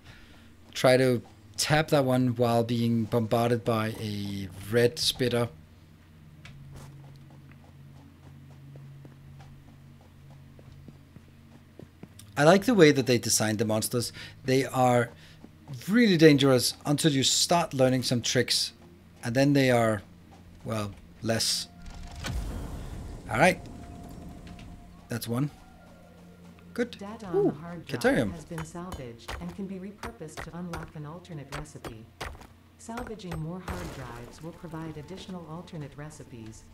try to tap that one while being bombarded by a red spitter. I like the way that they designed the monsters. They are really dangerous until you start learning some tricks, and then they are, well, less. All right, that's one. Good. Data on the hard drive has been salvaged and can be repurposed to unlock an alternate recipe. Salvaging more hard drives will provide additional alternate recipes.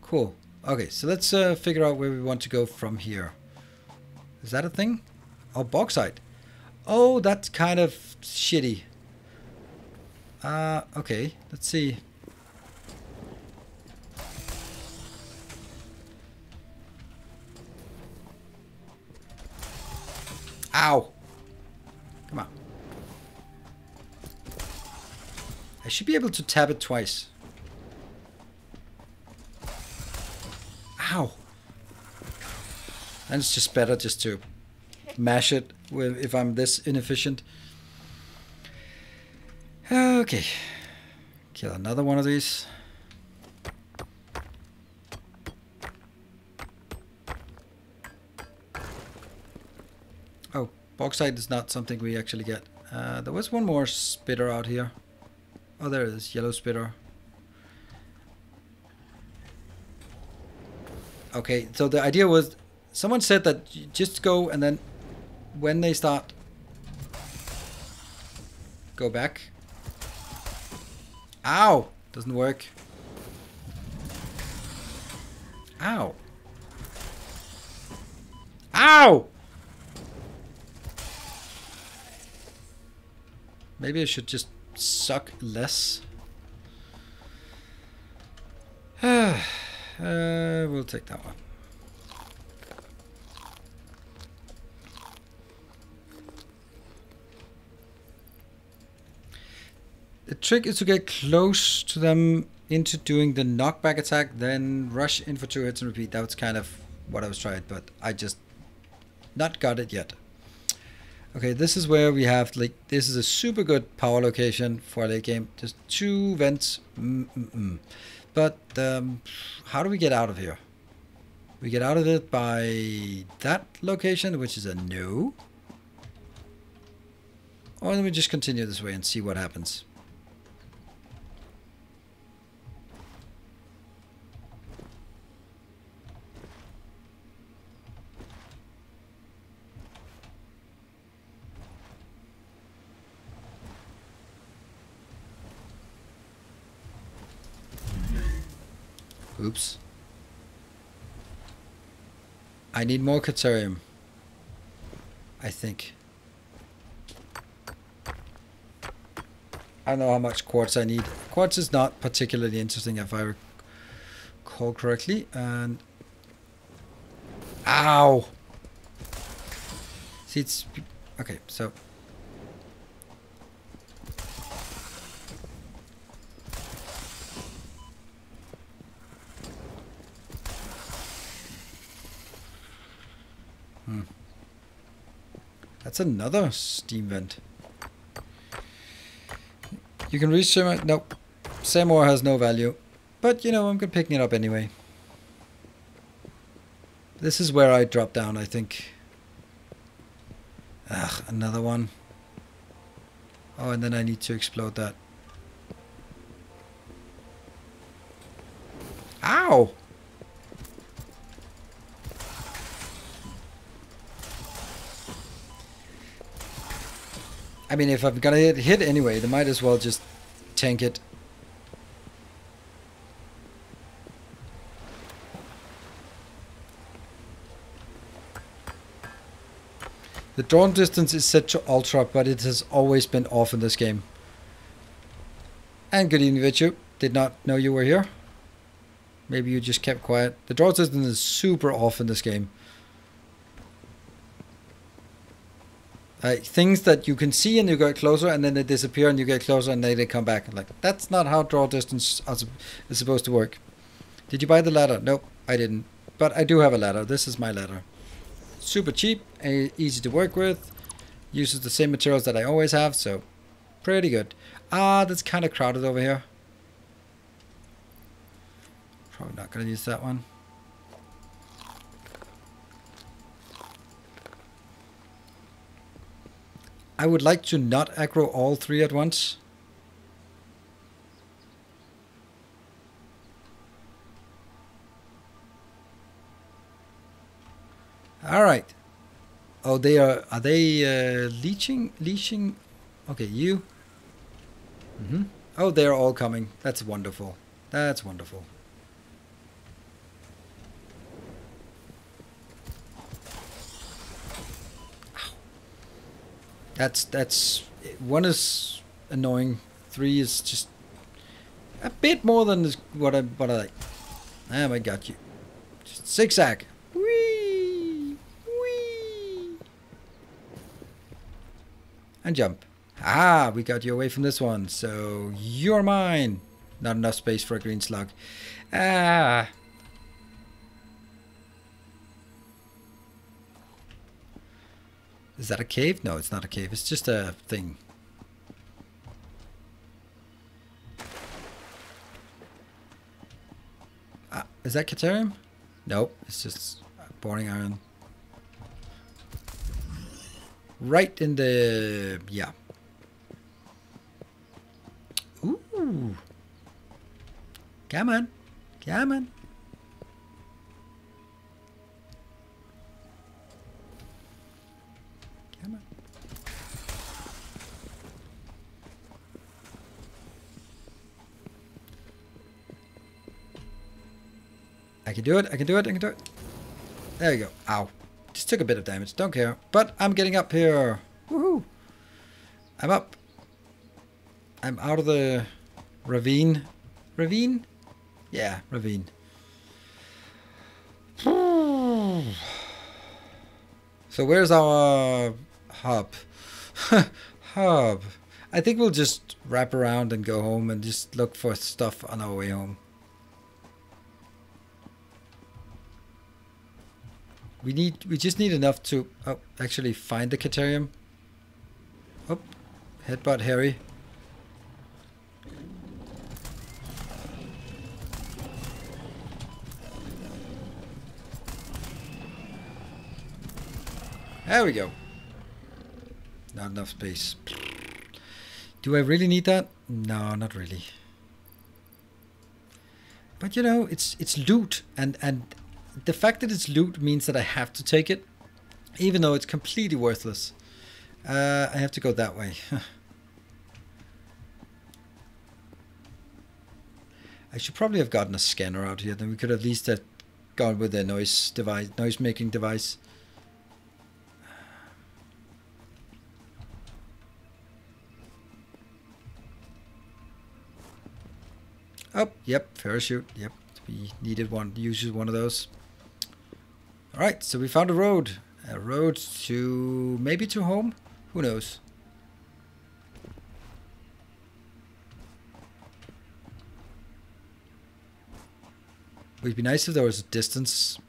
Cool. Okay, so let's uh, figure out where we want to go from here. Is that a thing? Oh, bauxite. Oh, that's kind of shitty. Uh, okay, let's see. Ow! Come on. I should be able to tap it twice. Ow! And it's just better just to mash it with, if I'm this inefficient. Okay. Kill another one of these. Bauxite is not something we actually get. Uh, there was one more spitter out here. Oh, there it is, yellow spitter. Okay, so the idea was, someone said that you just go and then when they start, go back. Ow! Doesn't work. Ow! Ow! Maybe I should just suck less. *sighs* uh, we'll take that one. The trick is to get close to them into doing the knockback attack, then rush in for two hits and repeat. That was kind of what I was trying, but I just not got it yet. Okay, this is where we have like this is a super good power location for late game. Just two vents, mm -mm -mm. but um, how do we get out of here? We get out of it by that location, which is a no. Or we just continue this way and see what happens. Oops. I need more Caterium. I think. I know how much quartz I need. Quartz is not particularly interesting if I recall correctly. And ow! See, it's okay. So That's another steam vent. You can reach Seymour. Nope. Seymour has no value. But, you know, I'm good picking it up anyway. This is where I drop down, I think. Ugh, another one. Oh, and then I need to explode that. Mean, if I'm gonna hit, hit anyway, they might as well just tank it. The drawn distance is set to ultra, but it has always been off in this game. And good evening, Vichu. Did not know you were here. Maybe you just kept quiet. The draw distance is super off in this game. Uh, things that you can see and you get closer and then they disappear and you get closer and then they come back. Like that's not how draw distance is supposed to work. Did you buy the ladder? Nope, I didn't. But I do have a ladder. This is my ladder. Super cheap, easy to work with. Uses the same materials that I always have, so pretty good. Ah, that's kind of crowded over here. Probably not going to use that one. I would like to not aggro all three at once. All right. Oh, they are. Are they uh, leeching? Leeching? Okay, you. Mm -hmm. Oh, they are all coming. That's wonderful. That's wonderful. That's that's one is annoying. Three is just a bit more than what I what I like. Ah, I got you. Zigzag. Wee wee. And jump. Ah, we got you away from this one, so you're mine. Not enough space for a green slug. Ah. Is that a cave? No, it's not a cave. It's just a thing. Uh, is that Caterium? Nope, it's just boring iron. Right in the... yeah. Ooh. Come on. Come on. I can do it, I can do it, I can do it. There you go. Ow. Just took a bit of damage, don't care. But I'm getting up here. Woohoo! I'm up. I'm out of the ravine. Ravine? Yeah, ravine. *sighs* so where's our hub? *laughs* hub. I think we'll just wrap around and go home and just look for stuff on our way home. We need we just need enough to oh, actually find the Caterium. Oh, headbutt Harry. There we go. Not enough space. Do I really need that? No, not really. But you know, it's it's loot, and and the fact that it's loot means that I have to take it, even though it's completely worthless. Uh, I have to go that way. *laughs* I should probably have gotten a scanner out here. Then we could at least have gone with a noise device, noise making device. Oh, yep, parachute. Yep, we needed one. Uses one of those. All right, so we found a road. A road to maybe to home. Who knows? It would be nice if there was a distance.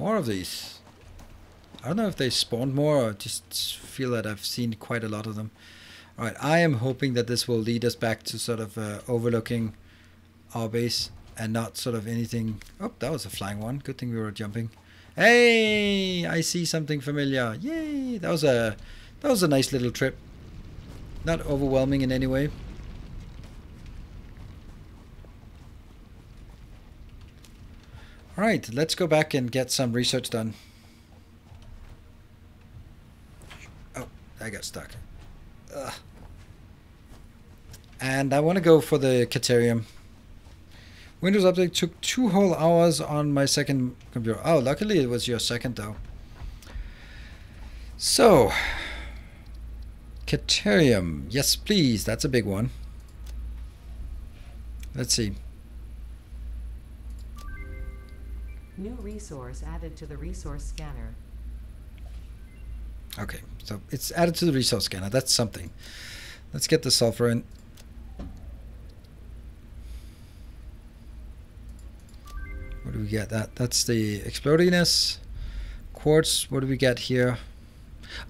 More of these. I don't know if they spawned more I just feel that I've seen quite a lot of them. Alright, I am hoping that this will lead us back to sort of uh, overlooking our base and not sort of anything. Oh, that was a flying one. Good thing we were jumping. Hey, I see something familiar. Yay! That was a that was a nice little trip. Not overwhelming in any way. Alright, let's go back and get some research done. Oh, I got stuck. Ugh. And I want to go for the Caterium. Windows update took two whole hours on my second computer. Oh, luckily it was your second though. So, Caterium. Yes, please. That's a big one. Let's see. New resource added to the resource scanner. Okay, so it's added to the resource scanner. That's something. Let's get the sulfur in. What do we get? That that's the explodiness. Quartz. What do we get here?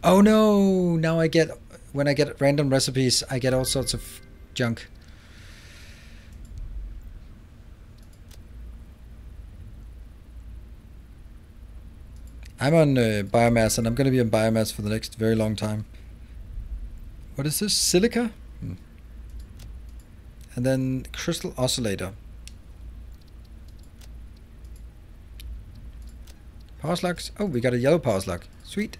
Oh no! Now I get when I get random recipes, I get all sorts of junk. I'm on uh, biomass, and I'm going to be on biomass for the next very long time. What is this? Silica? Hmm. And then crystal oscillator. Power slugs. Oh, we got a yellow power slug. Sweet.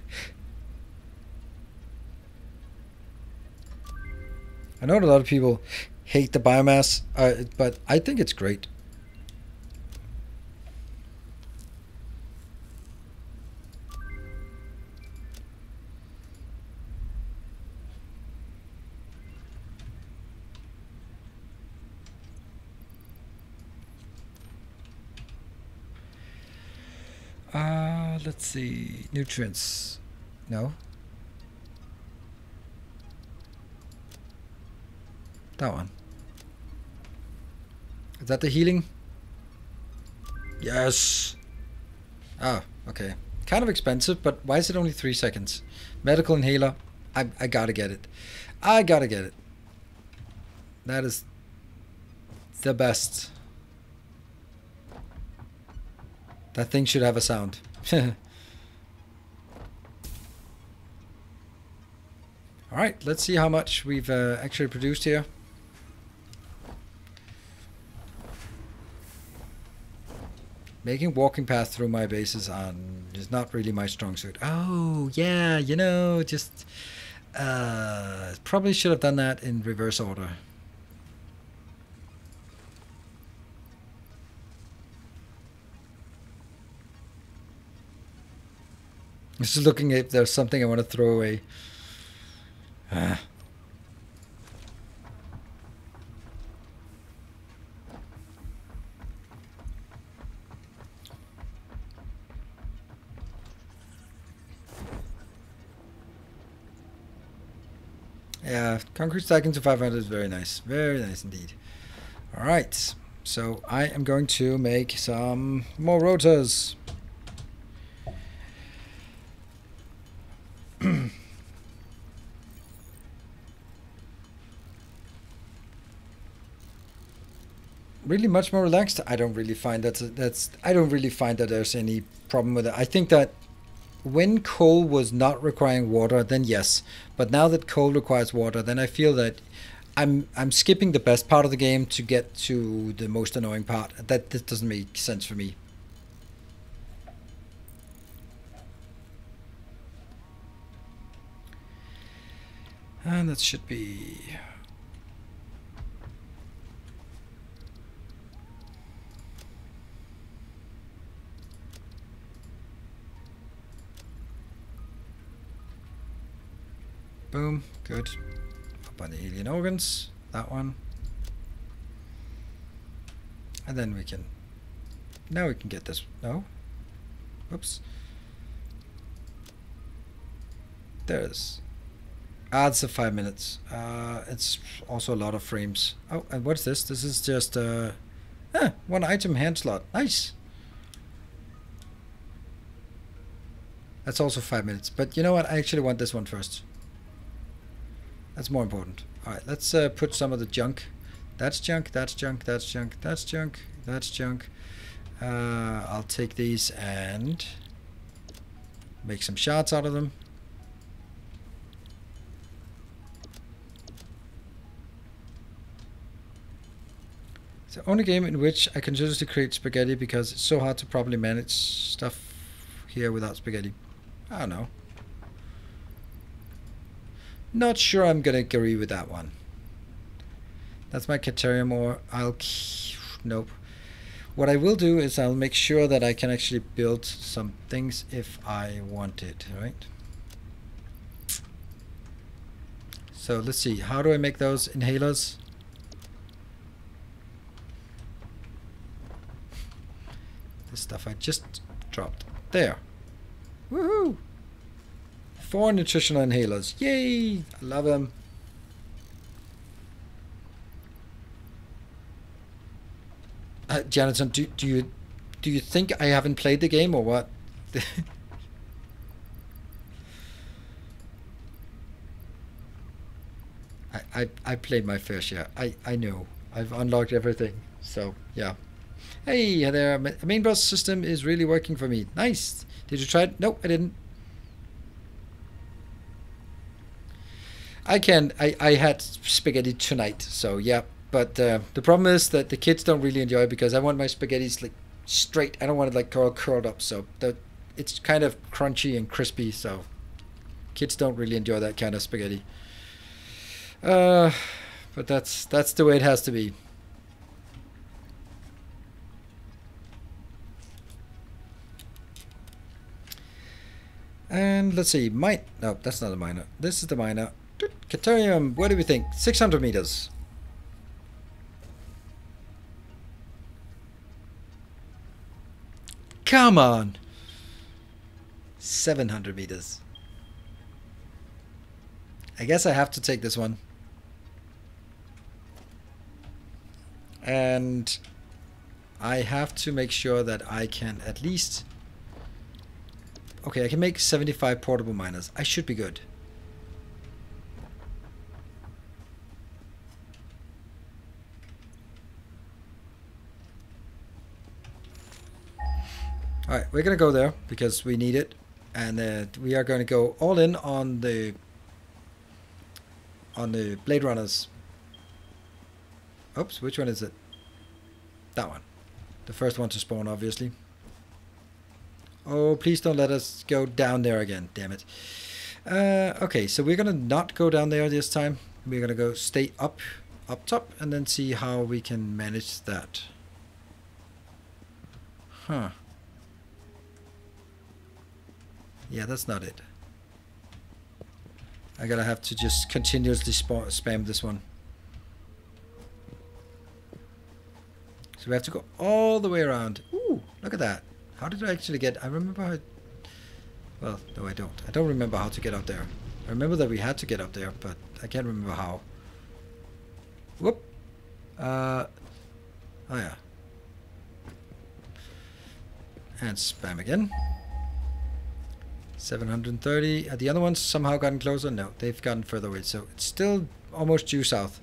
I know a lot of people hate the biomass, uh, but I think it's great. Uh, let's see. Nutrients. No. That one. Is that the healing? Yes. Ah, okay. Kind of expensive, but why is it only three seconds? Medical inhaler. I, I gotta get it. I gotta get it. That is the best. That thing should have a sound. *laughs* Alright, let's see how much we've uh, actually produced here. making walking path through my bases on is not really my strong suit. Oh yeah, you know, just uh, probably should have done that in reverse order. Just looking if there's something I want to throw away. Ah. Yeah, concrete stacking to 500 is very nice. Very nice indeed. All right, so I am going to make some more rotors. *clears throat* really much more relaxed. I don't really find that that's I don't really find that there's any problem with it. I think that when coal was not requiring water, then yes. But now that coal requires water, then I feel that I'm I'm skipping the best part of the game to get to the most annoying part. That that doesn't make sense for me. And that should be Boom, good. Up on the alien organs, that one. And then we can, now we can get this, no? Oops. There's, adds the five minutes. Uh, it's also a lot of frames. Oh, and what's this? This is just, uh, eh, one item hand slot. Nice. That's also five minutes. But you know what? I actually want this one first. That's more important. Alright, let's uh, put some of the junk. That's junk, that's junk, that's junk, that's junk, that's junk. Uh, I'll take these and make some shots out of them. It's the only game in which I continuously create spaghetti because it's so hard to properly manage stuff here without spaghetti. I don't know. Not sure I'm going to agree with that one. That's my Caterium or I'll... Nope. What I will do is I'll make sure that I can actually build some things if I want it, right? So let's see, how do I make those inhalers? The stuff I just dropped. There. Woohoo! Four nutritional inhalers. Yay! I love them. Uh, Jonathan, do, do you do you think I haven't played the game or what? *laughs* I, I I played my fair share. I I know. I've unlocked everything. So yeah. Hey there. Main boss system is really working for me. Nice. Did you try it? Nope, I didn't. I can. I, I had spaghetti tonight, so yeah. But uh, the problem is that the kids don't really enjoy because I want my spaghettis like straight. I don't want it like curl, curled up. So the, it's kind of crunchy and crispy. So kids don't really enjoy that kind of spaghetti. Uh, but that's that's the way it has to be. And let's see, mine. No, that's not a miner. This is the miner. Caterium, what do we think? 600 meters. Come on! 700 meters. I guess I have to take this one. And I have to make sure that I can at least... Okay, I can make 75 portable miners. I should be good. Alright, we're going to go there because we need it. And uh, we are going to go all in on the on the Blade Runners. Oops, which one is it? That one. The first one to spawn, obviously. Oh, please don't let us go down there again. Damn it. Uh, okay, so we're gonna not go down there this time. We're gonna go stay up, up top, and then see how we can manage that. Huh. Yeah, that's not it. I gotta have to just continuously spa- spam this one. So we have to go all the way around. Ooh, look at that. How did I actually get... I remember how... Well, no I don't. I don't remember how to get up there. I remember that we had to get up there, but I can't remember how. Whoop. Uh... Oh yeah. And spam again. 730. Are the other ones somehow gotten closer? No, they've gotten further away. So it's still almost due south.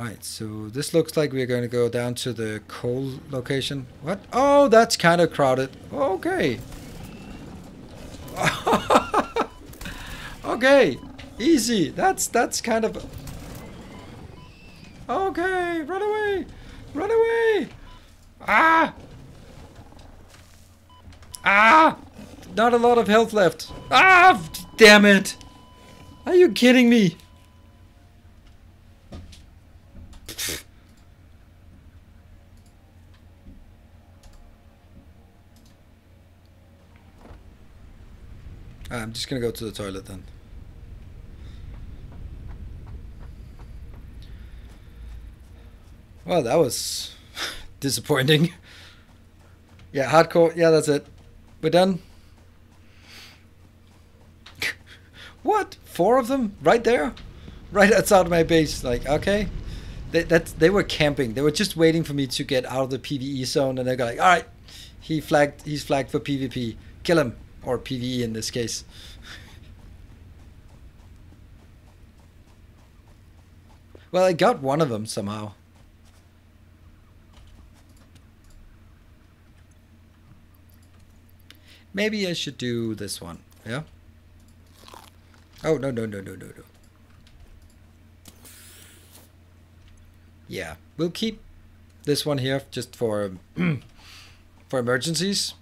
Alright, so this looks like we're going to go down to the coal location. What? Oh, that's kind of crowded. Okay. *laughs* okay, easy. That's that's kind of. Okay, run away, run away. Ah, ah. Not a lot of health left. Ah, damn it. Are you kidding me? I'm just gonna go to the toilet then. Well, that was *laughs* disappointing. Yeah, hardcore. Yeah, that's it. We're done. *laughs* what? Four of them? Right there? Right outside my base. Like, okay. They, that, they were camping. They were just waiting for me to get out of the PvE zone, and they're like, all right, he flagged. He's flagged for PvP. Kill him or PvE in this case. well, I got one of them somehow. Maybe I should do this one, yeah? Oh, no, no, no, no, no, no. Yeah, we'll keep this one here just for *clears throat* for emergencies.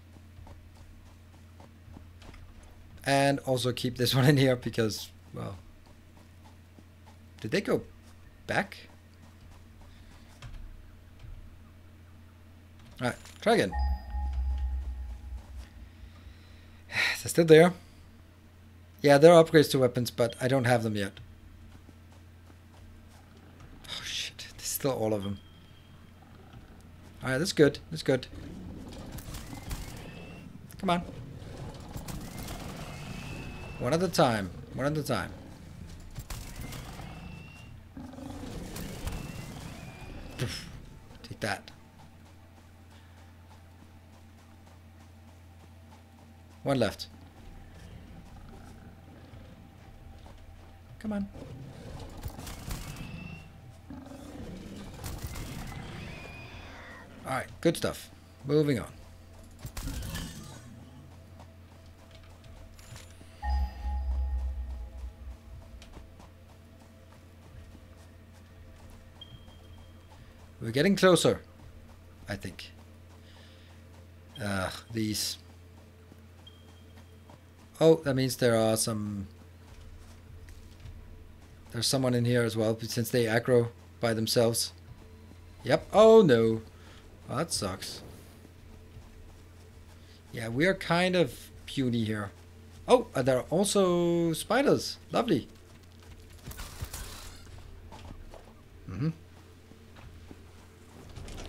And also keep this *laughs* one in here because, well, did they go back? Alright, try again. *sighs* They're still there. Yeah, there are upgrades to weapons, but I don't have them yet. Oh shit, there's still all of them. Alright, that's good. That's good. Come on. One at a time. One at a time. Take that. One left. Come on. Alright, good stuff. Moving on. We're getting closer, I think. Uh, these. Oh, that means there are some... There's someone in here as well, since they aggro by themselves. Yep. Oh, no. Well, that sucks. Yeah, we are kind of puny here. Oh, there are also spiders. Lovely. Mm-hmm.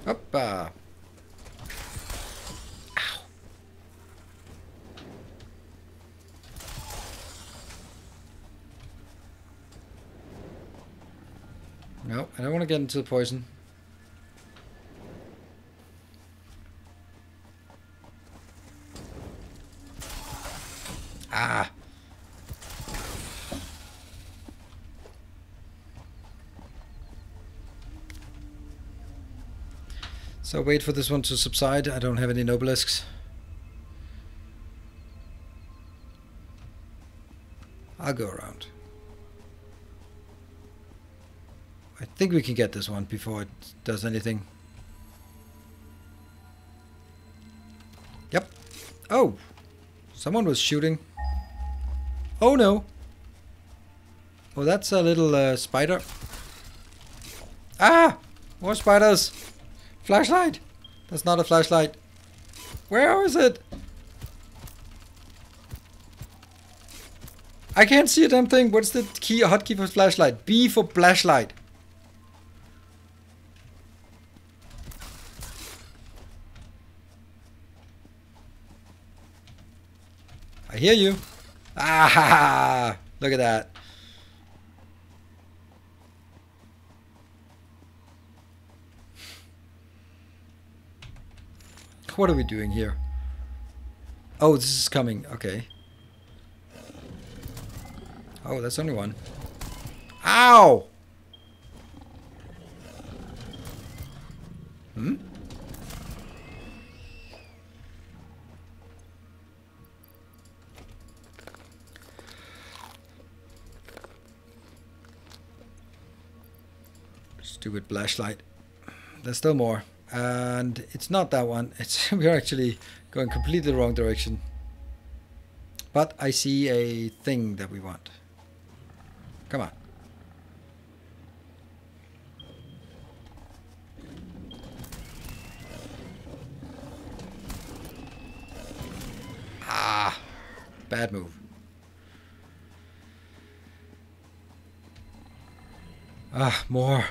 Hoppa. Ow. No, I don't want to get into the poison. Wait for this one to subside. I don't have any Nobelisks. I'll go around. I think we can get this one before it does anything. Yep. Oh! Someone was shooting. Oh no! Oh, that's a little uh, spider. Ah! More spiders! Flashlight! That's not a flashlight. Where is it? I can't see a damn thing. What's the key hotkey for flashlight? B for flashlight. I hear you. Ah! *laughs* Look at that. What are we doing here? Oh, this is coming. Okay. Oh, that's only one. Ow! Hmm? Stupid flashlight. There's still more. And it's not that one. *laughs* It's we're actually going completely the wrong direction. But I see a thing that we want. Come on. Ah, bad move. Ah, more.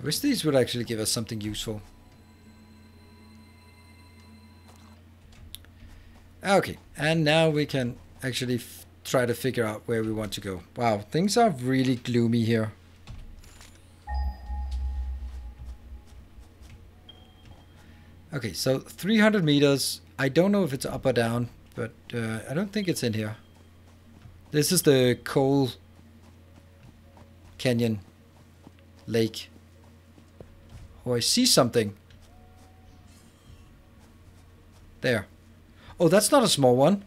I wish these would actually give us something useful. Okay, and now we can actually try to figure out where we want to go. Wow, things are really gloomy here. Okay, so 300 meters. I don't know if it's up or down, but uh, I don't think it's in here. This is the Coal Canyon Lake. Oh, I see something. There. Oh, that's not a small one.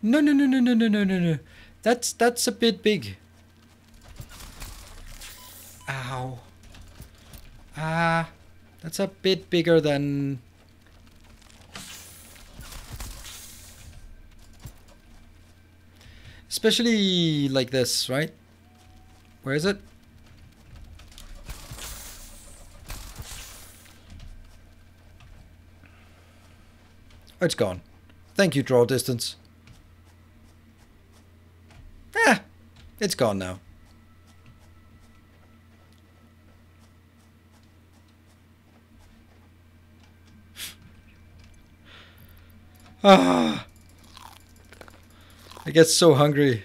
No, no, no, no, no, no, no, no, no. That's that's a bit big. Ow. Ah, that's a bit bigger than. Especially like this, right? Where is it? Oh, it's gone. Thank you, draw distance. Ah, it's gone now. *sighs* ah, I get so hungry.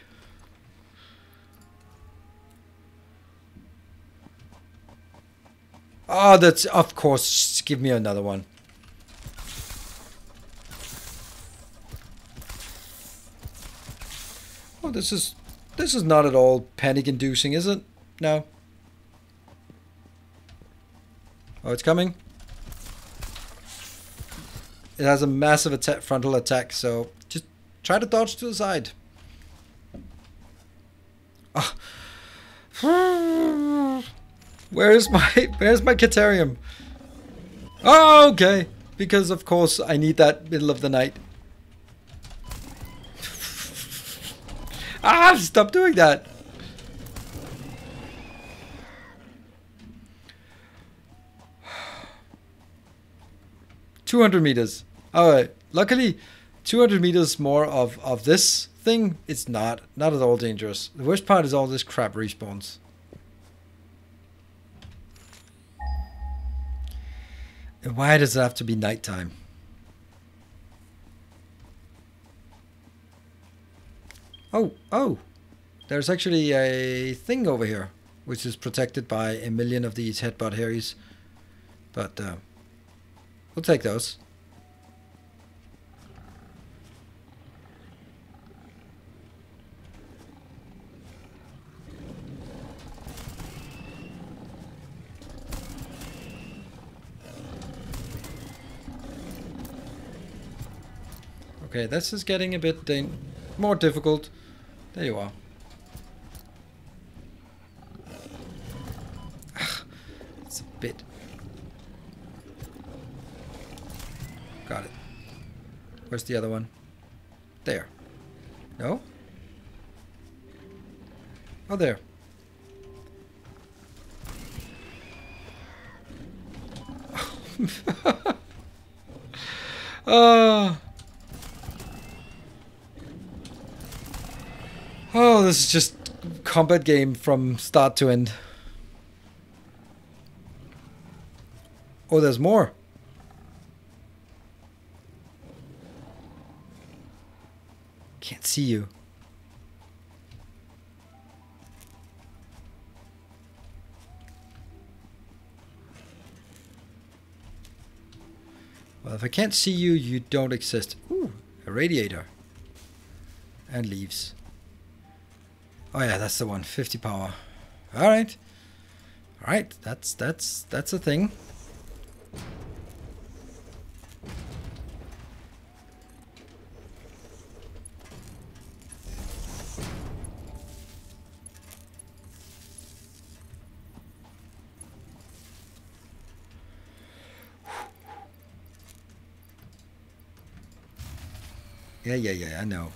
Oh, that's of course. Give me another one. This is this is not at all panic-inducing, is it? No. Oh, it's coming. It has a massive frontal attack, so just try to dodge to the side. Ah. *sighs* Oh. Where's my *laughs* where's my Caterium? Oh, okay. Because of course I need that middle of the night. Ah, stop doing that. Two hundred meters. All right. Luckily, two hundred meters more of of this thing. It's not not at all dangerous. The worst part is all this crap respawns. And why does it have to be nighttime? Oh, oh. There's actually a thing over here, which is protected by a million of these headbutt harries. But uh, we'll take those. Okay, this is getting a bit more difficult. There you are. Ah, It's a bit. Got it. Where's the other one? There. No? Oh, there. Oh. *laughs* Oh, this is just combat game from start to end. Oh, there's more. Can't see you. Well, if I can't see you, you don't exist. Ooh, a radiator. And leaves. Oh yeah, that's the one. 50 power. Alright. Alright, that's that's that's a thing. Yeah, yeah, yeah, I know.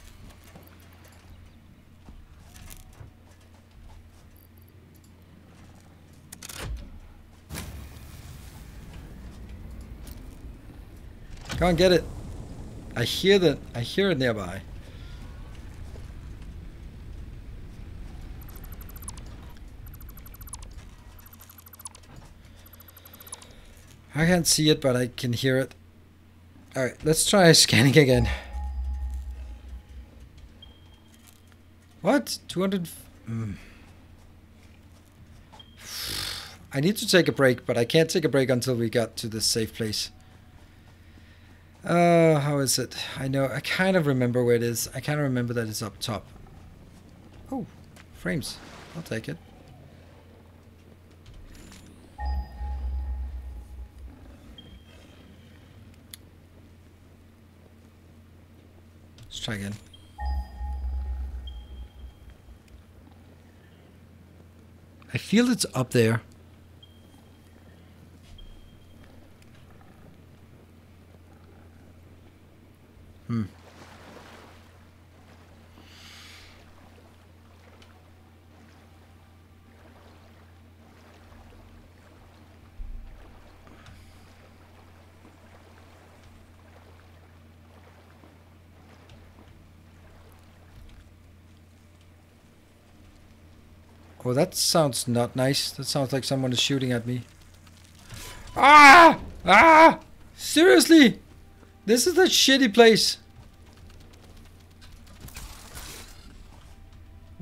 Go and get it. I hear that. I hear it nearby. I can't see it, but I can hear it. Alright, let's try *laughs* scanning again. What? 200... Mm. *sighs* I need to take a break, but I can't take a break until we got to this safe place. Uh, how is it? I know, I kind of remember where it is. I kind of remember that it's up top. Oh, frames. I'll take it. Let's try again. I feel it's up there. Hmm. Oh, that sounds not nice. That sounds like someone is shooting at me. Ah! Ah! Seriously? This is a shitty place.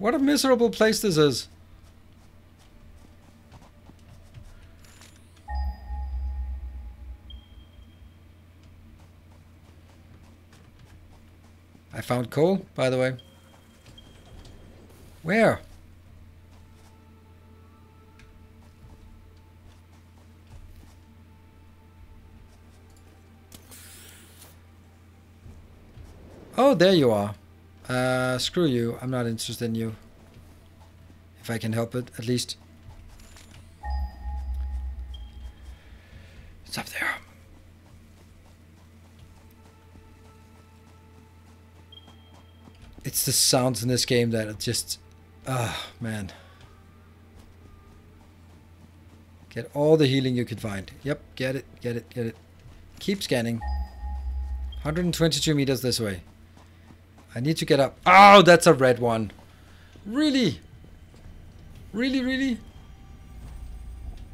What a miserable place this is. I found coal, by the way. Where? Oh, there you are. Uh, screw you. I'm not interested in you. If I can help it, at least. It's up there. It's the sounds in this game that are just... Ah, man. Get all the healing you can find. Yep, get it, get it, get it. Keep scanning. 122 meters this way. I need to get up. Oh, that's a red one. Really? Really, really?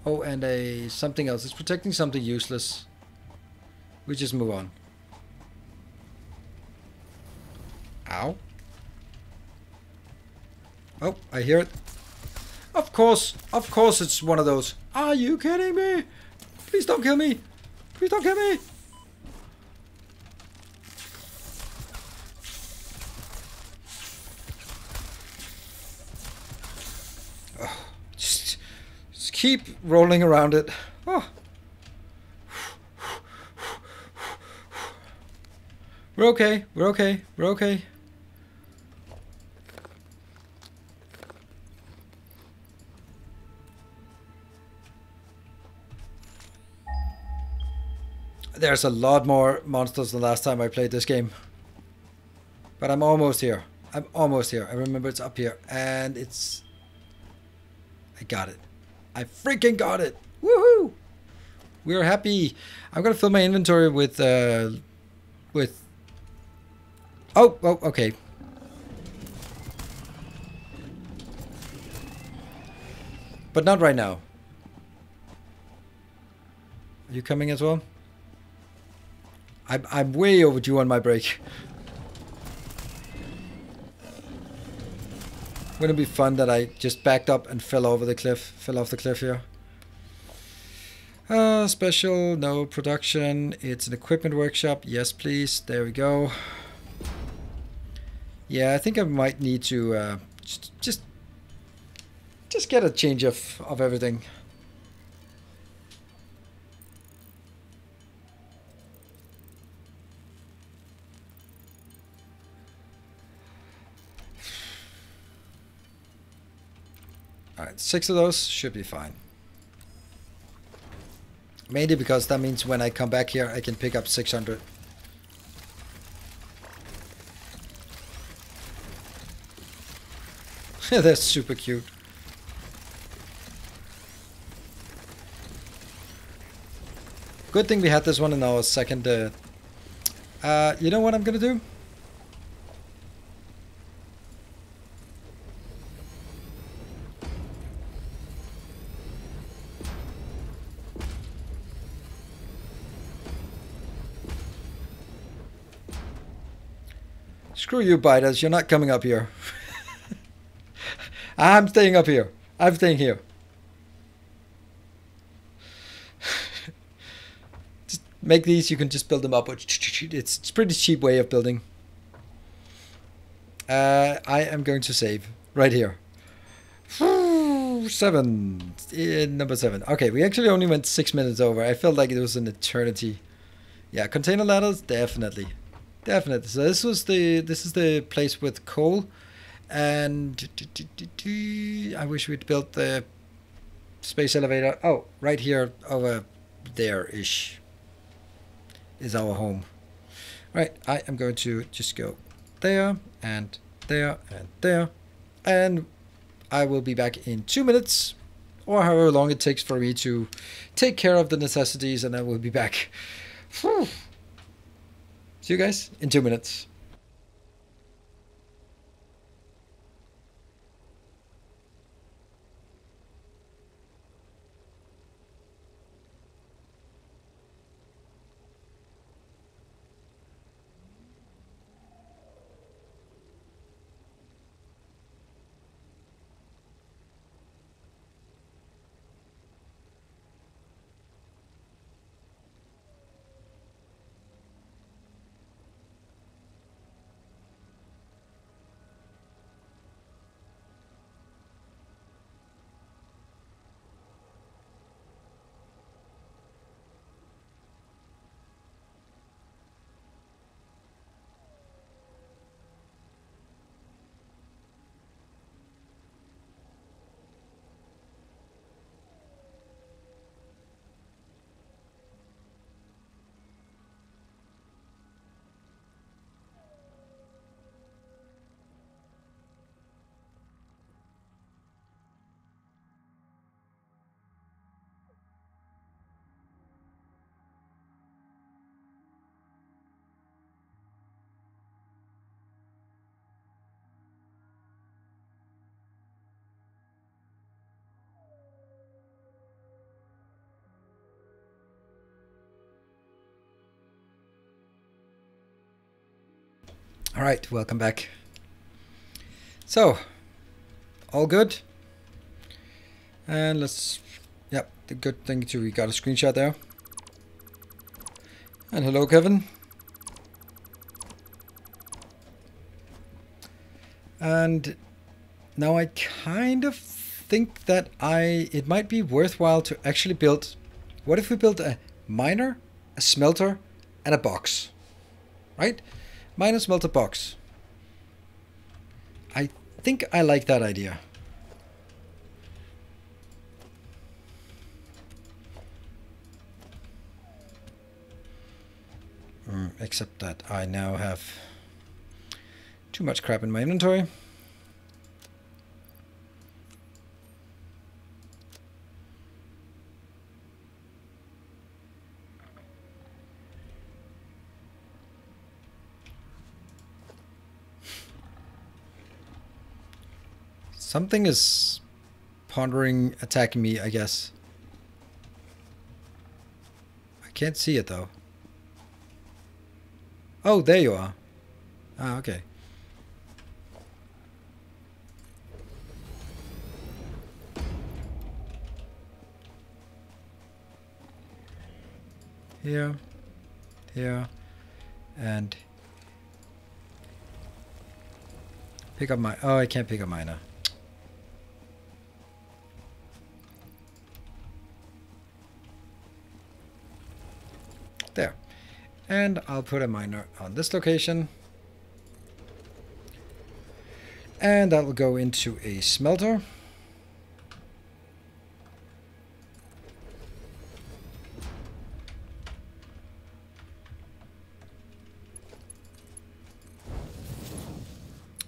Oh, and a something else. It's protecting something useless. We just move on. Ow. Oh, I hear it. Of course, of course it's one of those. Are you kidding me? Please don't kill me. Please don't kill me. Just, just keep rolling around it. Oh. We're okay. We're okay. We're okay. There's a lot more monsters than last time I played this game. But I'm almost here. I'm almost here. I remember it's up here. And it's... I got it. I freaking got it! Woohoo! We're happy. I'm gonna fill my inventory with, uh... With... Oh, oh, okay. But not right now. Are you coming as well? I'm, I'm way overdue on my break. It be fun that I just backed up and fell over the cliff, fell off the cliff here? Uh, special, no production. It's an equipment workshop. Yes, please. There we go. Yeah, I think I might need to uh, just, just just get a change of, of everything. Six of those should be fine. Mainly because that means when I come back here, I can pick up 600. *laughs* That's super cute. Good thing we had this one in our second... Uh, uh, you know what I'm gonna do? Screw you, biters. You're not coming up here. *laughs* I'm staying up here. I'm staying here. *laughs* just make these. You can just build them up. It's it's pretty cheap way of building. Uh, I am going to save right here. Seven. Number seven. Okay, we actually only went six minutes over. I felt like it was an eternity. Yeah, container ladders, definitely. Definitely. So this was the this is the place with coal, and I wish we'd built the space elevator. Oh, right here over there ish is our home. Right, I am going to just go there and there and there, and I will be back in two minutes, or however long it takes for me to take care of the necessities, and I will be back. Whew. See you guys in two minutes. All right, welcome back. So, all good. And let's, yep, the good thing too, we got a screenshot there. And hello, Kevin. And now I kind of think that I, it might be worthwhile to actually build, what if we build a miner, a smelter, and a box, right? Minus smelter box. I think I like that idea. Mm, except that I now have too much crap in my inventory. Something is pondering attacking me, I guess. I can't see it though. Oh, there you are. Ah, okay. Here, here, and pick up my. Oh, I can't pick up miner. There. And I'll put a miner on this location. And that will go into a smelter.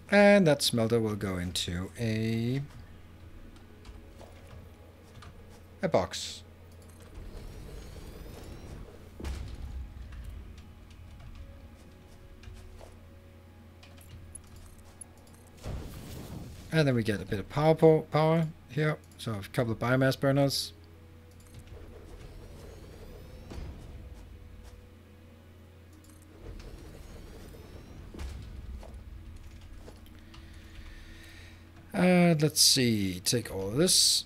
And that smelter will go into a a box. And then we get a bit of power po power here. So a couple of biomass burners. Uh, let's see, take all of this.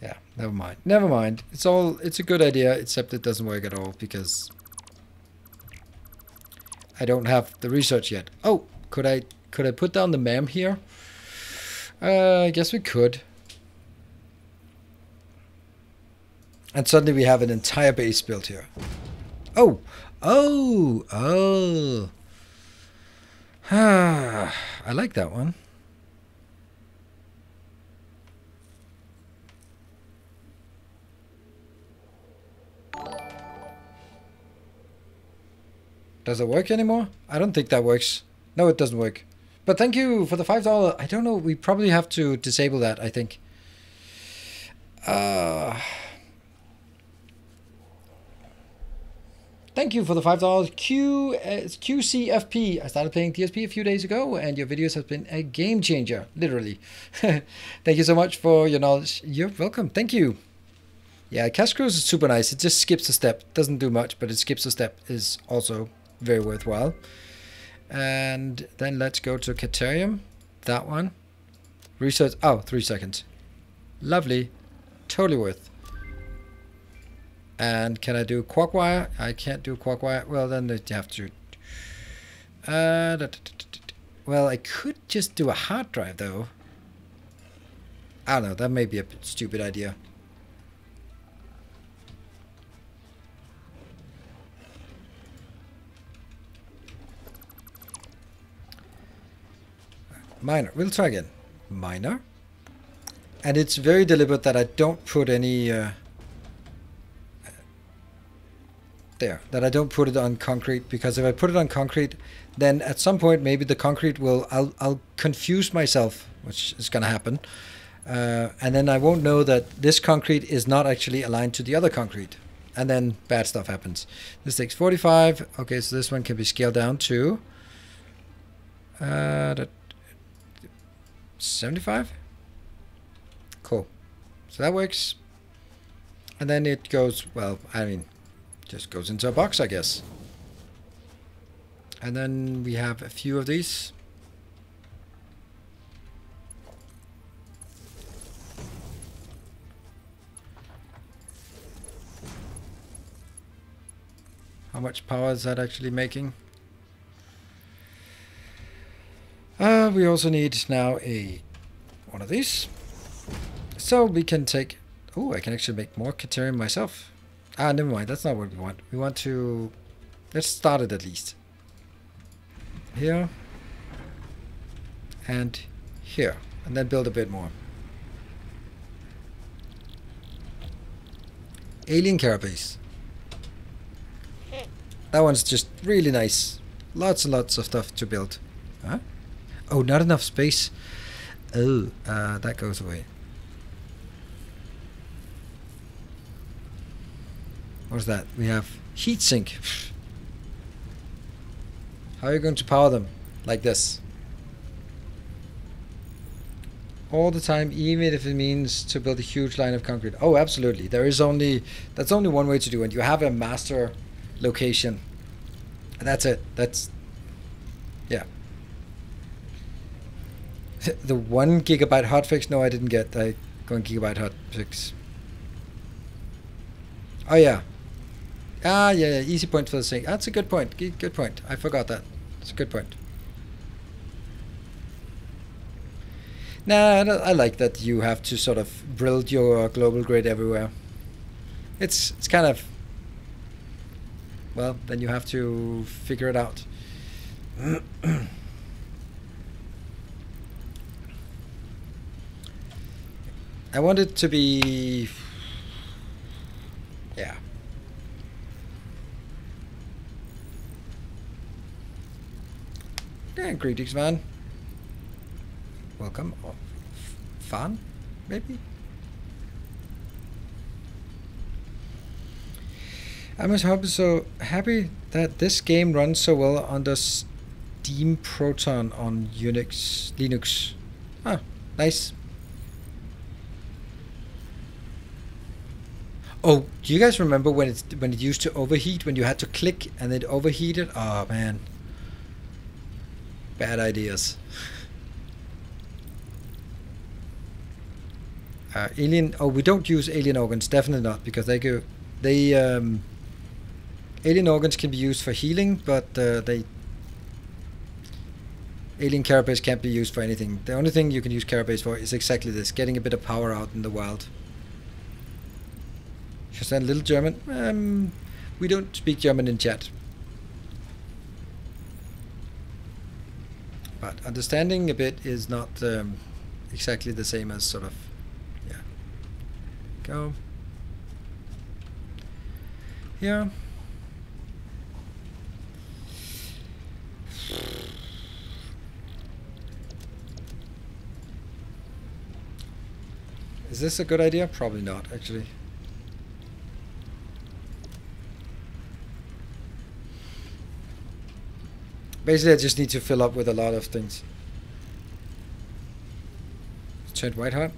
Yeah, never mind. Never mind. It's all it's a good idea, except it doesn't work at all because I don't have the research yet. Oh, could I could I put down the MAM here? Uh, I guess we could. And suddenly we have an entire base built here. Oh, oh, oh. Ah, *sighs* I like that one. Does it work anymore? I don't think that works. No, it doesn't work. But thank you for the $5. I don't know. We probably have to disable that, I think. Uh, thank you for the $5 Q, uh, QCFP. I started playing TSP a few days ago, and your videos have been a game changer, literally. *laughs* thank you so much for your knowledge. You're welcome. Thank you. Yeah, Cash Cruise is super nice. It just skips a step. Doesn't do much, but it skips a step is also very worthwhile. And then let's go to Caterium. That one. Research. Oh, three seconds. Lovely. Totally worth. And can I do Quickwire? I can't do Quickwire. Well, then you have to. Uh, da, da, da, well, I could just do a hard drive, though. I don't know. That may be a stupid idea. Miner. We'll try again. Minor. And it's very deliberate that I don't put any... Uh, there. That I don't put it on concrete. Because if I put it on concrete, then at some point maybe the concrete will... I'll, I'll confuse myself, which is going to happen. Uh, and then I won't know that this concrete is not actually aligned to the other concrete. And then bad stuff happens. This takes 45. Okay, so this one can be scaled down to... Uh, 75 cool. So that works. And then it goes well I mean just goes into a box I guess. And then we have a few of these. How much power is that actually making Uh, we also need now a one of these. So we can take... Oh, I can actually make more Caterium myself. Ah, never mind. That's not what we want. We want to... Let's start it at least. Here. And here. And then build a bit more. Alien Carapace. That one's just really nice. Lots and lots of stuff to build. Huh? Oh, not enough space. Oh, uh, that goes away. What's that? We have heatsink. How are you going to power them? Like this. All the time, even if it means to build a huge line of concrete. Oh, absolutely. There is only, that's only one way to do it. You have a master location. That's it. That's, yeah. *laughs* the one gigabyte hotfix? No, I didn't get the one gigabyte hotfix. Oh, yeah. Ah, yeah, yeah, easy point for the sink. That's a good point. Good, point. I forgot that. It's a good point. Nah, I, I like that you have to sort of build your global grid everywhere. It's it's kind of well, then you have to figure it out. *clears throat* I want it to be yeah. Yeah, greetings, man. Welcome. Oh, fun, maybe? I'm so happy that this game runs so well on under Steam Proton on Unix, Linux. Ah, nice. Oh, do you guys remember when it when it used to overheat when you had to click and it overheated? Oh man, bad ideas. Uh, alien. Oh, we don't use alien organs. Definitely not because they go. They um, alien organs can be used for healing, but uh, they alien carapace can't be used for anything. The only thing you can use carapace for is exactly this: getting a bit of power out in the wild. Should send little German. Um, we don't speak German in chat. But understanding a bit is not um, exactly the same as sort of, yeah. Go. Yeah. Is this a good idea? Probably not, actually. Basically, I just need to fill up with a lot of things. Turn white hot?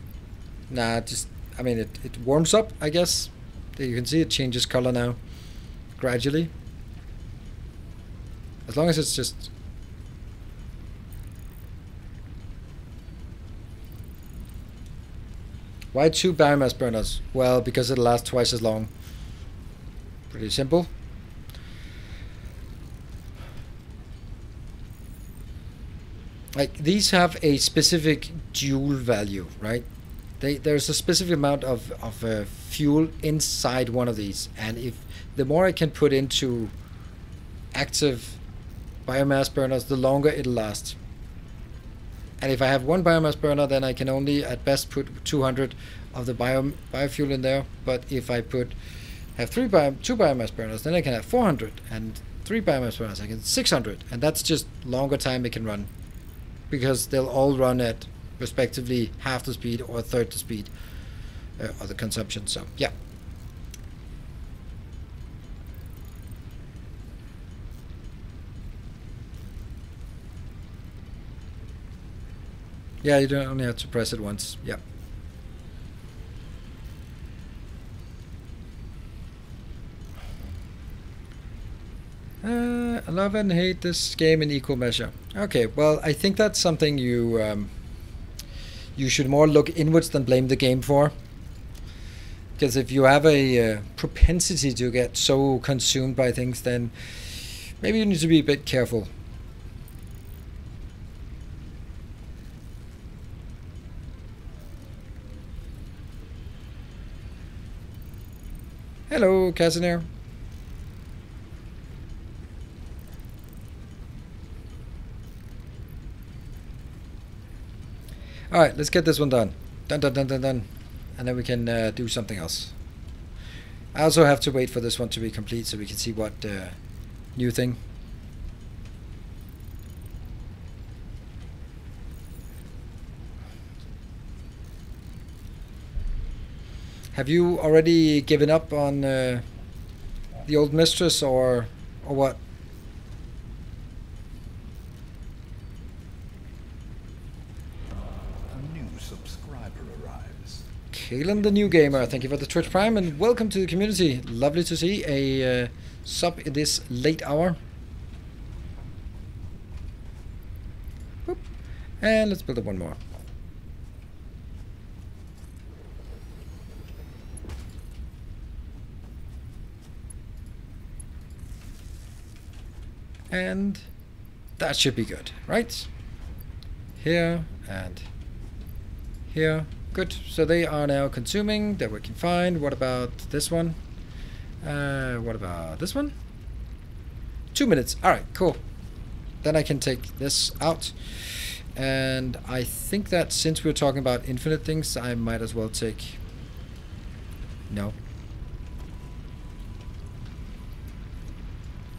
Nah, just, I mean, it, it warms up, I guess. There you can see it changes color now, gradually. As long as it's just... Why two biomass burners? Well, because it'll last twice as long. Pretty simple. Like these have a specific joule value, right? They, there's a specific amount of, of uh, fuel inside one of these, and if the more I can put into active biomass burners, the longer it'll last. And if I have one biomass burner, then I can only at best put 200 of the bio, biofuel in there. But if I put have three bio, two biomass burners, then I can have 400, and three biomass burners, I can 600, and that's just longer time it can run because they'll all run at respectively half the speed or a third the speed uh, of the consumption. So yeah. Yeah, you don't only have to press it once. Yeah. Uh, love and hate this game in equal measure. Okay, well, I think that's something you um, you should more look inwards than blame the game for. Because if you have a uh, propensity to get so consumed by things, then maybe you need to be a bit careful. Hello, Casimir. Alright, let's get this one done. Done, done, done, done, done. And then we can uh, do something else. I also have to wait for this one to be complete so we can see what uh, new thing. Have you already given up on uh, the old mistress or or what? A new subscriber arrives. Kalen the New Gamer, thank you for the Twitch Prime and welcome to the community. Lovely to see a uh, sub in this late hour. Boop. And let's build up one more. And that should be good, right? Here and here. Good. So they are now consuming. They're working fine. What about this one? Uh, what about this one? Two minutes. All right, cool. Then I can take this out. And I think that since we're talking about infinite things, I might as well take... No.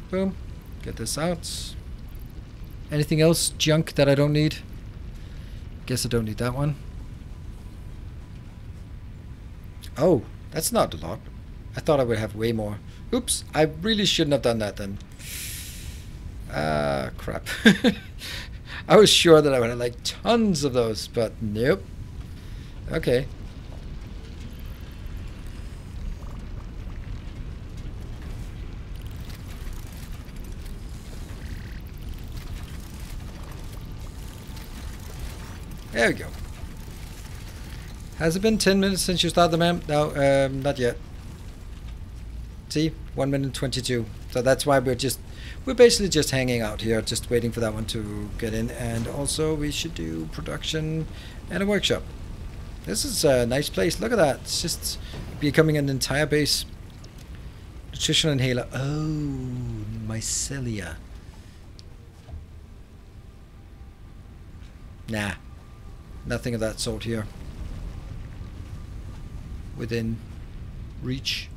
Boom. Get this out. Anything else junk that I don't need? Guess I don't need that one. Oh, that's not a lot. I thought I would have way more. Oops, I really shouldn't have done that then. Ah, crap. *laughs* I was sure that I would have like tons of those, but nope. Okay. There we go. Has it been 10 minutes since you started the map? No, um, not yet. See? 1 minute 22. So that's why we're just... We're basically just hanging out here, just waiting for that one to get in. And also, we should do production and a workshop. This is a nice place. Look at that. It's just becoming an entire base. Nutrition inhaler. Oh, mycelia. Nah. Nothing of that sort here. Within reach.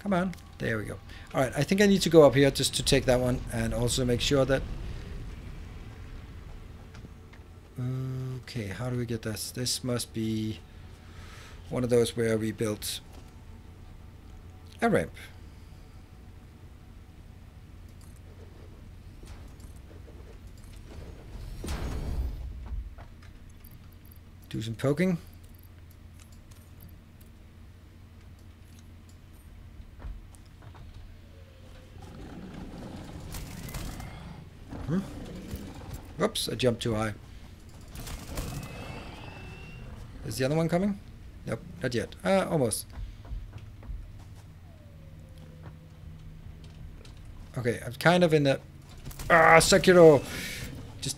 Come on. There we go. Alright, I think I need to go up here just to take that one and also make sure that... Okay, how do we get this? This must be one of those where we built a ramp. Do some poking. Hmm? Whoops, I jumped too high. Is the other one coming? Nope, not yet. Uh, almost. Okay, I'm kind of in the... Ah, Sekiro! Just,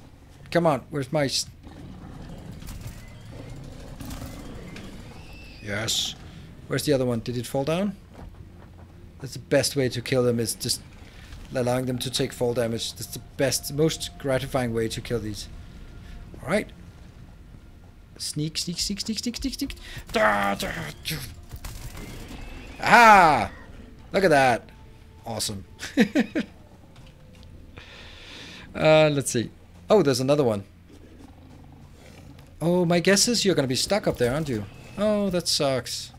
come on, where's my... s- Yes. Where's the other one? Did it fall down? That's the best way to kill them is just allowing them to take fall damage. That's the best, most gratifying way to kill these. Alright. Sneak, sneak, sneak, sneak, sneak, sneak, sneak. Da, da, da. Ah! Look at that. Awesome. *laughs* uh, let's see. Oh, there's another one. Oh, my guess is you're going to be stuck up there, aren't you? Oh, that sucks.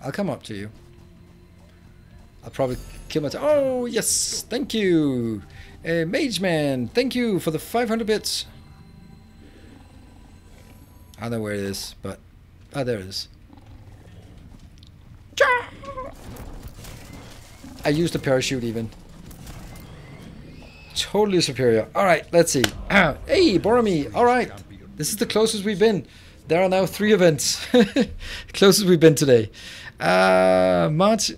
I'll come up to you. I'll probably kill myself. Oh, yes. Thank you. Uh, Mage Man, thank you for the 500 bits. I don't know where it is, but... Oh, there it is. I used a parachute even. Totally superior. Alright, let's see. hey, Boromir. Alright. This is the closest we've been there are now three events. *laughs* Closest we've been today. Uh, March.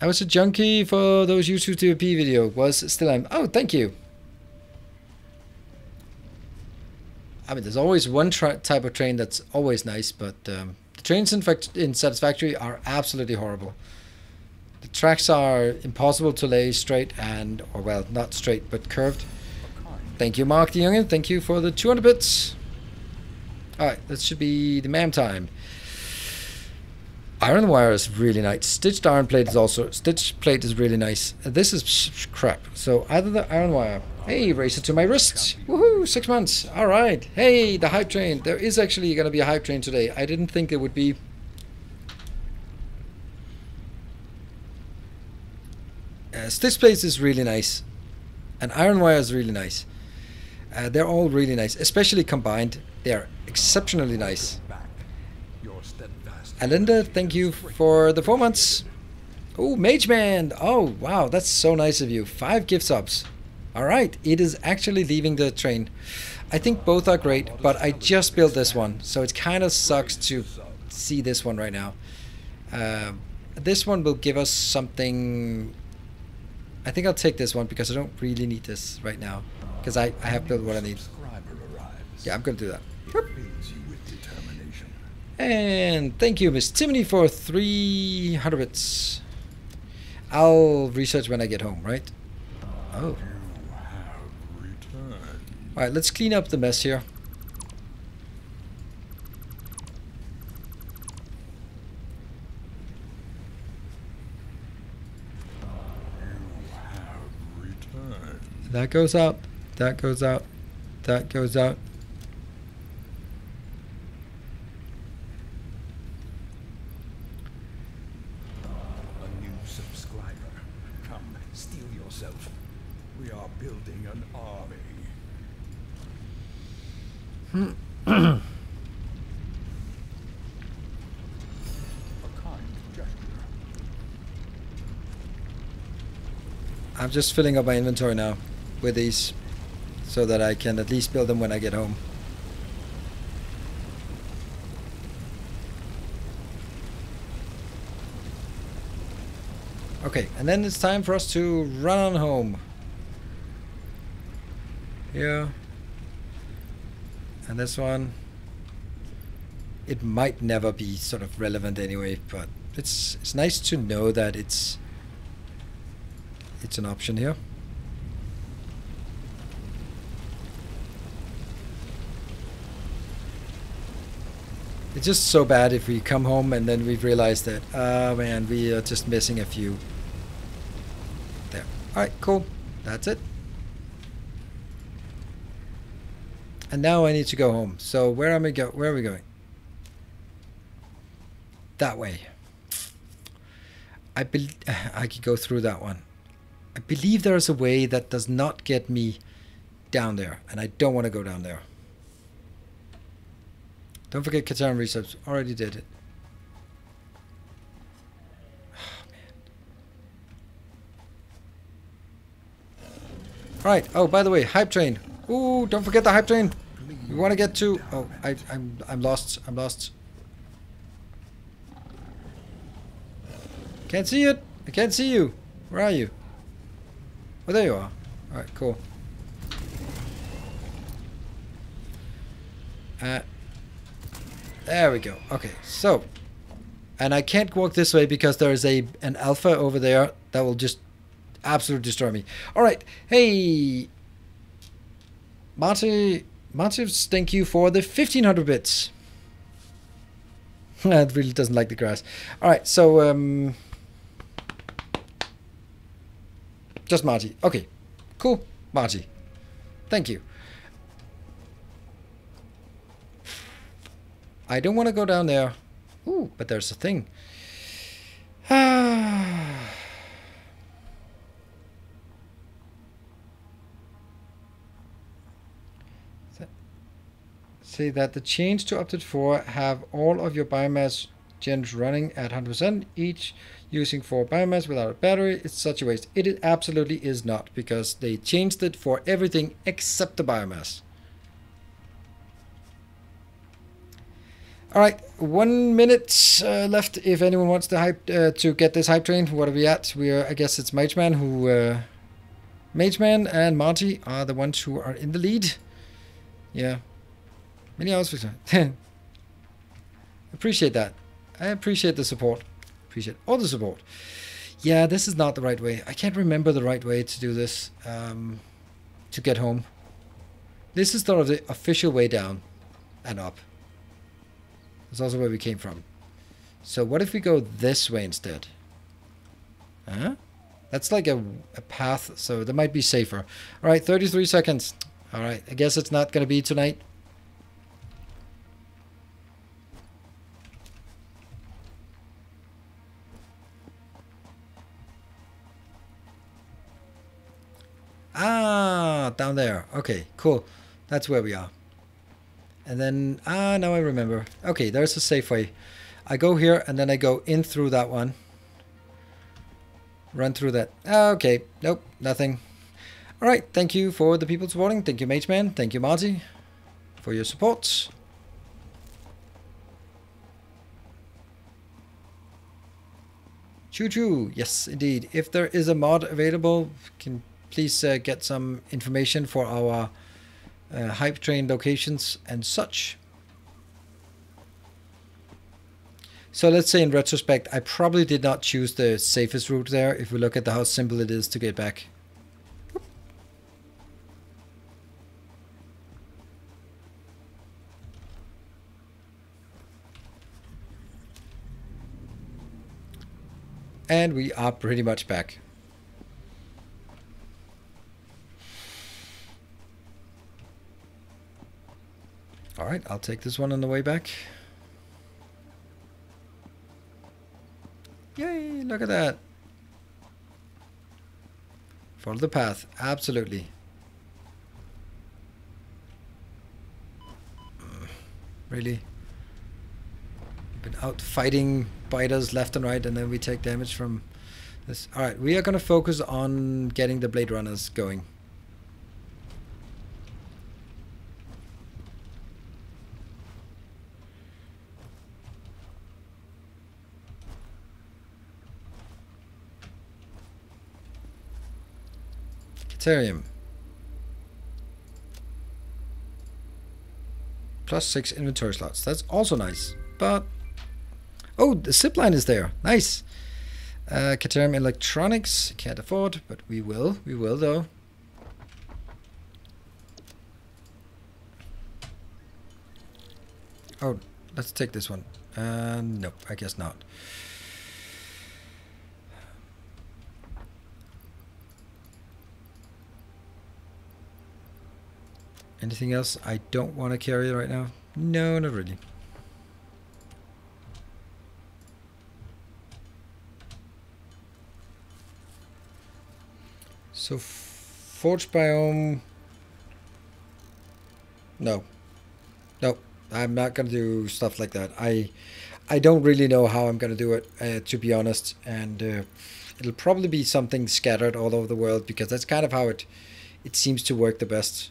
I was a junkie for those YouTube TVP video. Was still am. Oh, thank you. I mean, there's always one type of train that's always nice, but um, the trains in fact in Satisfactory are absolutely horrible. The tracks are impossible to lay straight and, or well, not straight but curved. Thank you, Mark the Youngin. Thank you for the 200 bits. All right, that should be the MAM time. Iron wire is really nice. Stitched iron plate is also stitched plate is really nice. This is crap. So either the iron wire. Hey, race it to my wrist. Woohoo! Six months. All right. Hey, the hype train. There is actually going to be a hype train today. I didn't think there would be. Uh, plate is really nice, and iron wire is really nice. Uh, they're all really nice, especially combined. They are exceptionally nice. Alinda, thank you for the four months. Oh, Mage Man. Oh, wow, that's so nice of you. Five gift subs. All right, it is actually leaving the train. I think both are great, but I just built this one, so it kind of sucks to see this one right now. Uh, this one will give us something. I think I'll take this one because I don't really need this right now, because I, I have built what I need. Yeah, I'm gonna do that. It fills you with determination. And thank you, Miss Timony, for 300 bits. I'll research when I get home, right? Oh. You have returned. Alright, let's clean up the mess here. You have returned. That goes out. That goes out. That goes out. A new subscriber. Come, steel yourself. We are building an army. Hmm. A kind gesture. I'm just filling up my inventory now with these so that I can at least build them when I get home. Okay, and then it's time for us to run on home. Yeah. And this one, it might never be sort of relevant anyway, but it's it's nice to know that it's it's an option here. It's just so bad if we come home and then we've realized that, oh man, we are just missing a few. There. Alright, cool. That's it. And now I need to go home. So where am I go where are we going? That way. I bel *sighs* I could go through that one. I believe there is a way that does not get me down there, and I don't want to go down there. Don't forget Kataran Resubs. Already did it. Alright, oh, by the way, Hype Train. Ooh, don't forget the Hype Train. You want to get to... Oh, I, I'm, I'm lost. I'm lost. Can't see it. I can't see you. Where are you? Oh, there you are. Alright, cool. Uh, there we go. Okay, so... And I can't walk this way because there is a an alpha over there that will just absolutely destroy me. Alright, hey... Marty... Marty, thank you for the 1500 bits. *laughs* it really doesn't like the grass. Alright, so... um Just Marty. Okay. Cool. Marty. Thank you. I don't want to go down there. Ooh, but there's a thing. *sighs* Say that the change to update 4 have all of your biomass gens running at 100% each using 4 biomass without a battery. It's such a waste. It absolutely is not because they changed it for everything except the biomass. All right, one minute uh, left. If anyone wants to hype uh, to get this hype train, what are we at? We are. I guess it's Mage Man who, uh, Mage Man and Monty are the ones who are in the lead. Yeah. Many hours for *laughs* Appreciate that. I appreciate the support. Appreciate all the support. Yeah, this is not the right way. I can't remember the right way to do this. Um, to get home. This is sort of the official way down and up. That's also where we came from. So what if we go this way instead? Huh? That's like a, a path, so that might be safer. All right, 33 seconds. All right, I guess it's not going to be tonight. Ah, down there. Okay, cool. That's where we are. And then, ah, now I remember. Okay, there's a safe way. I go here and then I go in through that one. Run through that. Ah, okay, nope, nothing. All right, thank you for the people supporting. Thank you, Mage Man. Thank you, Marty, for your support. Choo choo. Yes, indeed. If there is a mod available, can please uh, get some information for our uh, hype train locations and such. So let's say in retrospect, I probably did not choose the safest route there if we look at the, how simple it is to get back. And we are pretty much back. All right, I'll take this one on the way back. Yay, look at that. Follow the path, absolutely. Mm, really? Been out fighting biters left and right and then we take damage from this. Alright, we are going to focus on getting the Blade Runners going. Caterium. Plus six inventory slots. That's also nice. But oh, the zip line is there. Nice. Uh, Caterium Electronics can't afford, but we will. We will though. Oh, let's take this one. Uh, nope, I guess not. Anything else I don't want to carry right now? No, not really. So, forge biome. No. No, I'm not going to do stuff like that. I I don't really know how I'm going to do it, uh, to be honest. And uh, it'll probably be something scattered all over the world because that's kind of how it it seems to work the best.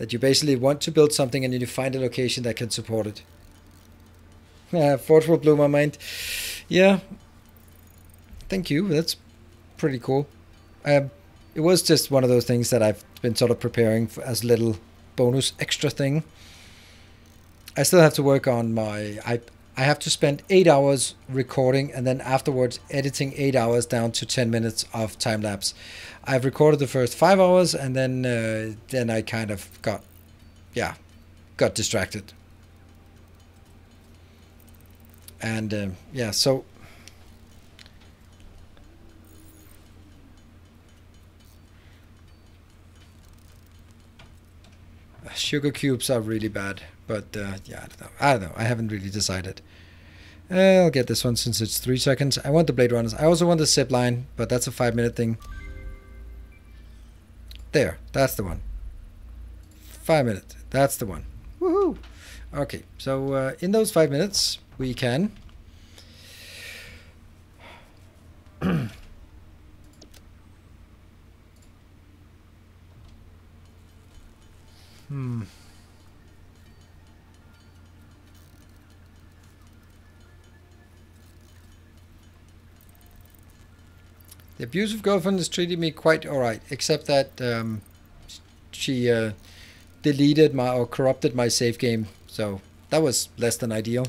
That you basically want to build something and then you find a location that can support it. Yeah, Forge will blow my mind. Yeah. Thank you. That's pretty cool. Um, it was just one of those things that I've been sort of preparing for as little bonus extra thing. I still have to work on my. I I have to spend eight hours recording and then afterwards editing eight hours down to ten minutes of time lapse. I've recorded the first five hours and then uh, then I kind of got, yeah, got distracted. And uh, yeah, so sugar cubes are really bad, but uh, yeah, I don't know. I don't know. I haven't really decided. I'll get this one since it's three seconds. I want the Blade Runners. I also want the zip line, but that's a five minute thing. There, that's the one. Five minutes, that's the one. Woohoo! Okay, so uh, in those five minutes, we can. *clears throat* hmm. The abusive girlfriend has treated me quite alright, except that um, she uh, deleted my or corrupted my save game, so that was less than ideal.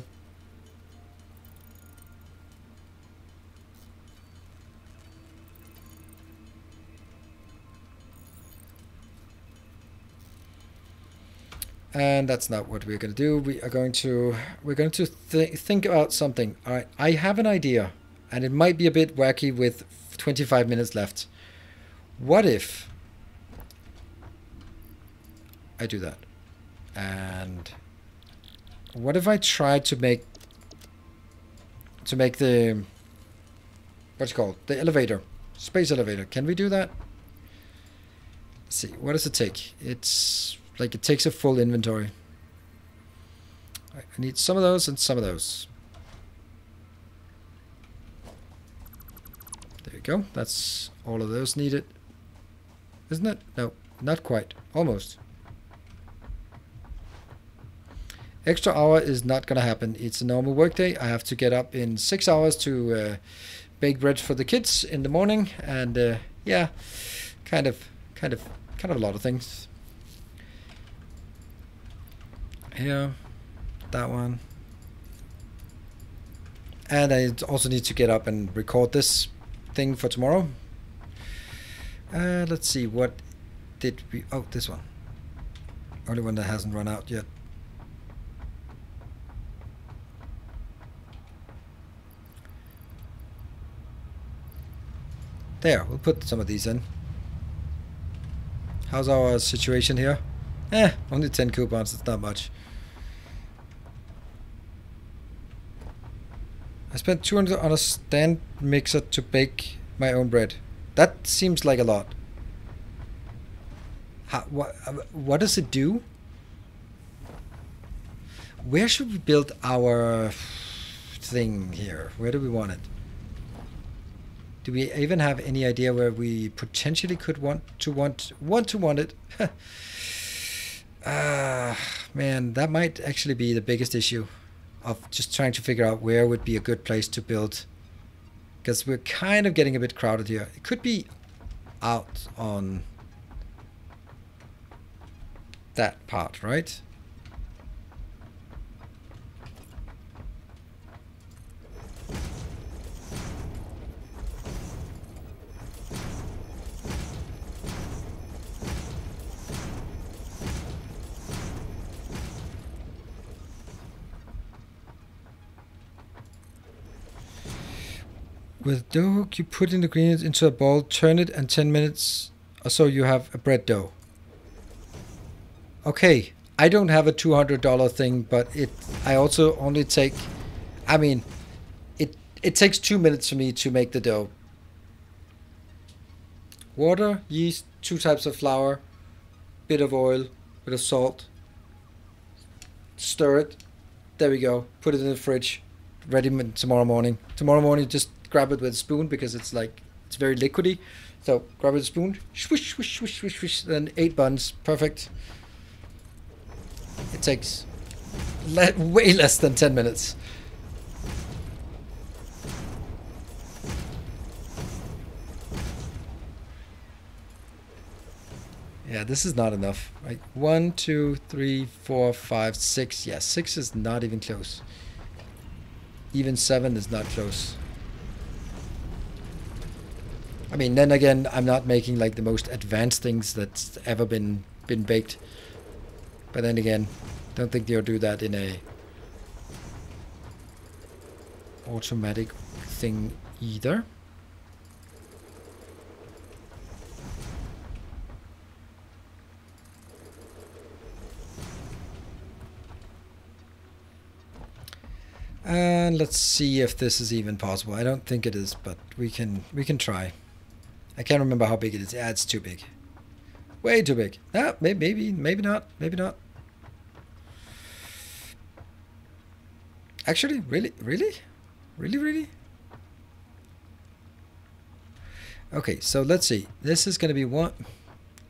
and that's not what we're going to do. We are going to we're going to th think about something. All right i have an idea and it might be a bit wacky with 25 minutes left. What if i do that? And what if i try to make to make the what's it called the elevator space elevator? Can we do that? Let's see what does it take? It's like it takes a full inventory. I need some of those and some of those. You go. That's all of those needed. Isn't it? No, not quite. Almost. Extra hour is not going to happen. It's a normal workday. I have to get up in six hours to uh, bake bread for the kids in the morning. And uh, yeah, kind of, kind of, kind of a lot of things here, that one. And I also need to get up and record this thing for tomorrow. Uh, let's see, what did we... Oh, this one. Only one that hasn't run out yet. There, we'll put some of these in. How's our situation here? Eh, only 10 coupons, it's not much. I spent 200 on a stand mixer to bake my own bread. That seems like a lot. How, what, what does it do? Where should we build our thing here? Where do we want it? Do we even have any idea where we potentially could want to want want to want it? *laughs* Ah, uh, man, that might actually be the biggest issue of just trying to figure out where would be a good place to build because we're kind of getting a bit crowded here. It could be out on that part, right? With dough, you put in the ingredients into a bowl, turn it, and 10 minutes or so you have a bread dough. Okay, I don't have a $200 thing, but it. I also only take, I mean, it, it takes two minutes for me to make the dough. Water, yeast, two types of flour, bit of oil, bit of salt. Stir it. There we go. Put it in the fridge. Ready tomorrow morning. Tomorrow morning, just grab it with a spoon because it's like it's very liquidy. So grab it with a spoon, swish, swish, swish, swish, swish. Then eight buns, perfect. It takes le way less than ten minutes. Yeah, this is not enough. Right, one, two, three, four, five, six. Yeah, six is not even close. Even seven is not close. I mean, then again, I'm not making like the most advanced things that's ever been been baked. But then again, don't think they'll do that in a automatic thing either. And let's see if this is even possible. I don't think it is, but we can we can try. I can't remember how big it is. Yeah, it's too big. Way too big. Ah, maybe, maybe not. Maybe not. Actually, really, really, really, really. Okay, so let's see. This is going to be one,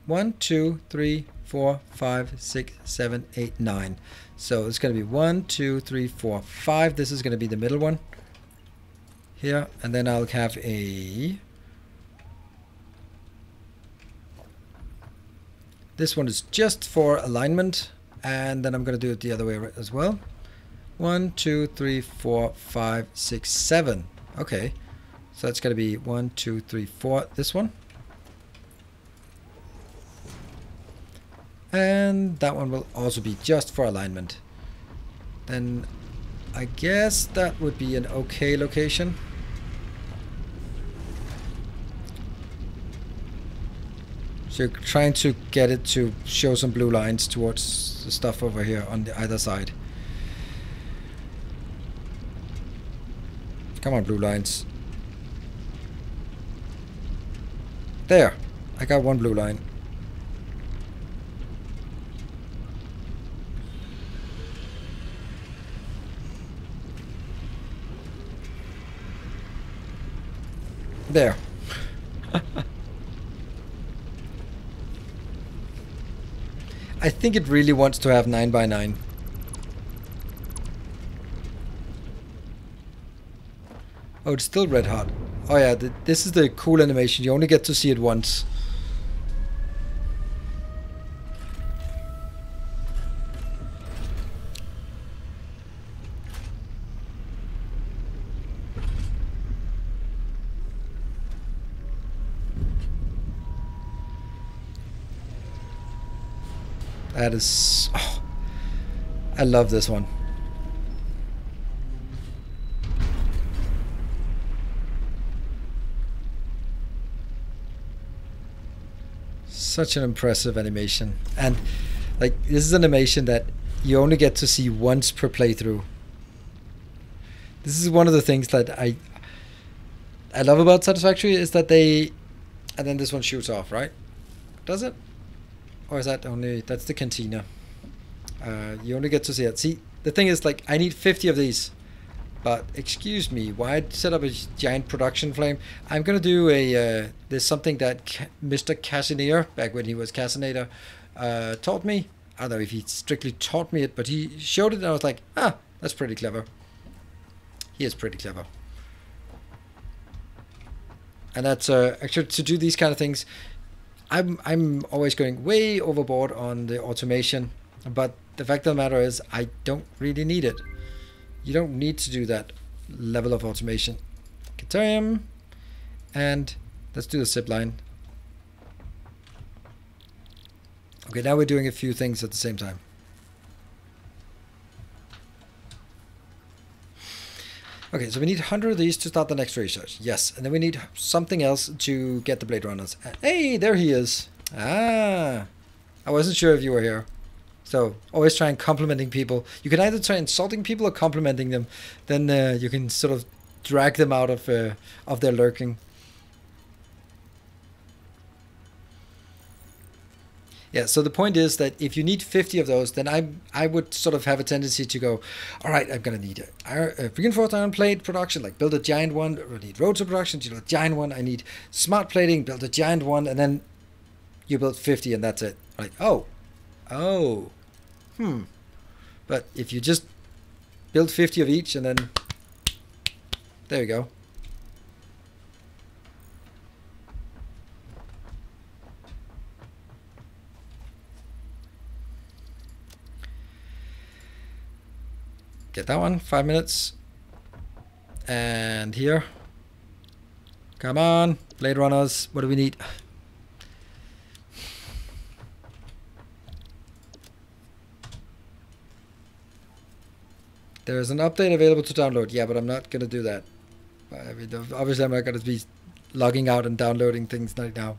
one, two, three, four, five, six, seven, eight, nine. So it's going to be one, two, three, four, five. This is going to be the middle one here, and then I'll have a this one is just for alignment, and then I'm going to do it the other way as well. One, two, three, four, five, six, seven. Okay, so that's going to be one, two, three, four. This one. And that one will also be just for alignment. Then I guess that would be an okay location. So you're trying to get it to show some blue lines towards the stuff over here on the either side. Come on, blue lines. There. I got one blue line. There. I think it really wants to have 9 by 9 Oh, it's still red hot. Oh yeah, th this is the cool animation. You only get to see it once. That is... Oh, I love this one. Such an impressive animation. And, like, this is an animation that you only get to see once per playthrough. This is one of the things that I I love about Satisfactory is that they... And then this one shoots off, right? Does it? Or is that only that's the cantina? Uh, you only get to see it. See, the thing is, like, I need 50 of these. But excuse me, why set up a giant production flame? I'm gonna do a. Uh, there's something that Mr. Cassineer, back when he was Cassinator, uh, taught me. I don't know if he strictly taught me it, but he showed it, and I was like, ah, that's pretty clever. He is pretty clever. And that's uh, actually to do these kind of things. I'm I'm always going way overboard on the automation, but the fact of the matter is I don't really need it. You don't need to do that level of automation. Caterium, and let's do the zip line. Okay, now we're doing a few things at the same time. Okay, so we need 100 of these to start the next research. Yes, and then we need something else to get the Blade Runners. Uh, Hey, there he is. Ah, I wasn't sure if you were here. So always try and complimenting people. You can either try insulting people or complimenting them. Then uh, you can sort of drag them out of uh, of their lurking. Yeah, so the point is that if you need 50 of those, then I I would sort of have a tendency to go, all right, I'm going to need a, a reinforced iron plate production, like build a giant one, or need rotor production, build a giant one, I need smart plating, build a giant one, and then you build 50 and that's it. Like, oh, oh, hmm. But if you just build 50 of each and then, there you go. Get that one, five minutes. And here. Come on, Blade Runners, what do we need? There is an update available to download. Yeah, but I'm not going to do that. I mean, obviously, I'm not going to be logging out and downloading things right now.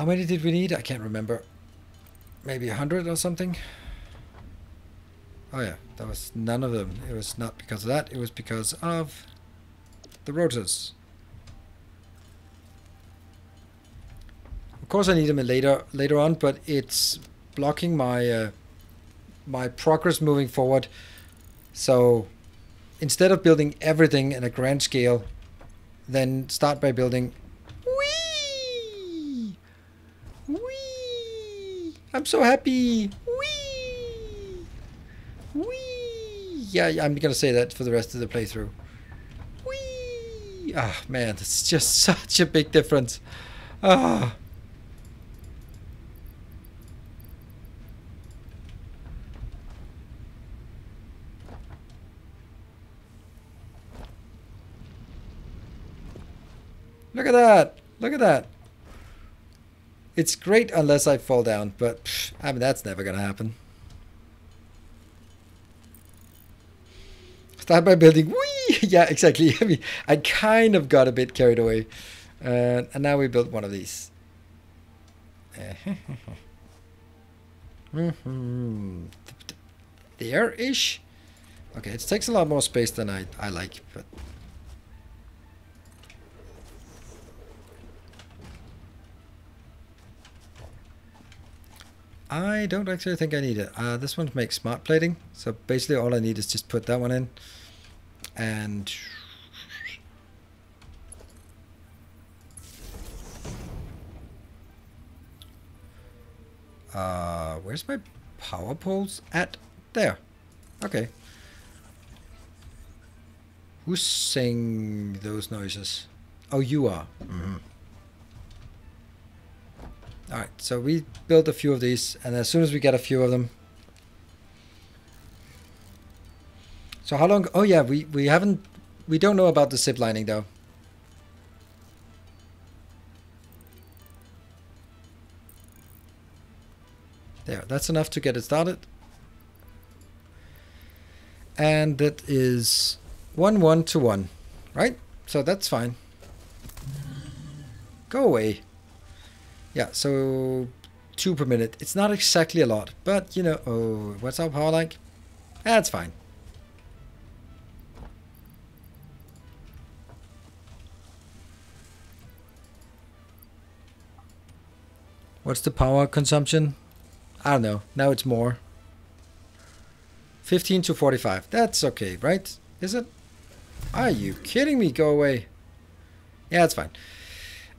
How many did we need? I can't remember. Maybe a hundred or something. Oh yeah, that was none of them. It was not because of that. It was because of the rotors. Of course, I need them later later on, but it's blocking my uh, my progress moving forward. So instead of building everything in a grand scale, then start by building. Whee! Whee! I'm so happy. Whee! Whee! Yeah, I'm gonna say that for the rest of the playthrough. Whee! Ah, man, it's just *laughs* such a big difference. Ah. Look at that! Look at that! It's great unless I fall down, but I mean that's never gonna happen. Start by building. Whee! *laughs* Yeah, exactly. *laughs* I mean, I kind of got a bit carried away, uh, and now we built one of these. *laughs* mm-hmm. There-ish. Okay, it takes a lot more space than I I like, but I don't actually think I need it. Uh, this one makes smart plating. So basically all I need is just put that one in. And... Uh, where's my power poles at? There. Okay. Who's saying those noises? Oh, you are. Mm -hmm. Alright, so we built a few of these, and as soon as we get a few of them... So how long... Oh yeah, we, we haven't... We don't know about the zip lining though. There, that's enough to get it started. And that is 1, 1 to 1, right? So that's fine. Go away. Yeah, so two per minute. It's not exactly a lot, but you know, oh, what's our power like? That's fine. What's the power consumption? I don't know. Now it's more. 15 to 45. That's okay, right? Is it? Are you kidding me? Go away. Yeah, it's fine.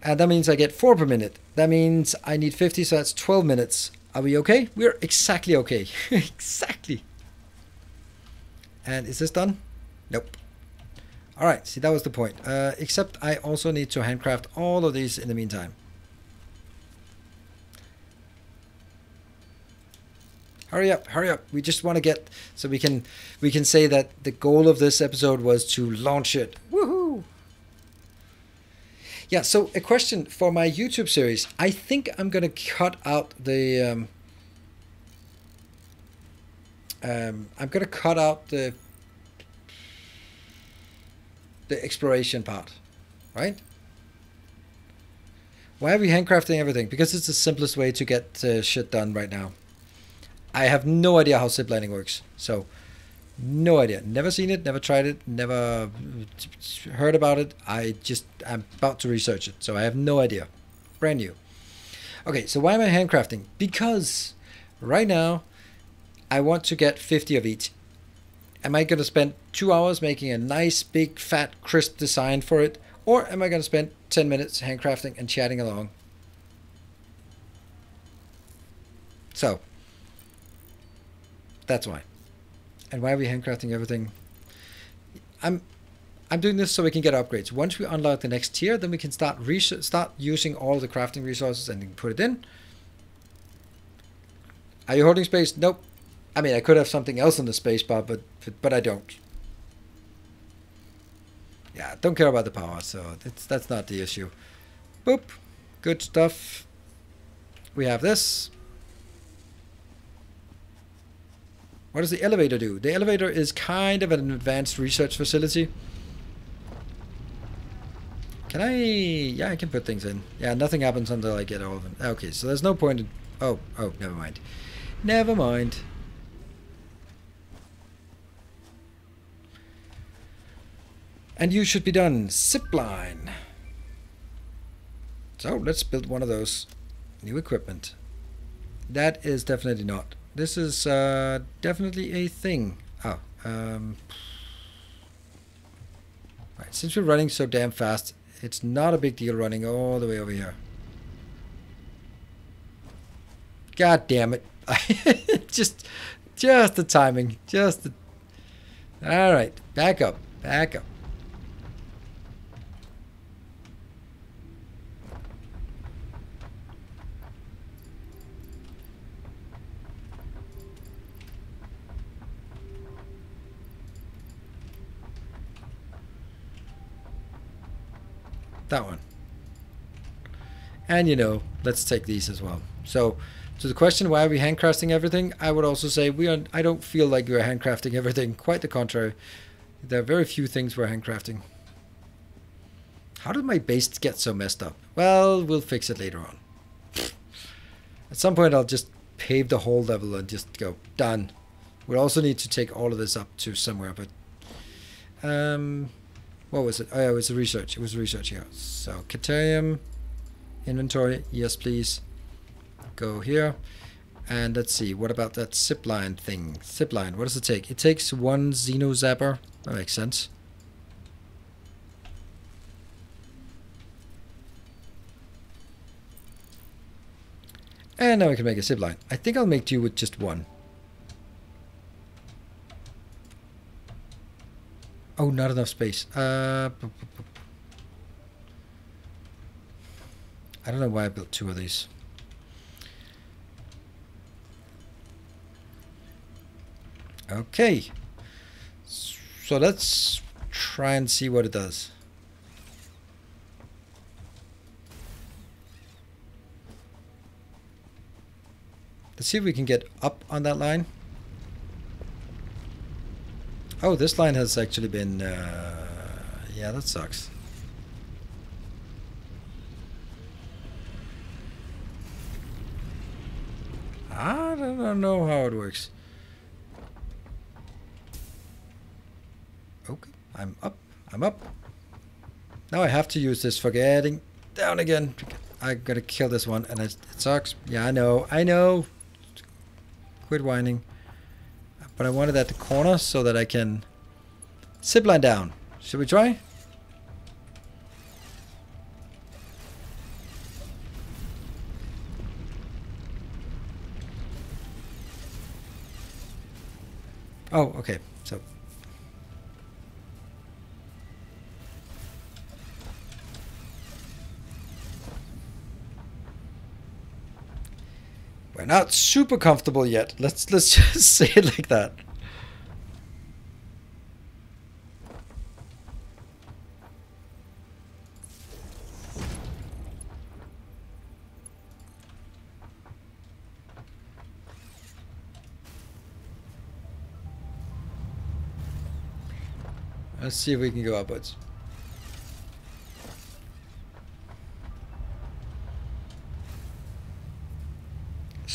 And that means I get 4 per minute. That means I need 50, so that's 12 minutes. Are we okay? We're exactly okay. *laughs* exactly. And is this done? Nope. Alright, see that was the point. Uh, except I also need to handcraft all of these in the meantime. Hurry up, hurry up. We just want to get so we can we can say that the goal of this episode was to launch it. Woohoo! Yeah, so a question for my YouTube series. I think I'm going to cut out the... Um, um, I'm going to cut out the the exploration part, right? Why are we handcrafting everything? Because it's the simplest way to get uh, shit done right now. I have no idea how ziplining works, so no idea. Never seen it, never tried it, never heard about it. I just, I'm about to research it, so I have no idea. Brand new. Okay, so why am I handcrafting? Because right now, I want to get 50 of each. Am I going to spend two hours making a nice, big, fat, crisp design for it? Or am I going to spend 10 minutes handcrafting and chatting along? So, that's why. And why are we handcrafting everything? I'm I'm doing this so we can get upgrades. Once we unlock the next tier, then we can start start using all the crafting resources and put it in. Are you holding space? Nope. I mean, I could have something else in the space bar, but but I don't. Yeah, don't care about the power, so that's that's not the issue. Boop. Good stuff. We have this. What does the elevator do? The elevator is kind of an advanced research facility. Can I... Yeah, I can put things in. Yeah, nothing happens until I get all of them. Okay, so there's no point in... Oh, oh, never mind. Never mind. And you should be done. Zipline. So, let's build one of those. New equipment. That is definitely not this is uh, definitely a thing. Oh, um, right. Since we're running so damn fast, it's not a big deal running all the way over here. God damn it! *laughs* just, just the timing. Just the. All right, back up, back up. That one. And you know, let's take these as well. So, to the question why are we handcrafting everything, I would also say we are. I don't feel like we're handcrafting everything. Quite the contrary. There are very few things we're handcrafting. How did my base get so messed up? Well, we'll fix it later on. At some point, I'll just pave the whole level and just go done. We also need to take all of this up to somewhere, but um, what was it? Oh, it was research. It was research here. So Caterium inventory, yes, please. Go here, and let's see. What about that zip line thing? Zip line. What does it take? It takes one Xeno Zapper. That makes sense. And now we can make a zip line. I think I'll make two with just one. Oh, not enough space. Uh, I don't know why I built two of these. Okay. So let's try and see what it does. Let's see if we can get up on that line. Oh, this line has actually been... Uh, yeah, that sucks. I don't know how it works. Okay, I'm up. I'm up. Now I have to use this for getting down again. I gotta kill this one, and it, it sucks. Yeah, I know. I know. Quit whining. But I wanted at the corner so that I can zip line down. Should we try? Oh, okay. So we're not super comfortable yet. Let's let's *laughs* just say it like that. Let's see if we can go upwards.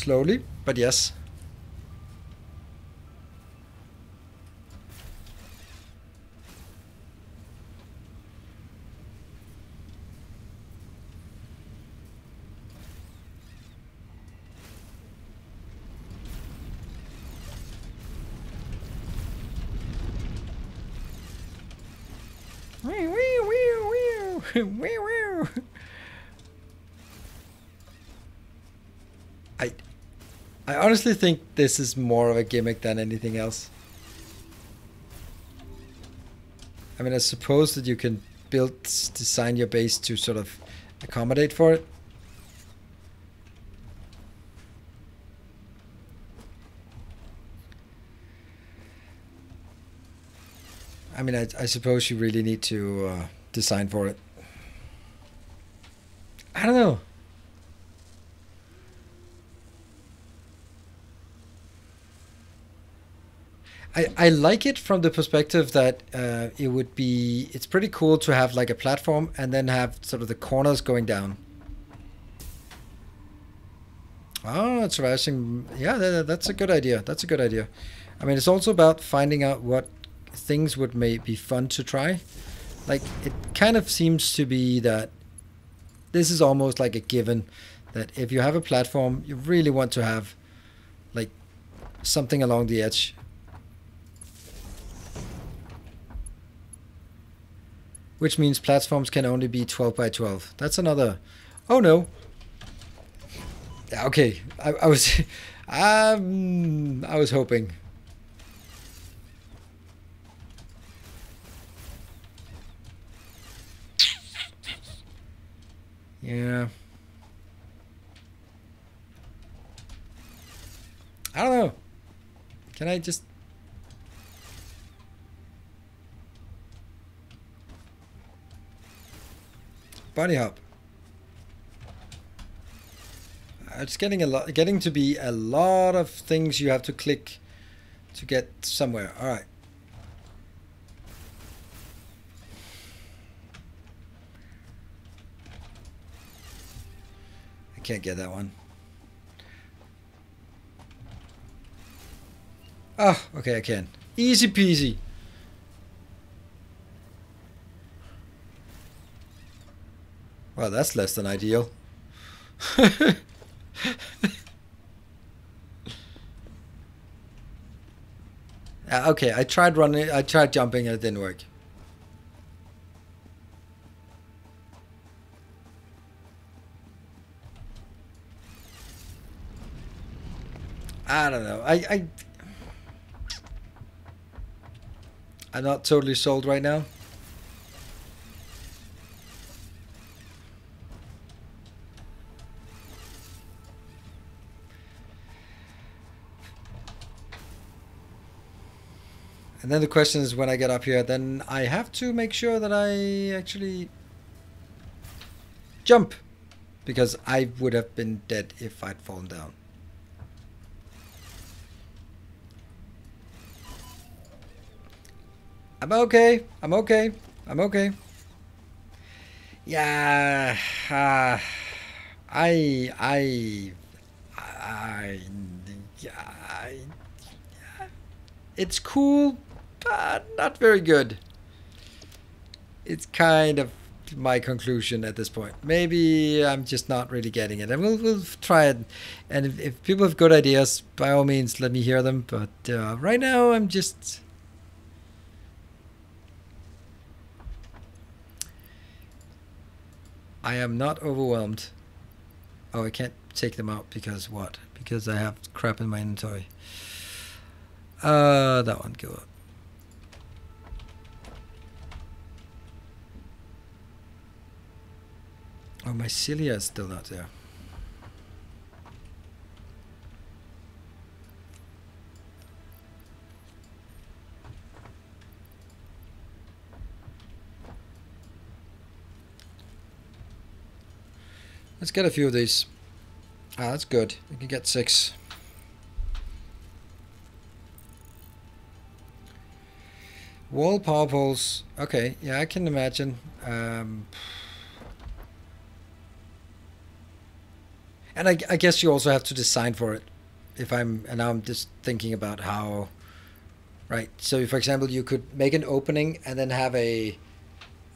Slowly, but yes. I I honestly think this is more of a gimmick than anything else. I mean, I suppose that you can build, design your base to sort of accommodate for it. I mean, I, I suppose you really need to uh, design for it. I don't know. I, I like it from the perspective that uh, it would be it's pretty cool to have like a platform and then have sort of the corners going down. Oh, traversing. Yeah, that, that's a good idea. That's a good idea. I mean, it's also about finding out what things would may be fun to try. Like it kind of seems to be that this is almost like a given that if you have a platform, you really want to have like something along the edge which means platforms can only be 12 by 12. That's another. Oh no. Okay. I, I was, *laughs* um, I was hoping. Yeah. I don't know. Can I just bunny hop. Uh, it's getting a lot, getting to be a lot of things you have to click to get somewhere. All right. I can't get that one. Oh, okay, I can. Easy peasy. Well, that's less than ideal. *laughs* Uh, okay, I tried running, I tried jumping and it didn't work. I don't know. I, I I'm not totally sold right now. And then the question is when I get up here, then I have to make sure that I actually jump. Because I would have been dead if I'd fallen down. I'm okay. I'm okay. I'm okay. Yeah. Uh, I. I. I. I. It's cool, but not very good. It's kind of my conclusion at this point. Maybe I'm just not really getting it, and we'll we'll try it. And if, if people have good ideas, by all means, let me hear them. But uh, right now, I'm just I am not overwhelmed. Oh, I can't take them out because what? Because I have crap in my inventory. Uh, that one go up. Oh, Mycelia is still not there. Let's get a few of these. Ah, that's good. We can get six. Wall power poles. Okay, yeah, I can imagine. Um, and I, I guess you also have to design for it. If I'm, and now I'm just thinking about how, right? So, for example, you could make an opening and then have a,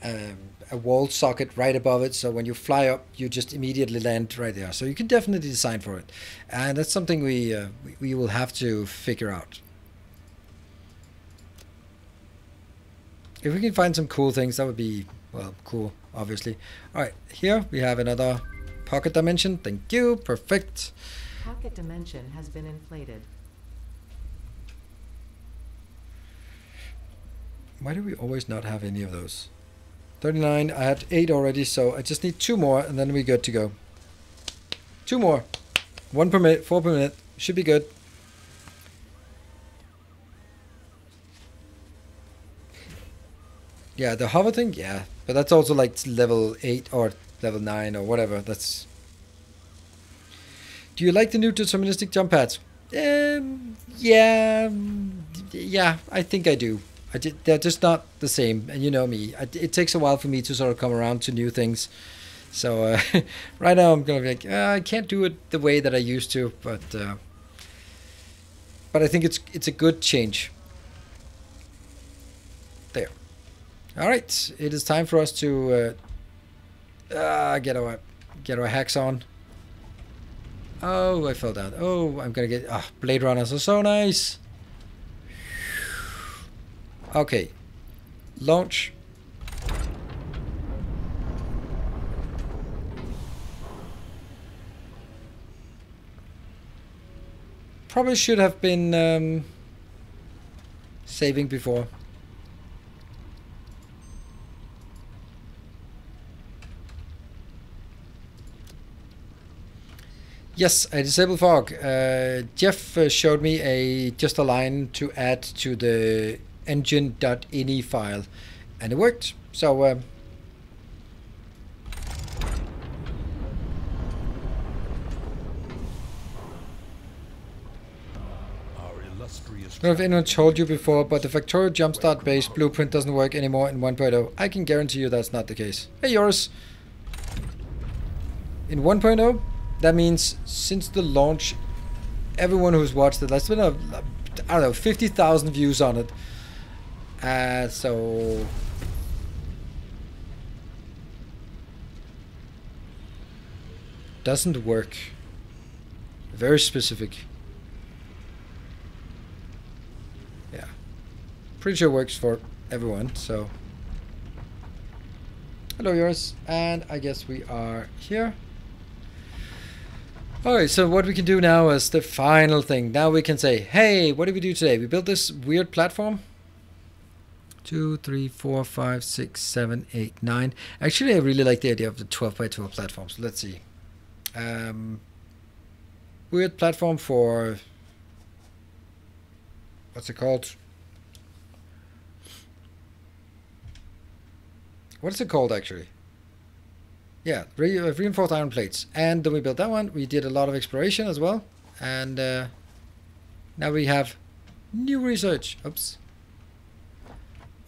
um, a wall socket right above it. So when you fly up, you just immediately land right there. So you can definitely design for it, and that's something we uh, we, we will have to figure out. If we can find some cool things, that would be well cool. Obviously. All right, here we have another pocket dimension. Thank you. Perfect. Pocket dimension has been inflated. Why do we always not have any of those? 39. I had 8 already, so I just need 2 more, and then we're good to go. 2 more. 1 per minute, 4 per minute. Should be good. Yeah, the hover thing, yeah. But that's also like level 8 or level 9 or whatever. That's... Do you like the new deterministic jump pads? Um, yeah, yeah, I think I do. I did, they're just not the same, and you know me. I, it takes a while for me to sort of come around to new things. So uh, *laughs* right now I'm gonna be like, uh, I can't do it the way that I used to, but uh, but I think it's it's a good change. There. All right, it is time for us to uh, get our get our hacks on. Oh, I fell down. Oh, I'm gonna get. Ah, Blade Runners are so nice. Okay. Launch. Probably should have been um, saving before. Yes, a disabled fog. Uh, Jeff uh, showed me a just a line to add to the engine.ini file, and it worked. So. I don't know if anyone told you before, but the Factorio Jumpstart base blueprint doesn't work anymore in 1.0. I can guarantee you that's not the case. Hey, yours! In 1.0, that means since the launch, everyone who's watched it, there's been a, I don't know, 50,000 views on it. Uh, so... Doesn't work. Very specific. Yeah. Pretty sure works for everyone, so... Hello, yours. And I guess we are here. Alright, so what we can do now is the final thing. Now we can say, hey, what did we do today? We built this weird platform. Two, three, four, five, six, seven, eight, nine. Actually, I really like the idea of the 12 by 12 platforms. Let's see. Um, weird platform for what's it called? What is it called actually? Yeah, re uh, reinforced iron plates. And then we built that one. We did a lot of exploration as well. And uh, now we have new research. Oops.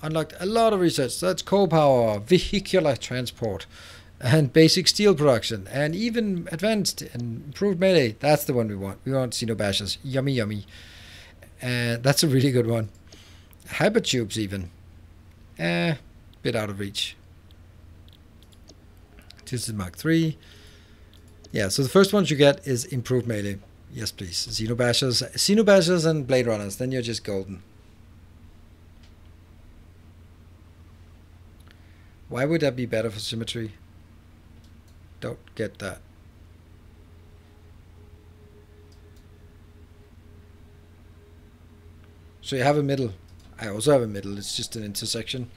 Unlocked a lot of research. So that's coal power, vehicular transport, and basic steel production, and even advanced and improved melee. That's the one we want. We want Xenobashers. Yummy, yummy. And that's a really good one. Hypertubes even. Eh, bit out of reach. Is Mark 3. Yeah, so the first ones you get is improved melee. Yes, please. Xenobashers, Xenobashers and Blade Runners. Then you're just golden. Why would that be better for symmetry? Don't get that. So you have a middle. I also have a middle. It's just an intersection.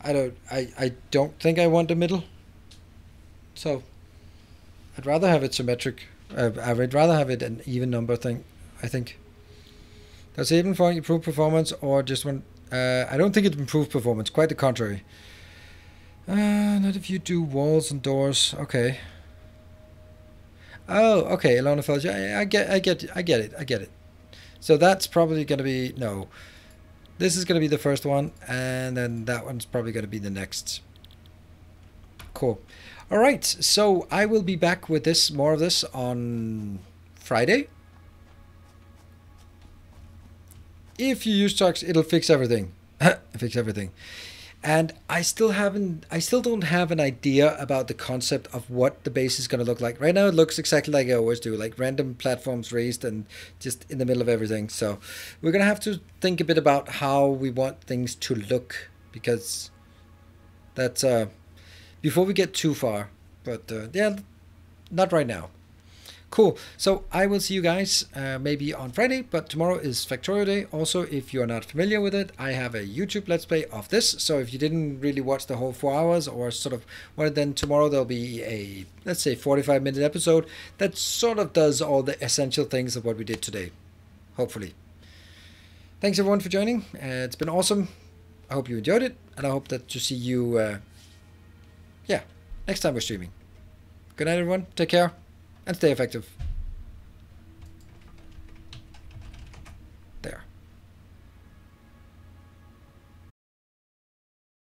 I don't. I. I don't think I want a middle. So. I'd rather have it symmetric. Uh, I'd rather have it an even number thing. I think. Does it even for improve performance or just one? Uh, I don't think it improved performance. Quite the contrary. Uh, not if you do walls and doors. Okay. Oh, okay. Alona Fells. I, I get. I get. I get it. I get it. So that's probably going to be no. This is going to be the first one, and then that one's probably going to be the next. Cool. All right. So I will be back with this more of this on Friday. If you use Tux, it'll fix everything. *laughs* fix everything and I still haven't I still don't have an idea about the concept of what the base is going to look like. Right now it looks exactly like I always do, like random platforms raised and just in the middle of everything. So we're going to have to think a bit about how we want things to look because that's uh before we get too far. But uh, yeah, not right now. Cool. So I will see you guys uh, maybe on Friday, but tomorrow is Factorio Day. Also, if you're not familiar with it, I have a YouTube Let's Play of this. So if you didn't really watch the whole four hours or sort of, well, then tomorrow there'll be a, let's say, 45 minute episode that sort of does all the essential things of what we did today. Hopefully. Thanks everyone for joining. Uh, it's been awesome. I hope you enjoyed it, and I hope that to see you, uh, next time we're streaming. Good night, everyone. Take care and stay effective.